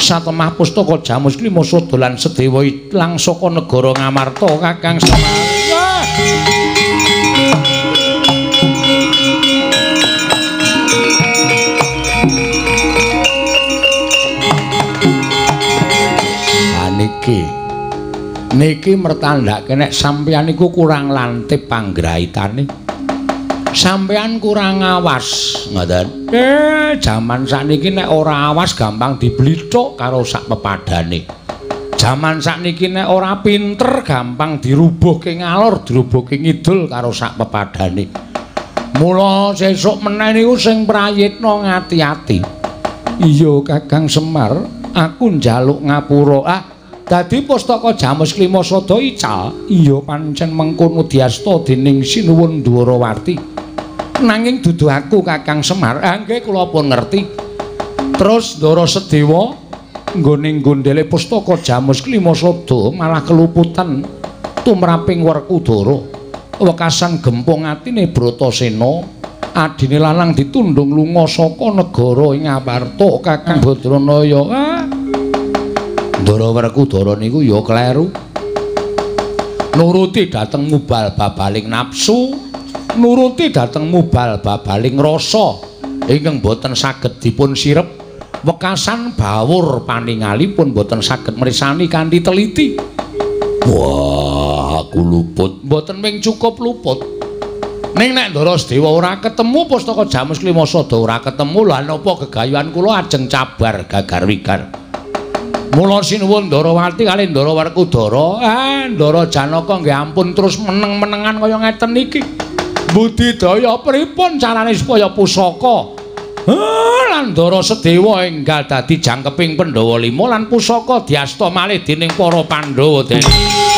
satemah pustaka Jamus kelima sada lan sedewa ilang saka negara Ngamarta Kakang Semar Aniki niki mertandake nek sampeyan iku kurang lantip panggraitane. Sampeyan kurang awas, ngoten. Eh, jaman sakniki nek ora awas gampang diblithuk karo sak pepadane. Jaman sakniki nek ora pinter gampang dirubuhke ngalor, dirubuhke ngidul karo sak pepadane. Mula sesuk meneh niku sing prayitna ngati-ati. Iya, Kakang Semar, aku njaluk ngapura. Ah, Dadi pustaka Jamus Klima Sada ical, iya pancen mengkono diasta dening Sinuwun Dwarawati. Nanging dudu aku Kakang Semar, angge kula pun ngerti. Terus Ndara Sedewa nggone gondele pustaka Jamus Klima Sada malah keluputan tumraping Werkudara. Wekasan gempung atine Bratasena, adine lanang ditundung lunga saka negara ing Amarta Kakang Badranaya. Ah, Ndara Werkudara niku ya kleru. Nuruti dhateng mubal babaling nafsu, nuruti dhateng mubal babaling rasa ingkang boten saged dipun sirep. Wekasan bawur paningalipun boten saged mrisani kanthi teliti. Wah, aku luput. Boten ming cukup luput. Ning nek Ndara Sedewa ora ketemu pustaka Jamus Klimasada ora ketemu lan apa gegayuhan kula ajeng cabar gagar wigar. Mula sinuwun Ndarawati kali Ndara Werkudara, ah Ndara Janaka nggih ampun terus meneng-menengan kaya ngeten iki. Budidaya pripun carane supaya pusaka? Ah, lan Ndara Sedewa enggal dadi jangkeping Pandhawa 5 lan pusaka diasta malih dening para Pandhawa dene.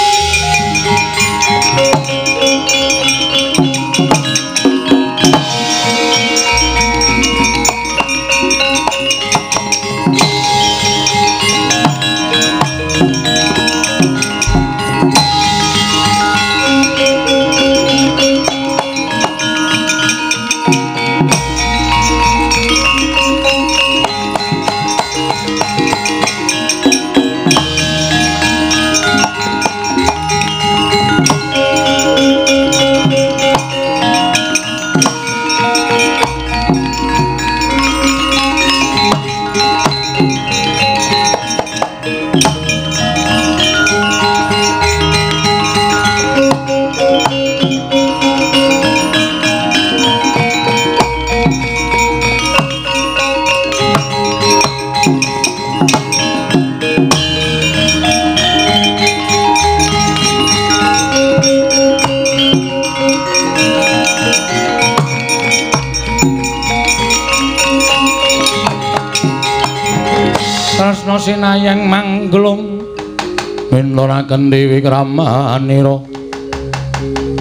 Minuraken dewi kramanira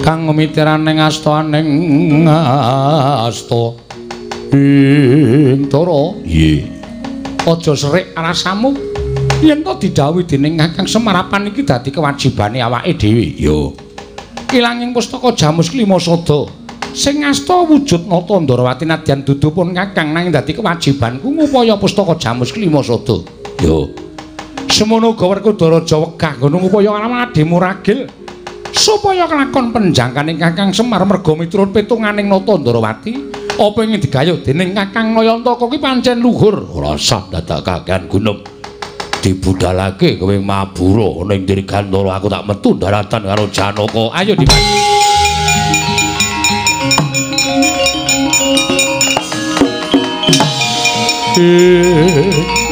kang mitiraning asta ning asta. Intara ye. Aja serik rasamu. Yen to didhawuhi dening Kakang Semarapan iki dadi kewajibane awake dhewe. Yo. Ilanging pustaka jamus klima sada. Sing asta wujud nata Ndarawati nadyan dudu pun Kakang nanging dadi kewajibanku ngupaya pustaka jamus klima sada. Yo. Semono uga Werkudara Jawegah ngono upaya adhimu ragil. supaya kelakon penjangkaning Kakang Semar merga miturut pitunganing Nata Ndarawati apa ingin digayuh dening Kakang Nayantaka kuwi pancen luhur ora dadak kakean gunung dibudalake kowe mabura ning Dirgantara aku tak metu daratan karo Janaka ayo dimas Hey.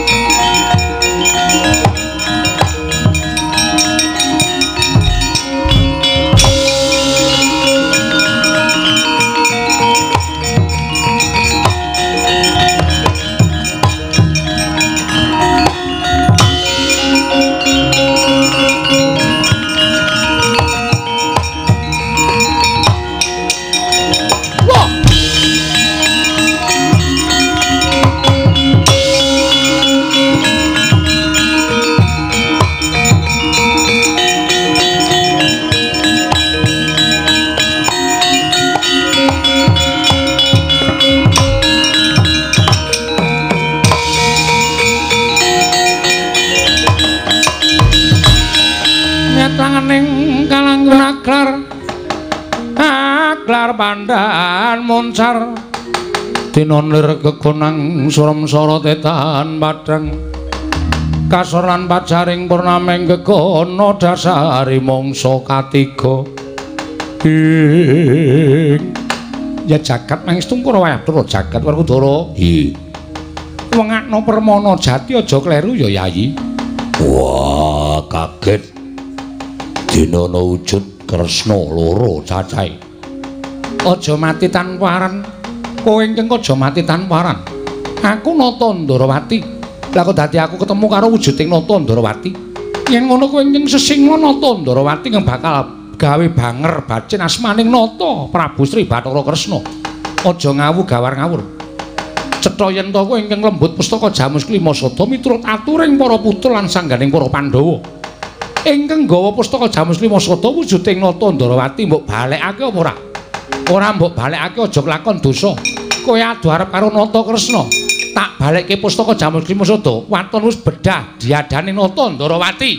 Dinonir kekonang suram sorotetan padang. Kasoran pacaring purnameng kekono dasari mongso katiga. Ya jagat nangis tungkur wayah turu jagat warkudoro hi. Wengakno permono jati aja kleru ya yayi. Wah kaget. Dinono wujud kresno loro cacai. Aja mati tanparan kowe ingkang aja mati tanparan aku nata ndarawati lha kok dadi aku ketemu karo wujuding nata ndarawati yen ngono kowe ingkang sesingla nata ndarawati ngem bakal gawe banger bacin asmaning nata Prabu Sri Bathara Kresna. Aja ngawu gawar ngawur. Cetha yen to kowe ingkang lembut pustaka Jamus Klima Sada miturut aturing para putra lan sangganing para Pandhawa. Ingkang gawa pustaka Jamus Klima Sada wujuding nata ndarawati mbok balekake apa ora? Ora mbok balekake aja kelakon dosa kowe adu arep karo Nata Kresna? Tak balekke pustaka Jamus Krimasada waton wis bedah diadani Nata Ndarawati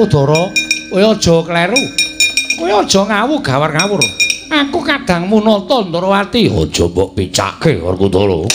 Werkudara, kowe aja kleru. Kowe aja ngawu gawar ngawur. Aku kadangmu nata Ndrawati, aja mbok picake Werkudara.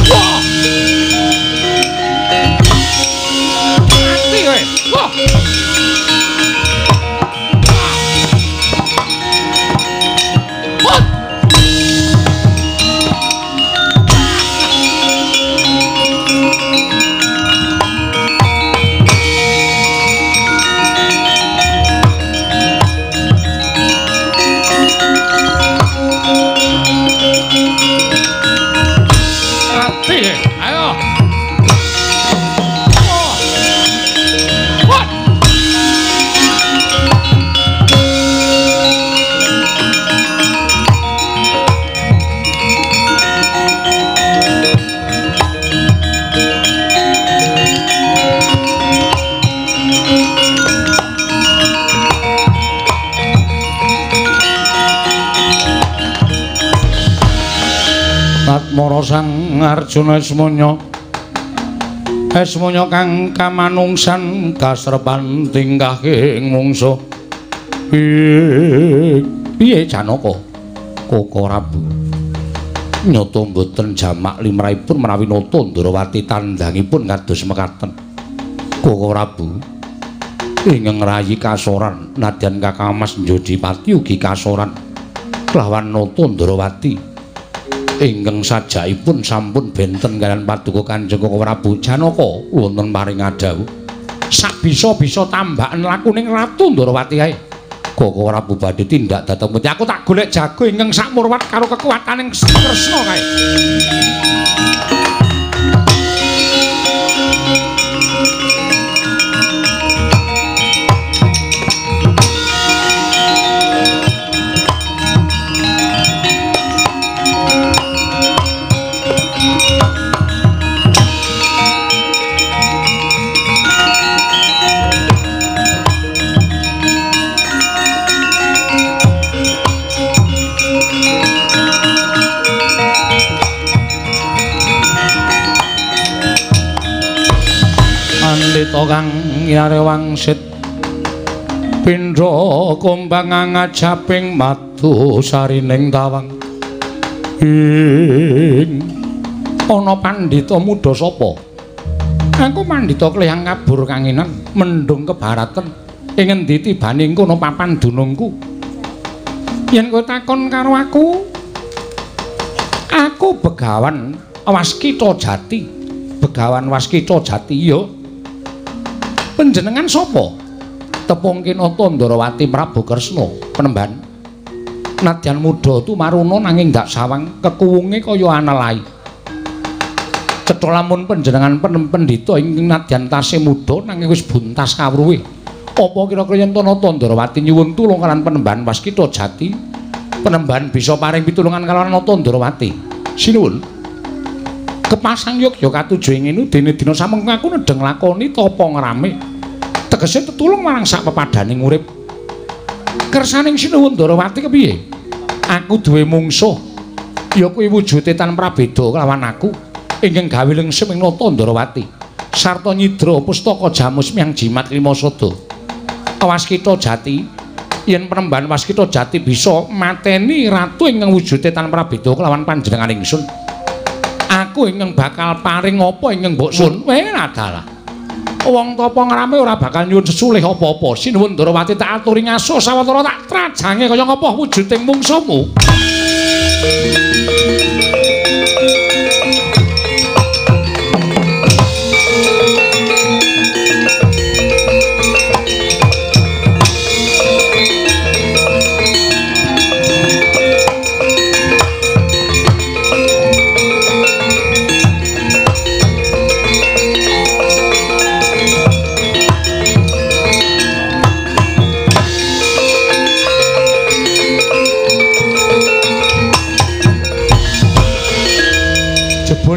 Mara Sang Arjuna Esmanya Esmanya kang kamanungsan kasrepan tingkah ing mungsu. Piye Janaka? Koko Rabu. Nyoto mboten jamak limrahipun menawi nata Ndrawati tandangipun kados mekaten. Koko Rabu ingkang rayi kasoran nadyan Kakang Mas Njodipati ugi kasoran. Kelawan nata Ndrawati ingkang sajaipun sampun benten kalian paduka Kanjeng Prabu Janaka wonten maring adhawu sak bisa-bisa tambahan lakuning Ratu Ndarawati ae. Koko Prabu badhe tindak dhateng putih aku tak golek jago ingkang sak murwat karo kekuataning Kresna kae Wirata kang nyare wangsit pindha kumbang ngajaping madu sarining tawang ing. Ana pandhita muda sapa? Aku pandhita klihang kabur kanginan mendung kebaraten. Ing endi tibane kono papan dunungku? Yen kowe takon karo aku aku begawan waskita jati. Begawan waskita jati ya panjenengan sapa? Tepung kinata ndarawati prabu kresna penemban nadyan muda tu maruna nanging ndak sawang kekuwunge kaya anelai cetha lamun panjenengan pendhita ing nadyan tasih muda nanging wis buntas kawruhe. Apa kira-kira yen tanata ndarawati nyuwun tulung kalan penemban waskita jati? Penemban bisa paring pitulungan kalawan nata ndarawati sinuwun kepasang Yogya katuju ing ngene dene dina samengko aku nedeng lakoni tapa ngrame. Tegese tetulung marang sak pepadaning urip. Kersaning sinuwun Darawati kepiye? Aku duwe mungsuh. Ya kuwi wujude tan prabeda kelawan aku. Ingkang gawe lengsem ing nata Darawati sarta nyidra pustaka jamus miang jimat lima sada. Waskita jati. Yen penemban waskita jati bisa mateni ratu ingkang wujude tan prabeda kelawan panjenengan ingsun aku ingkang bakal paring apa ingkang mbok sun? Weh adalah wong tapa ngrame ora bakal nyuwun sesulih apa-apa. Sinuwun Darawati tak aturi ngaso sawetara tak trajange kaya ngapa wujuding mungsuhmu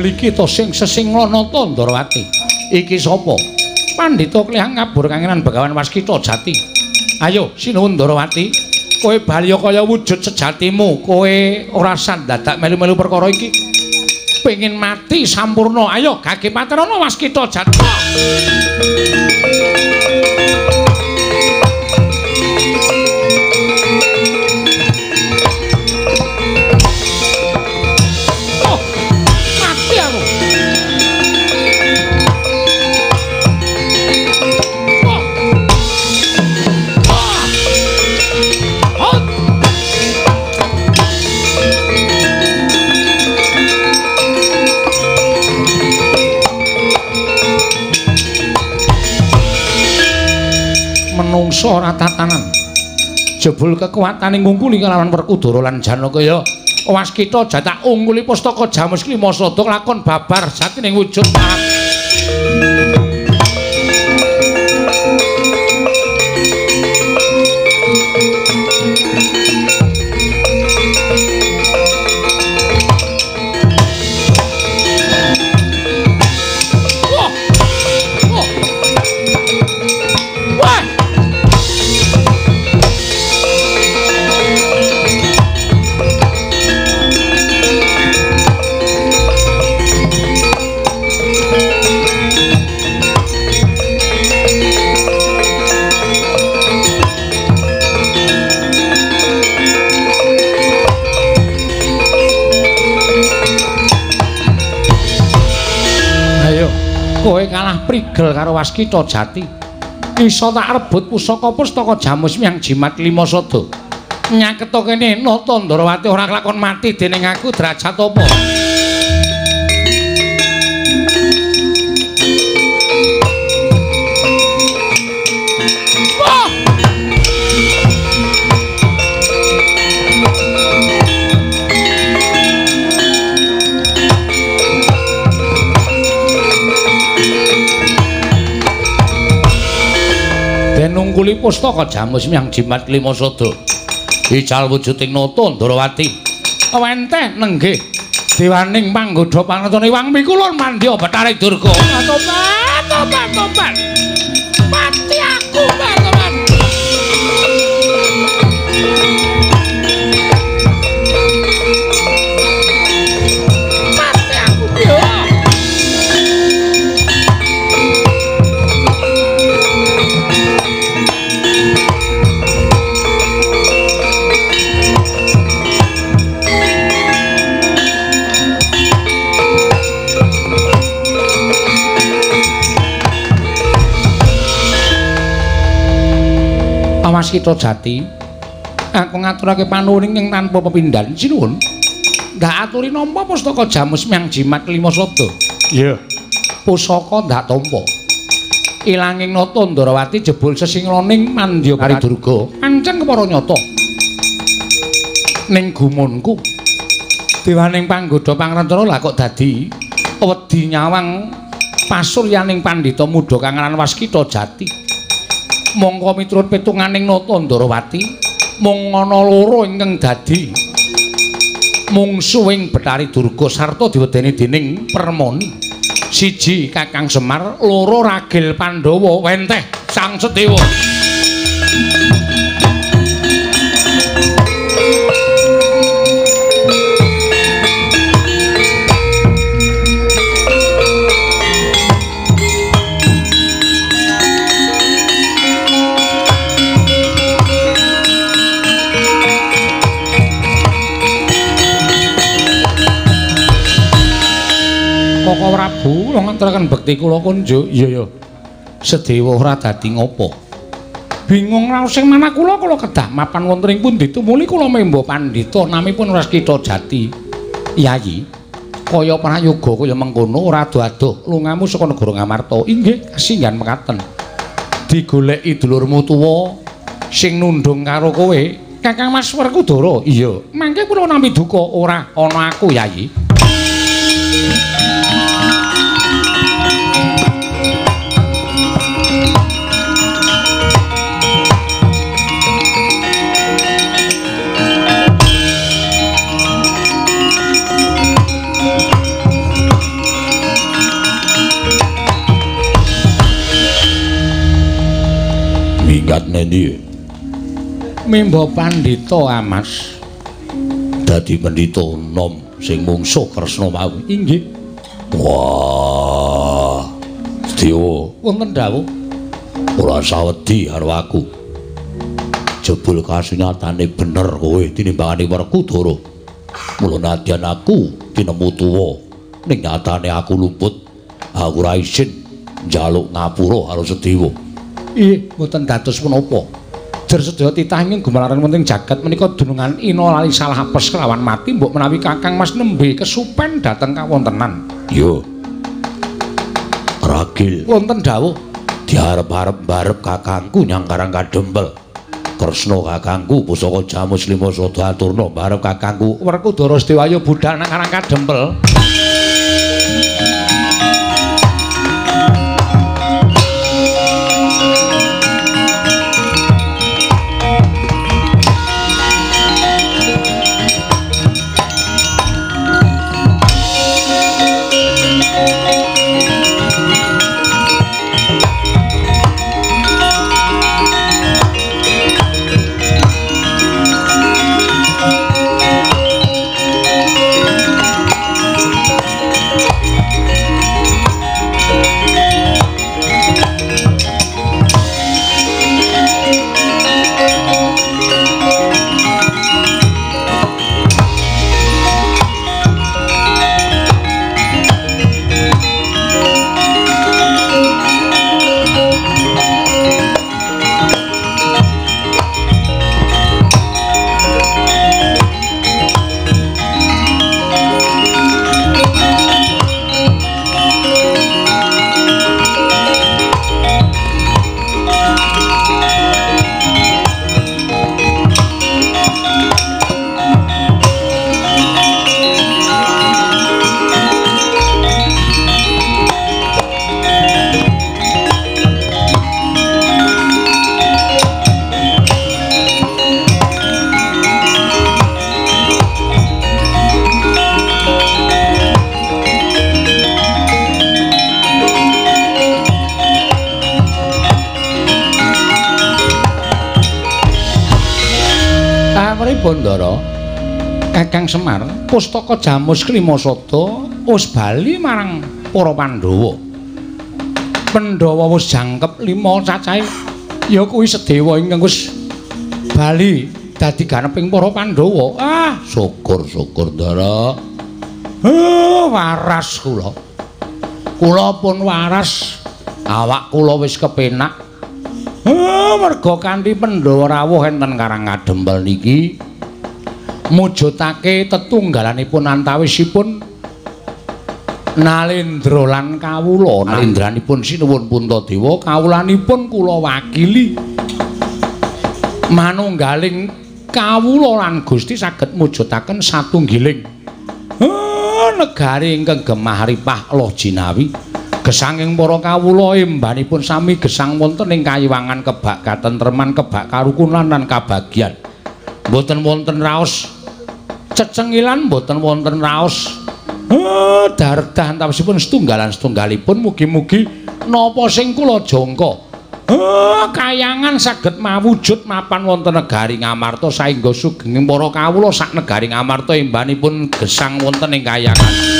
jebul iki to sing sesinglana Tandrawati. Iki sapa? Pandhita Klihang Ngabur Kangenan Begawan Waskita Jati. Ayo sinuwun Ndrawati, kowe bali kaya wujud sejatimu. Kowe ora sandadak melu-melu perkara iki. Pengin mati sampurna. Ayo gage patrana Waskita Jati. Menungsa ora tatanan. Jebul kekuwataning ngungkuli kalawan Werkudara lan Janakaya. Waskita jatak ungguli pustaka Jamus Klimasada lakon babar saking wujud prigel karo Waskita Jati. Isa tak rebut pusaka pustaka jamus miang jimat lima sada. Nyaketa kene nata Ndarawati ora kelakon mati dening aku derajat apa? Nungkuli pustaka jamus miang jimat lima sada ical wujuding nata Ndarawati wenteh nenggih. Dewaning panggoda pangetone wang mikulun mandya Bathara Durga. Tobat tobat tobat. Mati aku tobat Waskita Jati. Aku ngaturake panuwun ing tanpa pepindhan sinuwun. Ndak aturi nampa pustaka Jamus Myang Jimat Lima Sada. Iya. Pusaka ndak tampa. Ilanging nata Ndarawati jebul sesinglaning Mandya Kari Durga. Pancen kepara nyata. Ning gumunku dewaning panggoda pangrentana lah kok dadi wedi nyawang pasuryaning pandhita muda kang aran Waskita Jati. Mongko miturut pitunganing nata Ndarawati, mung ana loro ingkang dadi mungsuhing Betari Durga sarta diwedeni dening Permoni. Siji Kakang Semar, loro Ragil Pandhawa, wenteh Sang Sedewa. Koko Prabu kula ngaturaken bekti kula kunjuk. Iya ya. Sedewa ora dadi ngopo. Bingung raos sing manah kula kula kedah mapan wonten ing pundi tumuli kula memba pandhita namipun Raskita Jati. Yayi, kaya prayoga kaya mengkono ora ado-ado lungamu saka negara Ngamarta. Inggih, kasinggan mekaten. Digoleki dulurmu tuwa sing nundung karo kowe, Kakang Mas Werkudara. Iya, mangke kula nampi duka ora ana aku, Yayi. Minggat nendi Mimba pandhita Amas. dadi pendhita nom sing mungsuh Kresna mau Inggih. wah. Dewa. Wonten dawuh. ora sawedi karo aku. Jebul kasunyatane bener kowe tinimbangane Werkudara mula nadyan aku tinemu tuwa. Ning nyatane aku luput aku ora isin njaluk ngapura karo Sedewa Ih, mboten dados menapa. Jer sedaya titah ingkang gumalaran wonten jagat menika dunungan ina lali salah apes kelawan mati mbok menawi Kakang Mas nembe kesupen dhateng kawontenan. yo ragil Wonten dawuh diarep-arep barep kakangku nyang karang kadempel Kresna kakangku pusaka jamus lima sada aturna barep kakangku Werkudara Sedewaya budhal nang Karang Kadempel. Kakang Semar, pustaka Jamus Klimasada wis bali marang para Pandhawa. Pandhawa wis jangkep lima cacahe. Ya kuwi sedewa ingkang wis bali dadi ganeping para Pandhawa. Ah, syukur-syukur Ndara eh, waras kula. Kula pun waras. Awak kula wis kepenak. Oh, merga kanthi Pandhawa rawuh enten Karang Kadempel niki mujudake tetunggalanipun antawisipun Nalendra lan kawula. Nalendranipun sinuwun Puntadewa kawulanipun kula wakili manunggaling kawula lan Gusti saged mujudaken satunggiling oh, negari ingkang gemah ripah loh jinawi. Gesanging para kawula embanipun sami gesang wonten ing kayiwangan kebak katentreman kebak karukunan lan kabagyan. Mboten wonten raos cecengilan mboten wonten raos Oh, dardah antawisipun setunggalan setunggalipun mugi-mugi napa sing kula jangka. Oh, kayangan saged mawujud mapan wonten negari Ngamarta saengga sugenging para kawula sak negari Ngamarta imbanipun gesang wonten ing kayangan.